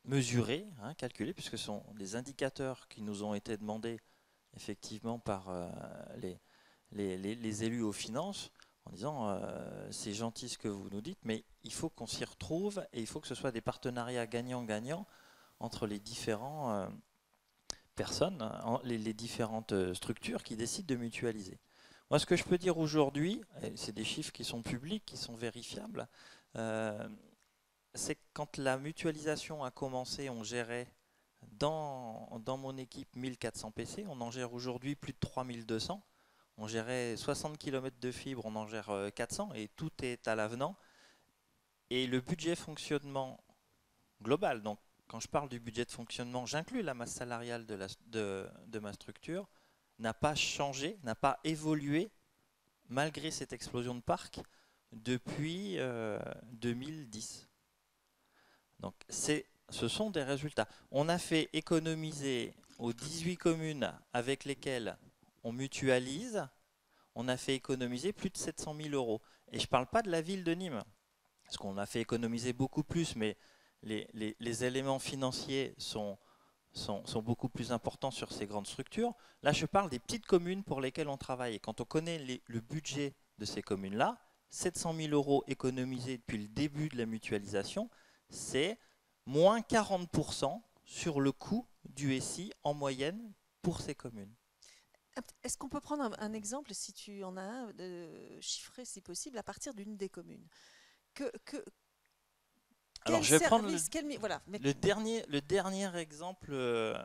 mesuré, hein, calculé, puisque ce sont des indicateurs qui nous ont été demandés effectivement par euh, les, élus aux finances en disant euh, c'est gentil ce que vous nous dites, mais il faut qu'on s'y retrouve et il faut que ce soit des partenariats gagnant-gagnant entre les différentes euh, personnes, les, différentes euh, structures qui décident de mutualiser. Moi, ce que je peux dire aujourd'hui, c'est des chiffres qui sont publics, qui sont vérifiables, c'est que quand la mutualisation a commencé, on gérait dans, dans mon équipe 1400 PC, on en gère aujourd'hui plus de 3200 on gérait 60 km de fibre, on en gère 400 euh, et tout est à l'avenant. Et le budget fonctionnement global, donc quand je parle du budget de fonctionnement, j'inclus la masse salariale de, ma structure, n'a pas changé, n'a pas évolué malgré cette explosion de parc depuis 2010. Euh, donc ce sont des résultats. On a fait économiser aux 18 communes avec lesquelles on mutualise, on a fait économiser plus de 700 000 euros. Et je ne parle pas de la ville de Nîmes, parce qu'on a fait économiser beaucoup plus, mais les, éléments financiers sont, beaucoup plus importants sur ces grandes structures. Là, je parle des petites communes pour lesquelles on travaille. Et quand on connaît le budget de ces communes-là, 700 000 euros économisés depuis le début de la mutualisation, c'est moins 40% sur le coût du SI en moyenne pour ces communes. Est-ce qu'on peut prendre un, exemple, si tu en as un, de chiffré si possible, à partir d'une des communes? Que, que, alors, je vais prendre le, dernier, le dernier exemple euh,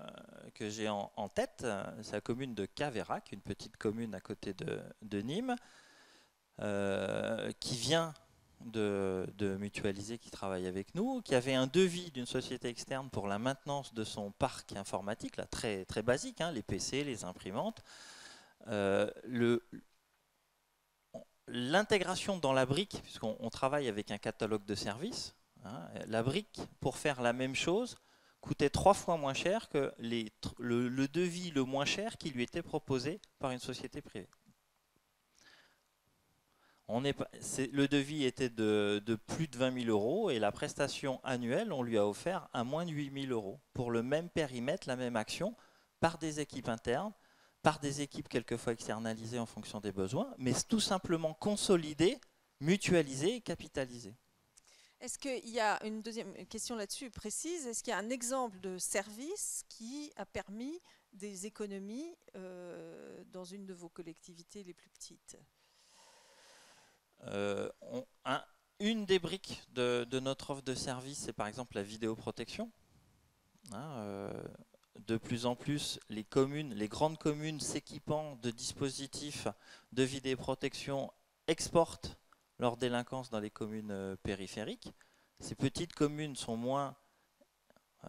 que j'ai en, tête. C'est la commune de Caverac, une petite commune à côté de, Nîmes, euh, qui vient de, mutualiser, qui travaille avec nous, qui avait un devis d'une société externe pour la maintenance de son parc informatique, là, très, basique, hein, les PC, les imprimantes. Euh, l'intégration dans la brique, puisqu'on travaille avec un catalogue de services, hein, la brique, pour faire la même chose, coûtait trois fois moins cher que le devis le moins cher qui lui était proposé par une société privée le devis était de, plus de 20 000 euros et la prestation annuelle, on lui a offert à moins de 8 000 euros pour le même périmètre, la même action, par des équipes internes, par des équipes quelquefois externalisées en fonction des besoins, mais tout simplement consolidées, mutualisées et capitalisées. Est-ce qu'il y a une deuxième question là-dessus précise? Est-ce qu'il y a un exemple de service qui a permis des économies euh, dans une de vos collectivités les plus petites? Euh, une des briques de, notre offre de service, c'est par exemple la vidéoprotection. Hein, euh, de plus en plus, les grandes communes s'équipant de dispositifs de vidéoprotection exportent leur délinquance dans les communes euh, périphériques. Ces petites communes sont moins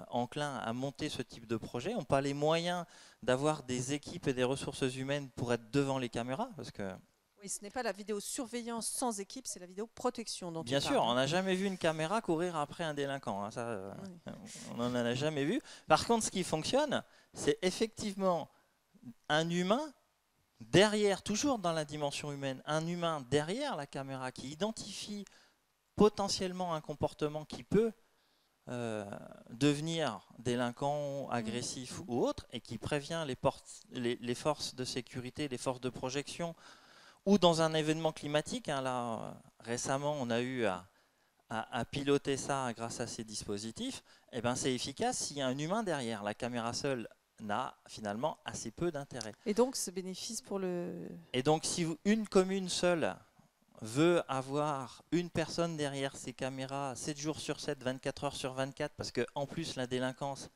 enclins à monter ce type de projet, n'ont pas les moyens d'avoir des équipes et des ressources humaines pour être devant les caméras, parce que oui, ce n'est pas la vidéosurveillance sans équipe, c'est la vidéoprotection. Dont Bien sûr, on n'a jamais vu une caméra courir après un délinquant. Hein, ça, euh, On n'en a jamais vu. Par contre, ce qui fonctionne, c'est effectivement un humain derrière, toujours dans la dimension humaine, un humain derrière la caméra qui identifie potentiellement un comportement qui peut euh, devenir délinquant, agressif mmh. ou autre, et qui prévient les, les, forces de sécurité, les forces de projection ou dans un événement climatique. Hein, là, récemment, on a eu à, piloter ça grâce à ces dispositifs. Et eh ben, c'est efficace s'il y a un humain derrière. La caméra seule, n'a finalement assez peu d'intérêt. Et donc ce bénéfice pour le... Et donc si une commune seule veut avoir une personne derrière ses caméras 7 jours sur 7, 24 heures sur 24, parce qu'en plus la délinquance,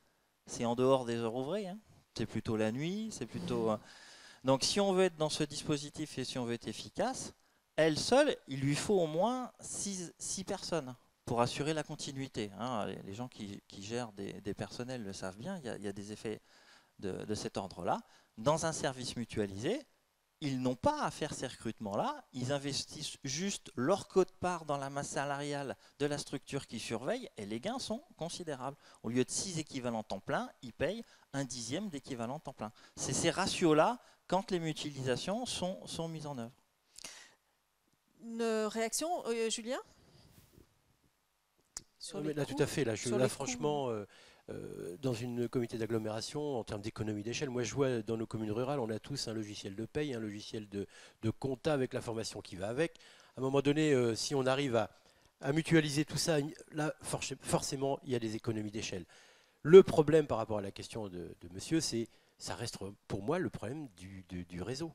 c'est en dehors des heures ouvrées, hein. c'est plutôt la nuit, c'est plutôt... Donc si on veut être dans ce dispositif et si on veut être efficace, elle seule, il lui faut au moins 6 personnes pour assurer la continuité. Hein. Les gens qui, gèrent des, personnels le savent bien, il y a, des effets de cet ordre-là. Dans un service mutualisé, ils n'ont pas à faire ces recrutements-là, ils investissent juste leur quote-part dans la masse salariale de la structure qui surveille et les gains sont considérables. Au lieu de 6 équivalents temps plein, ils payent un dixième d'équivalent temps plein. C'est ces ratios-là quand les mutualisations sont, sont mises en œuvre. Une réaction, euh, Julien? Sur Là, tout à fait. Là, je, là franchement, euh, euh, dans une comité d'agglomération, en termes d'économie d'échelle, moi je vois dans nos communes rurales, on a tous un logiciel de paye, un logiciel de, compta avec l'information qui va avec. À un moment donné, euh, si on arrive à, mutualiser tout ça, là, forcément, il y a des économies d'échelle. Le problème par rapport à la question de, monsieur, c'est ça reste pour moi le problème du réseau.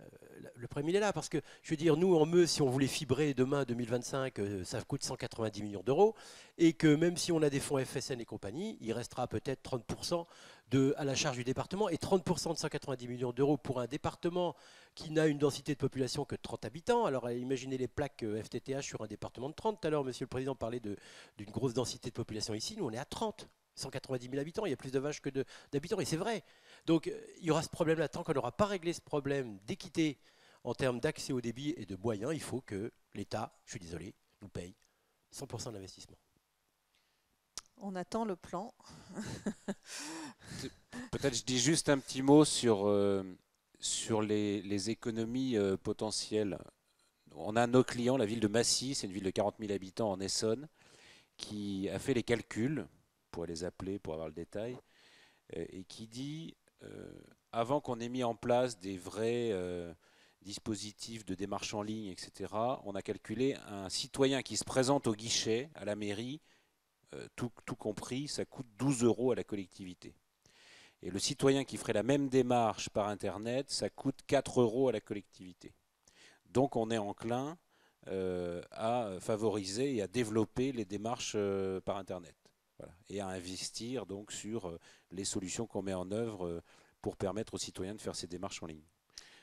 Euh, le problème il est là parce que je veux dire nous en Meuse si on voulait fibrer demain 2025 euh, ça coûte 190 millions d'euros et que même si on a des fonds FSN et compagnie il restera peut-être 30% de, à la charge du département et 30% de 190 millions d'euros pour un département qui n'a une densité de population que 30 habitants. Alors imaginez les plaques FTTH sur un département de 30 tout à l'heure monsieur le président parlait d'une grosse densité de population ici. Nous on est à 30 190 000 habitants, il y a plus de vaches que d'habitants, et c'est vrai. Donc euh, il y aura ce problème-là, tant qu'on n'aura pas réglé ce problème d'équité en termes d'accès au débit et de moyens, il faut que l'État, je suis désolé, nous paye 100% d'investissement. On attend le plan. Peut-être je dis juste un petit mot sur, euh, sur les, économies euh, potentielles. On a nos clients, la ville de Massy, c'est une ville de 40 000 habitants en Essonne, qui a fait les calculs pour les appeler, pour avoir le détail, euh, et qui dit, euh, avant qu'on ait mis en place des vrais euh, dispositifs de démarche en ligne, etc., on a calculé un citoyen qui se présente au guichet, à la mairie, tout, tout, compris, ça coûte 12 euros à la collectivité. Et le citoyen qui ferait la même démarche par Internet, ça coûte 4 euros à la collectivité. Donc on est enclin à favoriser et à développer les démarches par Internet et à investir donc sur euh, les solutions qu'on met en œuvre euh, pour permettre aux citoyens de faire ces démarches en ligne.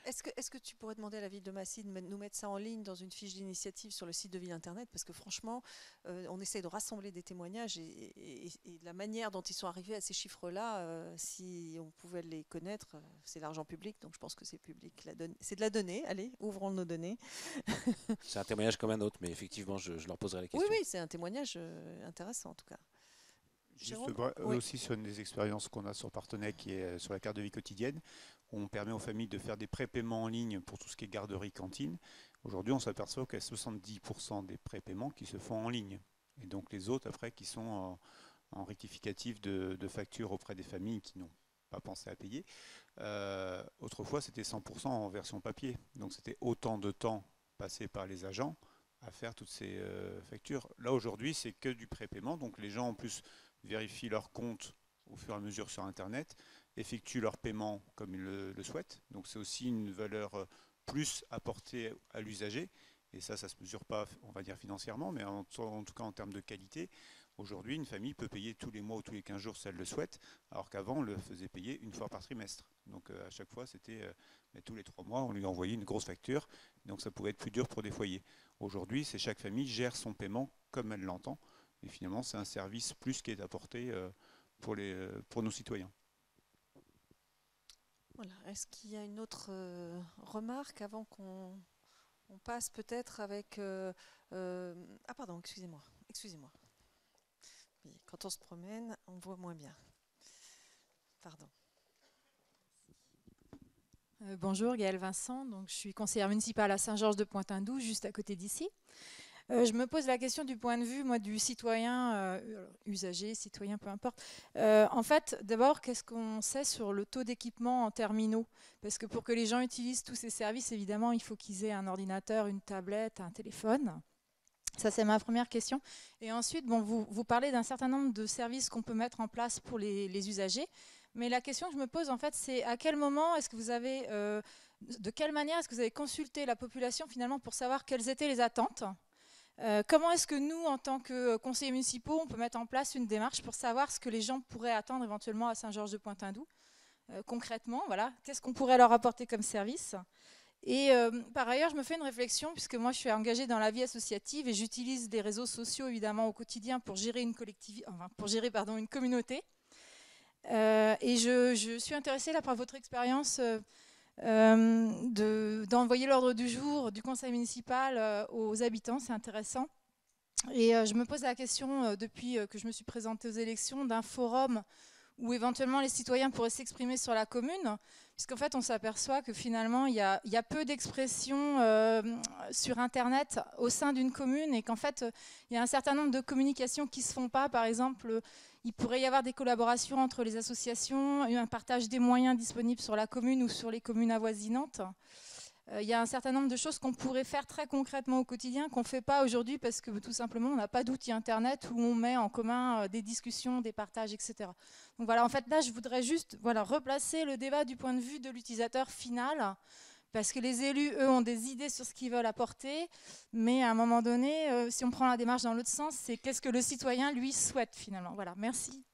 Est-ce que, est que, tu pourrais demander à la ville de Massy de nous mettre ça en ligne dans une fiche d'initiative sur le site de Ville Internet? Parce que franchement, euh, on essaie de rassembler des témoignages et, la manière dont ils sont arrivés à ces chiffres-là, si on pouvait les connaître, c'est l'argent public, donc je pense que c'est public. C'est de la donnée, allez, ouvrons nos données. c'est un témoignage comme un autre, mais effectivement, je, je leur poserai la question. Oui, oui, c'est un témoignage intéressant en tout cas. Juste aussi sur une des expériences qu'on a sur Partenay, qui est euh, sur la carte de vie quotidienne, où on permet aux familles de faire des prépaiements en ligne pour tout ce qui est garderie, cantine. Aujourd'hui, on s'aperçoit qu'il y a 70% des prépaiements qui se font en ligne. Et donc les autres, après, qui sont en, rectificatif de, factures auprès des familles qui n'ont pas pensé à payer. Euh, autrefois, c'était 100% en version papier. Donc c'était autant de temps passé par les agents à faire toutes ces euh, factures. Là, aujourd'hui, c'est que du prépaiement. Donc les gens, en plus, vérifient leur compte au fur et à mesure sur Internet, effectuent leur paiement comme ils le, souhaitent. Donc c'est aussi une valeur euh, plus apportée à l'usager. Et ça, ça ne se mesure pas, on va dire, financièrement, mais en, tout cas en termes de qualité. Aujourd'hui, une famille peut payer tous les mois ou tous les 15 jours si elle le souhaite, alors qu'avant, on le faisait payer une fois par trimestre. Donc euh, à chaque fois, c'était euh, tous les trois mois, on lui envoyait une grosse facture. Donc ça pouvait être plus dur pour des foyers. Aujourd'hui, c'est chaque famille gère son paiement comme elle l'entend. Et finalement, c'est un service plus qui est apporté euh, pour, les, euh, pour nos citoyens. Voilà. Est-ce qu'il y a une autre euh, remarque avant qu'on passe peut-être avec... ah pardon, excusez-moi. Excusez-moi. Quand on se promène, on voit moins bien. Pardon. bonjour, Gaëlle Vincent. Donc, je suis conseillère municipale à Saint-Georges de Pointe-Indou, juste à côté d'ici. Euh, je me pose la question du point de vue, moi, du citoyen, euh, usager, citoyen, peu importe. Euh, en fait, d'abord, qu'est-ce qu'on sait sur le taux d'équipement en terminaux? Parce que pour que les gens utilisent tous ces services, évidemment, il faut qu'ils aient un ordinateur, une tablette, un téléphone. Ça, c'est ma première question. Et ensuite, bon, vous, vous parlez d'un certain nombre de services qu'on peut mettre en place pour les, usagers. Mais la question que je me pose, en fait, c'est à quel moment est-ce que vous avez, de quelle manière est-ce que vous avez consulté la population finalement pour savoir quelles étaient les attentes? Comment est-ce que nous, en tant que conseillers municipaux, on peut mettre en place une démarche pour savoir ce que les gens pourraient attendre éventuellement à Saint-Georges-de-Pointindou Concrètement, voilà, qu'est-ce qu'on pourrait leur apporter comme service? Et euh, par ailleurs, je me fais une réflexion, puisque moi je suis engagée dans la vie associative et j'utilise des réseaux sociaux évidemment au quotidien pour gérer une, enfin, pour gérer, pardon, une communauté. Euh, et je, suis intéressée là par votre expérience euh, d'envoyer l'ordre du jour du conseil municipal aux habitants, c'est intéressant. Et je me pose la question, depuis que je me suis présentée aux élections, d'un forum où éventuellement les citoyens pourraient s'exprimer sur la commune, puisqu'en fait on s'aperçoit que finalement il y a, peu d'expressions euh, sur Internet au sein d'une commune et qu'en fait il y a un certain nombre de communications qui ne se font pas. Par exemple, il pourrait y avoir des collaborations entre les associations, un partage des moyens disponibles sur la commune ou sur les communes avoisinantes. Euh, il y a un certain nombre de choses qu'on pourrait faire très concrètement au quotidien qu'on ne fait pas aujourd'hui parce que tout simplement on n'a pas d'outil internet où on met en commun euh, des discussions, des partages, etc. Donc voilà, en fait là je voudrais juste voilà, replacer le débat du point de vue de l'utilisateur final parce que les élus, eux, ont des idées sur ce qu'ils veulent apporter, mais à un moment donné, euh, si on prend la démarche dans l'autre sens, c'est qu'est-ce que le citoyen, lui, souhaite finalement. Voilà, merci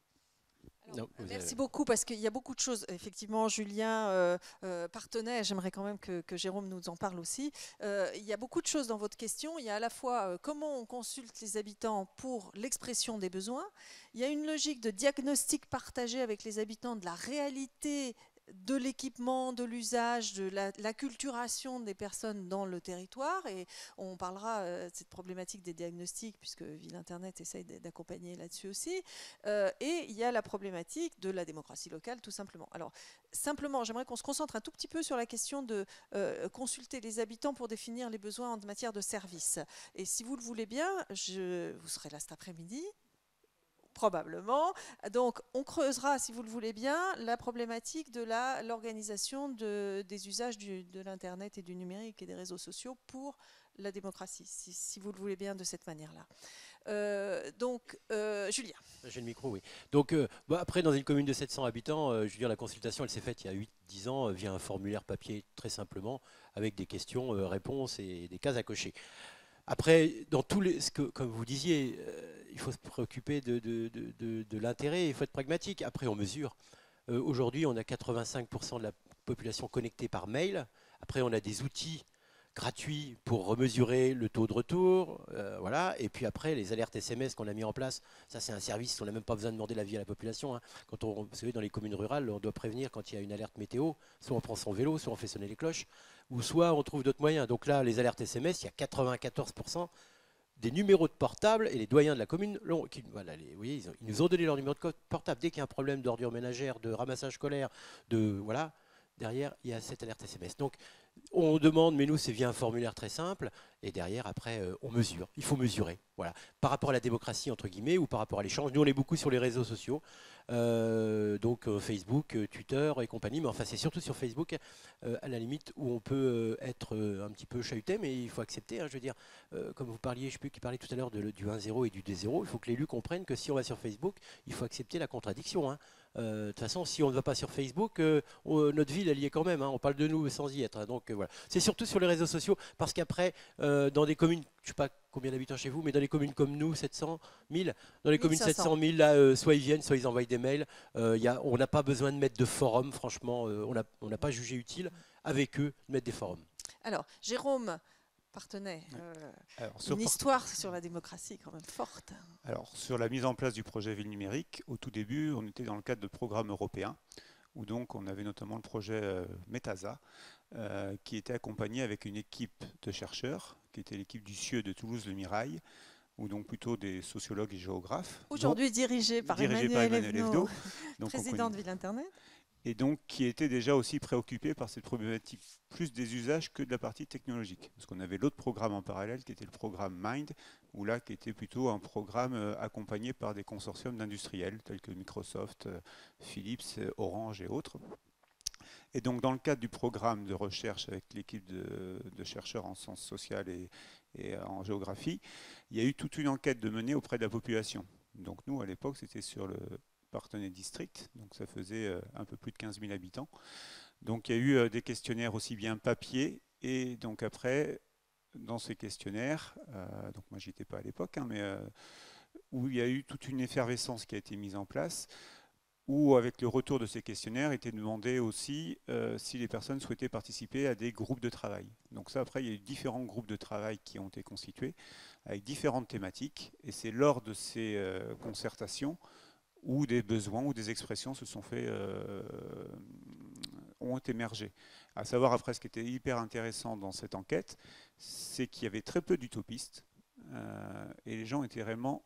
merci beaucoup parce qu'il y a beaucoup de choses. Effectivement, Julien euh, euh, partenait. J'aimerais quand même que, Jérôme nous en parle aussi. Euh, il y a beaucoup de choses dans votre question. Il y a à la fois comment on consulte les habitants pour l'expression des besoins. Il y a une logique de diagnostic partagé avec les habitants de la réalité de l'équipement, de l'usage, de l'acculturation des personnes dans le territoire. Et on parlera euh, de cette problématique des diagnostics, puisque Ville Internet essaye d'accompagner là-dessus aussi. Euh, et il y a la problématique de la démocratie locale, tout simplement. Alors, simplement, j'aimerais qu'on se concentre un tout petit peu sur la question de euh, consulter les habitants pour définir les besoins en matière de services. Et si vous le voulez bien, je, vous serez là cet après-midi probablement. Donc, on creusera, si vous le voulez bien, la problématique de l'organisation de, des usages de l'Internet et du numérique et des réseaux sociaux pour la démocratie, si, vous le voulez bien, de cette manière-là. Euh, donc, euh, Julien. J'ai le micro, oui. Donc, euh, après, dans une commune de 700 habitants, je veux dire, la consultation, elle s'est faite il y a 8-10 ans via un formulaire papier, très simplement, avec des questions, réponses et des cases à cocher. Après, dans tous ce que, comme vous disiez, il faut se préoccuper de, de, l'intérêt, il faut être pragmatique. Après, on mesure. Euh, aujourd'hui, on a 85% de la population connectée par mail. Après, on a des outils gratuits pour remesurer le taux de retour. Euh, voilà. Et puis après, les alertes SMS qu'on a mis en place, ça c'est un service, on n'a même pas besoin de demander l'avis à la population. Hein. Quand on, vous savez, dans les communes rurales, on doit prévenir quand il y a une alerte météo. Soit on prend son vélo, soit on fait sonner les cloches, ou soit on trouve d'autres moyens. Donc là, les alertes SMS, il y a 94% des numéros de portable et les doyens de la commune, ils, nous ont donné leur numéro de portable. Dès qu'il y a un problème d'ordure ménagère, de ramassage scolaire, de voilà, derrière il y a cette alerte SMS. Donc on demande, mais nous c'est via un formulaire très simple, et derrière après euh, on mesure. Il faut mesurer, voilà, par rapport à la démocratie entre guillemets ou par rapport à l'échange. Nous on est beaucoup sur les réseaux sociaux. Euh, donc euh, Facebook, Twitter et compagnie. Mais enfin, c'est surtout sur Facebook, à la limite, où on peut être un petit peu chahuté, mais il faut accepter. Hein, je veux dire, comme vous parliez, je sais plus qui parlait tout à l'heure du 1-0 et du D0, il faut que l'élu comprenne que si on va sur Facebook, il faut accepter la contradiction. Hein. De toute façon, si on ne va pas sur Facebook, notre ville, elle y est quand même. Hein. On parle de nous sans y être. Donc voilà. C'est surtout sur les réseaux sociaux, parce qu'après, dans des communes, je ne sais pas combien d'habitants chez vous, mais dans les communes comme nous, 700 000, dans les communes 700 000, là, euh, soit ils viennent, soit ils envoient des mails. Euh, y a, on n'a pas besoin de mettre de forum, franchement, euh, on n'a pas jugé utile avec eux de mettre des forums. Alors, Jérôme Partenay, une histoire sur la démocratie quand même forte. Alors, sur la mise en place du projet Ville numérique, au tout début, on était dans le cadre de programmes européens, où donc on avait notamment le projet Metasa, qui était accompagné avec une équipe de chercheurs qui était l'équipe du CIE de Toulouse, le Mirail, ou donc plutôt des sociologues et géographes. Aujourd'hui dirigé par Emmanuel, président de Ville Internet. Et donc qui était déjà aussi préoccupé par cette problématique plus des usages que de la partie technologique. Parce qu'on avait l'autre programme en parallèle qui était le programme Mind, où là qui était plutôt un programme euh, accompagné par des consortiums d'industriels tels que Microsoft, euh, Philips, Orange et autres. Et donc, dans le cadre du programme de recherche avec l'équipe de, chercheurs en sciences sociales et, en géographie, il y a eu toute une enquête de mener auprès de la population. Donc, nous, à l'époque, c'était sur le Partenay District, donc ça faisait un peu plus de 15 000 habitants. Donc il y a eu des questionnaires aussi bien papier et donc après, dans ces questionnaires, donc moi j'y étais pas à l'époque, hein, mais où il y a eu toute une effervescence qui a été mise en place, où avec le retour de ces questionnaires, était demandé aussi euh, si les personnes souhaitaient participer à des groupes de travail. Donc ça, après, il y a eu différents groupes de travail qui ont été constitués, avec différentes thématiques, et c'est lors de ces euh, concertations où des besoins ou des expressions se sont fait, euh, ont émergé. À savoir après, ce qui était hyper intéressant dans cette enquête, c'est qu'il y avait très peu d'utopistes, et les gens étaient vraiment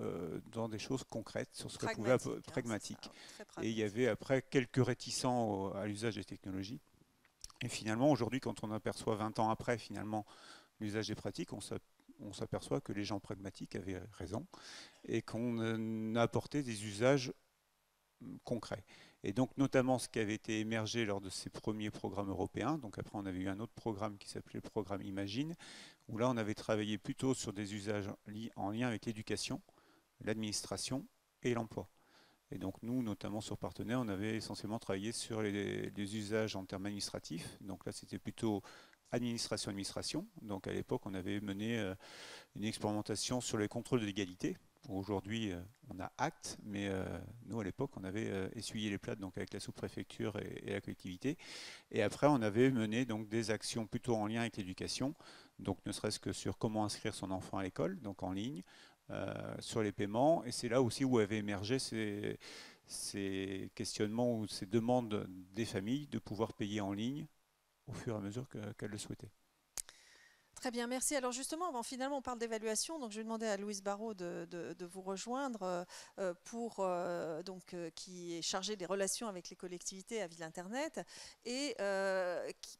euh, dans des choses concrètes sur ce que pouvait hein, pragmatique. et il y avait après quelques réticents à l'usage des technologies. Et finalement, aujourd'hui, quand on aperçoit 20 ans après finalement l'usage des pratiques, on s'aperçoit que les gens pragmatiques avaient raison et qu'on a apporté des usages hum, concrets. Et donc notamment ce qui avait été émergé lors de ces premiers programmes européens, donc après on avait eu un autre programme qui s'appelait le programme Imagine, où là on avait travaillé plutôt sur des usages en lien avec l'éducation, l'administration et l'emploi. Et donc nous, notamment sur Partenaire, on avait essentiellement travaillé sur les, usages en termes administratifs. Donc là, c'était plutôt administration-administration. Donc à l'époque, on avait mené euh, une expérimentation sur les contrôles de l'égalité. Aujourd'hui, euh, on a acte, mais euh, nous, à l'époque, on avait essuyé les plates donc, avec la sous-préfecture et, la collectivité. Et après, on avait mené donc, des actions plutôt en lien avec l'éducation, donc ne serait-ce que sur comment inscrire son enfant à l'école, donc en ligne, sur les paiements. Et c'est là aussi où avaient émergé ces, questionnements ou ces demandes des familles de pouvoir payer en ligne au fur et à mesure qu'elles le souhaitaient. Très bien, merci. Alors justement, finalement, on parle d'évaluation, donc je vais demander à Louise Barraud de, vous rejoindre euh, euh, pour euh, donc qui est chargée des relations avec les collectivités à Ville Internet et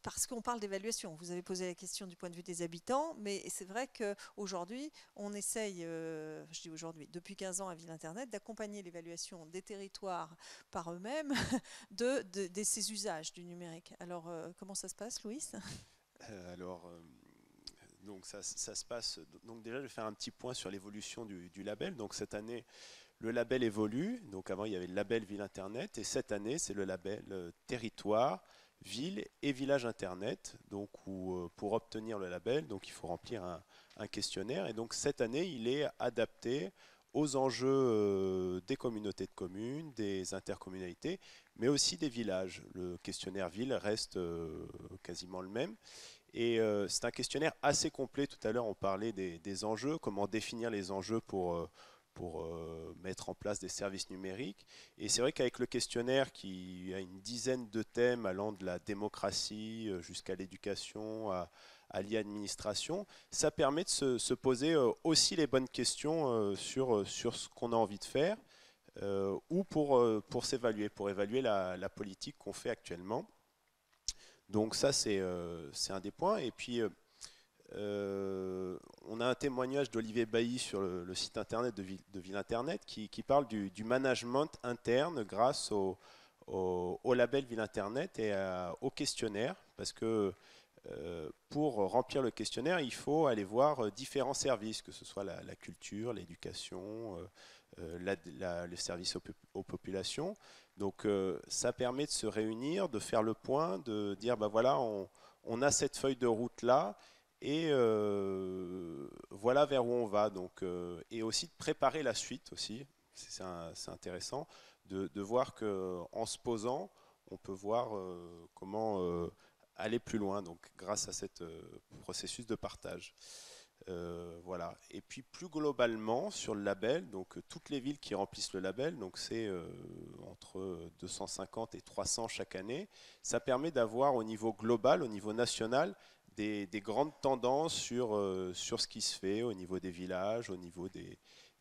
parce qu'on parle d'évaluation. Vous avez posé la question du point de vue des habitants, mais c'est vrai qu'aujourd'hui, on essaye, je dis aujourd'hui, depuis 15 ans à Ville Internet, d'accompagner l'évaluation des territoires par eux-mêmes de, ces usages du numérique. Alors, comment ça se passe, Louise? Alors donc ça, se passe. Donc déjà, je vais faire un petit point sur l'évolution du, label. Donc cette année, le label évolue. Donc avant, il y avait le label Ville Internet, et cette année, c'est le label euh, Territoire, Ville et Village Internet. Donc euh, pour obtenir le label, donc il faut remplir un, questionnaire. Et donc cette année, il est adapté aux enjeux euh, des communautés de communes, des intercommunalités, mais aussi des villages. Le questionnaire ville reste quasiment le même. Et euh, c'est un questionnaire assez complet. Tout à l'heure, on parlait des, enjeux, comment définir les enjeux pour, euh, euh, mettre en place des services numériques. Et c'est vrai qu'avec le questionnaire qui a une dizaine de thèmes allant de la démocratie jusqu'à l'éducation, à, à l'administration, ça permet de se, poser aussi les bonnes questions sur, sur ce qu'on a envie de faire ou pour, pour s'évaluer, pour évaluer la politique qu'on fait actuellement. Donc ça, euh, c'est un des points. Et puis, euh, euh, on a un témoignage d'Olivier Bailly sur le, site internet de Ville, Internet qui, parle du, management interne grâce au, label Ville Internet et au questionnaire. Parce que pour remplir le questionnaire, il faut aller voir différents services, que ce soit la, culture, l'éducation, le service aux populations. Donc euh, ça permet de se réunir, de faire le point, de dire bah voilà, on, a cette feuille de route là et euh, voilà vers où on va. Donc, euh, et aussi de préparer la suite aussi. C'est intéressant de, de voir qu'en se posant, on peut voir comment aller plus loin. Donc grâce à ce processus de partage. Euh, voilà. Et puis plus globalement sur le label, donc euh, toutes les villes qui remplissent le label, donc c'est euh, entre 250 et 300 chaque année, ça permet d'avoir au niveau global, au niveau national, des, grandes tendances sur, ce qui se fait au niveau des villages, au niveau des,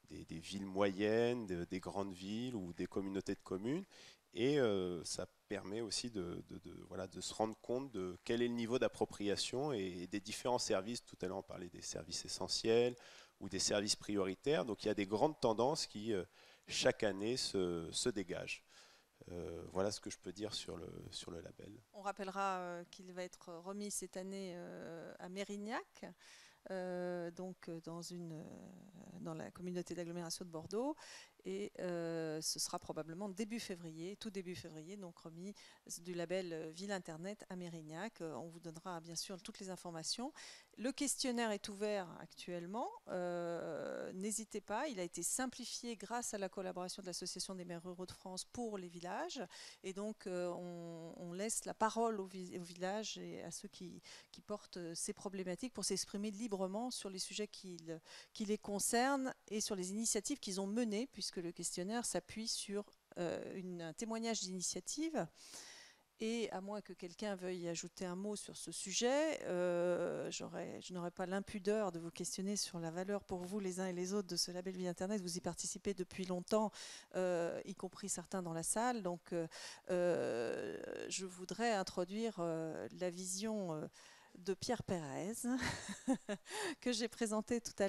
villes moyennes, des grandes villes ou des communautés de communes. Et ça permet aussi de, voilà, de se rendre compte de quel est le niveau d'appropriation et, des différents services. Tout à l'heure, on parlait des services essentiels ou des services prioritaires. Donc il y a des grandes tendances qui, euh, chaque année, se, dégagent. Euh, voilà ce que je peux dire sur le, sur le label. On rappellera euh, qu'il va être remis cette année à Mérignac. donc dans, une, dans la communauté d'agglomération de Bordeaux. Et ce sera probablement début février, tout début février, donc remis du label Ville Internet à Mérignac. On vous donnera bien sûr toutes les informations. Le questionnaire est ouvert actuellement. N'hésitez pas, il a été simplifié grâce à la collaboration de l'Association des maires ruraux de France pour les villages. Et donc, on, laisse la parole aux, villages et à ceux qui, portent ces problématiques pour s'exprimer librement sur les sujets qui, qui, les concernent et sur les initiatives qu'ils ont menées, le questionnaire s'appuie sur un témoignage d'initiative. Et à moins que quelqu'un veuille ajouter un mot sur ce sujet, euh, je n'aurais pas l'impudeur de vous questionner sur la valeur pour vous les uns et les autres de ce label Vie Internet. Vous y participez depuis longtemps, euh, y compris certains dans la salle. Donc euh, je voudrais introduire la vision de Pierre Pérez que j'ai présentée tout à l'heure.